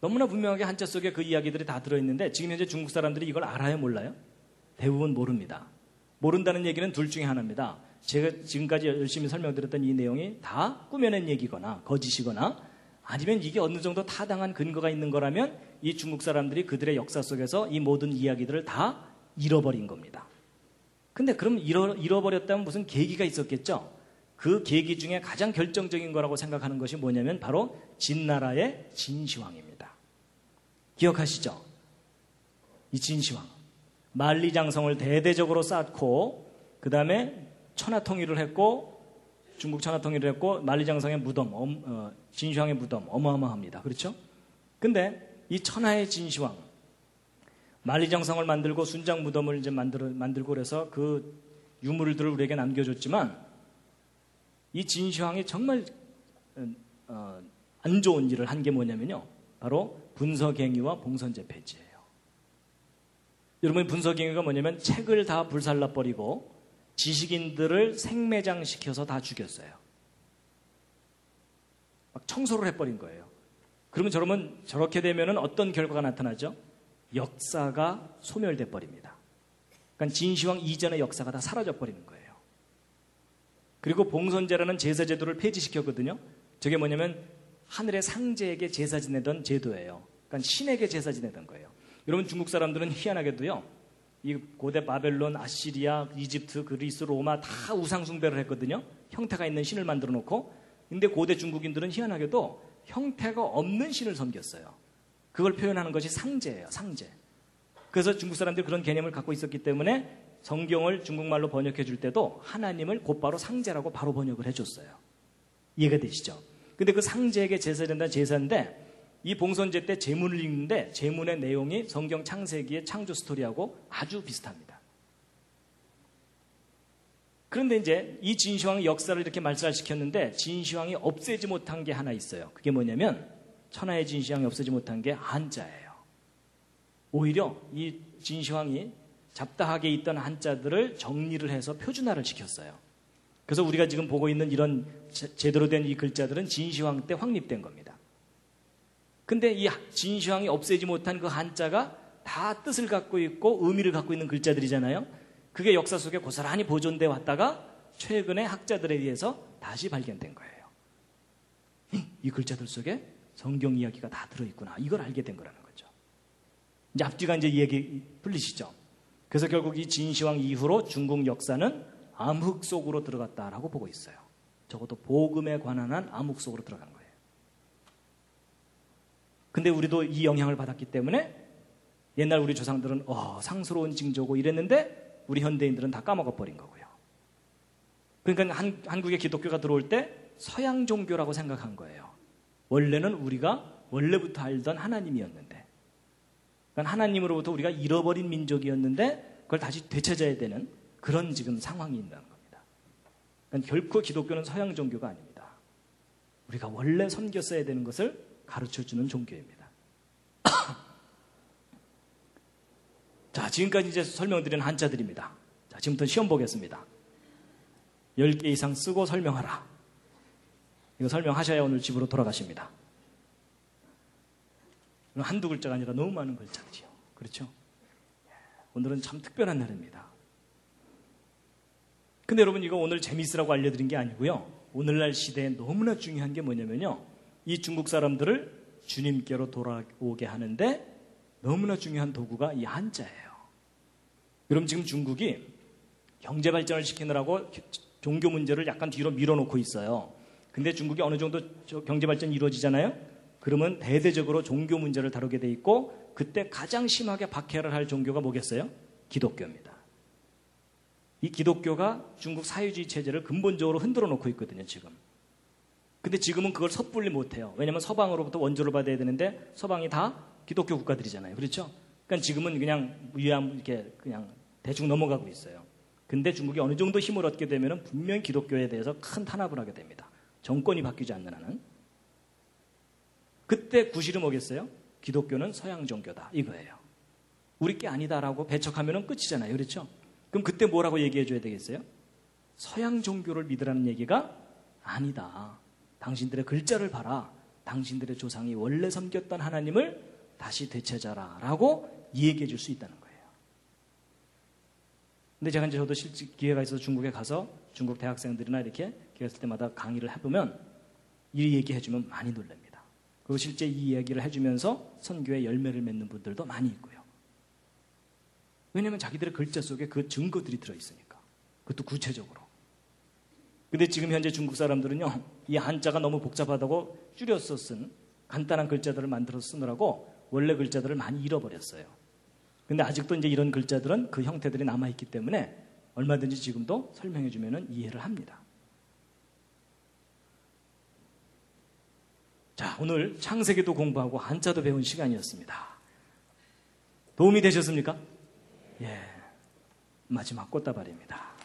S1: 너무나 분명하게 한자 속에 그 이야기들이 다 들어있는데 지금 현재 중국 사람들이 이걸 알아요, 몰라요? 대부분 모릅니다. 모른다는 얘기는 둘 중에 하나입니다. 제가 지금까지 열심히 설명드렸던 이 내용이 다 꾸며낸 얘기거나 거짓이거나 아니면 이게 어느 정도 타당한 근거가 있는 거라면 이 중국 사람들이 그들의 역사 속에서 이 모든 이야기들을 다 잃어버린 겁니다. 근데 그럼 잃어, 잃어버렸다면 무슨 계기가 있었겠죠? 그 계기 중에 가장 결정적인 거라고 생각하는 것이 뭐냐면 바로 진나라의 진시황입니다. 기억하시죠? 이 진시황. 만리장성을 대대적으로 쌓고, 그 다음에 천하통일을 했고, 중국 천하통일을 했고, 만리장성의 무덤, 어, 진시황의 무덤, 어마어마합니다. 그렇죠? 근데 이 천하의 진시황, 만리장성을 만들고 순장 무덤을 이제 만들, 만들고 그래서 그 유물들을 우리에게 남겨줬지만, 이 진시황이 정말 음, 어, 안 좋은 일을 한 게 뭐냐면요. 바로 분석행위와 봉선제 폐지예요. 여러분 분석행위가 뭐냐면 책을 다 불살라 버리고 지식인들을 생매장시켜서 다 죽였어요. 막 청소를 해버린 거예요. 그러면 저러면 저렇게 되면 어떤 결과가 나타나죠? 역사가 소멸돼 버립니다. 그러니까 진시황 이전의 역사가 다 사라져 버리는 거예요. 그리고 봉선제라는 제사 제도를 폐지시켰거든요. 저게 뭐냐면 하늘의 상제에게 제사 지내던 제도예요. 그러니까 신에게 제사 지내던 거예요. 여러분 중국 사람들은 희한하게도요. 이 고대 바벨론, 아시리아, 이집트, 그리스, 로마 다 우상 숭배를 했거든요. 형태가 있는 신을 만들어 놓고 근데 고대 중국인들은 희한하게도 형태가 없는 신을 섬겼어요. 그걸 표현하는 것이 상제예요. 상제. 그래서 중국 사람들이 그런 개념을 갖고 있었기 때문에 성경을 중국말로 번역해 줄 때도 하나님을 곧바로 상제라고 바로 번역을 해 줬어요. 이해가 되시죠? 근데 그 상제에게 제사 된다는 제사인데 이 봉선제 때 제문을 읽는데 제문의 내용이 성경 창세기의 창조 스토리하고 아주 비슷합니다. 그런데 이제 이진시황 역사를 이렇게 말살시켰는데 진시황이 없애지 못한 게 하나 있어요. 그게 뭐냐면 천하의 진시황이 없애지 못한 게 한자예요. 오히려 이 진시황이 잡다하게 있던 한자들을 정리를 해서 표준화를 시켰어요. 그래서 우리가 지금 보고 있는 이런 제대로 된 이 글자들은 진시황 때 확립된 겁니다. 근데 이 진시황이 없애지 못한 그 한자가 다 뜻을 갖고 있고 의미를 갖고 있는 글자들이잖아요. 그게 역사 속에 고스란히 보존돼 왔다가 최근에 학자들에 의해서 다시 발견된 거예요. 이 글자들 속에 성경 이야기가 다 들어있구나. 이걸 알게 된 거라는 거죠. 이제 앞뒤가 이제 얘기 풀리시죠. 그래서 결국 이 진시황 이후로 중국 역사는 암흑 속으로 들어갔다라고 보고 있어요. 적어도 복음에 관한 한 암흑 속으로 들어간 거예요. 근데 우리도 이 영향을 받았기 때문에 옛날 우리 조상들은 어, 상스러운 징조고 이랬는데 우리 현대인들은 다 까먹어버린 거고요. 그러니까 한, 한국에 기독교가 들어올 때 서양 종교라고 생각한 거예요. 원래는 우리가 원래부터 알던 하나님이었는데. 그러니까 하나님으로부터 우리가 잃어버린 민족이었는데 그걸 다시 되찾아야 되는 그런 지금 상황이 있다는 겁니다. 그러니까 결코 기독교는 서양 종교가 아닙니다. 우리가 원래 섬겼어야 되는 것을 가르쳐 주는 종교입니다. 자, 지금까지 이제 설명드린 한자들입니다. 자, 지금부터 시험 보겠습니다. 10개 이상 쓰고 설명하라. 이거 설명하셔야 오늘 집으로 돌아가십니다. 한두 글자가 아니라 너무 많은 글자들이요. 그렇죠? 오늘은 참 특별한 날입니다. 근데 여러분 이거 오늘 재미있으라고 알려드린 게 아니고요. 오늘날 시대에 너무나 중요한 게 뭐냐면요. 이 중국 사람들을 주님께로 돌아오게 하는데 너무나 중요한 도구가 이 한자예요. 그럼 지금 중국이 경제 발전을 시키느라고 종교 문제를 약간 뒤로 밀어놓고 있어요. 근데 중국이 어느 정도 경제 발전이 이루어지잖아요? 그러면 대대적으로 종교 문제를 다루게 돼 있고 그때 가장 심하게 박해를 할 종교가 뭐겠어요? 기독교입니다. 이 기독교가 중국 사회주의 체제를 근본적으로 흔들어 놓고 있거든요, 지금. 근데 지금은 그걸 섣불리 못해요. 왜냐면 서방으로부터 원조를 받아야 되는데 서방이 다 기독교 국가들이잖아요. 그렇죠? 그러니까 지금은 그냥 위암 이렇게 그냥 대충 넘어가고 있어요. 근데 중국이 어느 정도 힘을 얻게 되면 분명히 기독교에 대해서 큰 탄압을 하게 됩니다. 정권이 바뀌지 않는 한은. 그때 구실을먹겠어요 기독교는 서양 종교다. 이거예요. 우리 게 아니다라고 배척하면 끝이잖아요. 그렇죠? 그럼 그때 뭐라고 얘기해 줘야 되겠어요? 서양 종교를 믿으라는 얘기가 아니다. 당신들의 글자를 봐라. 당신들의 조상이 원래 섬겼던 하나님을 다시 되찾아라. 라고 얘기해 줄 수 있다는 거예요. 근데 제가 이제 저도 실제 기회가 있어서 중국에 가서 중국 대학생들이나 이렇게 기회 있을 때마다 강의를 해보면 이 얘기해 주면 많이 놀랍니다. 그리고 실제 이 이야기를 해주면서 선교의 열매를 맺는 분들도 많이 있고요. 왜냐하면 자기들의 글자 속에 그 증거들이 들어있으니까. 그것도 구체적으로. 근데 지금 현재 중국 사람들은요, 이 한자가 너무 복잡하다고 줄여서 쓴 간단한 글자들을 만들어 쓰느라고 원래 글자들을 많이 잃어버렸어요. 근데 아직도 이제 이런 글자들은 그 형태들이 남아있기 때문에 얼마든지 지금도 설명해주면 이해를 합니다. 자, 오늘 창세기도 공부하고 한자도 배운 시간이었습니다. 도움이 되셨습니까? 예. 마지막 꽃다발입니다.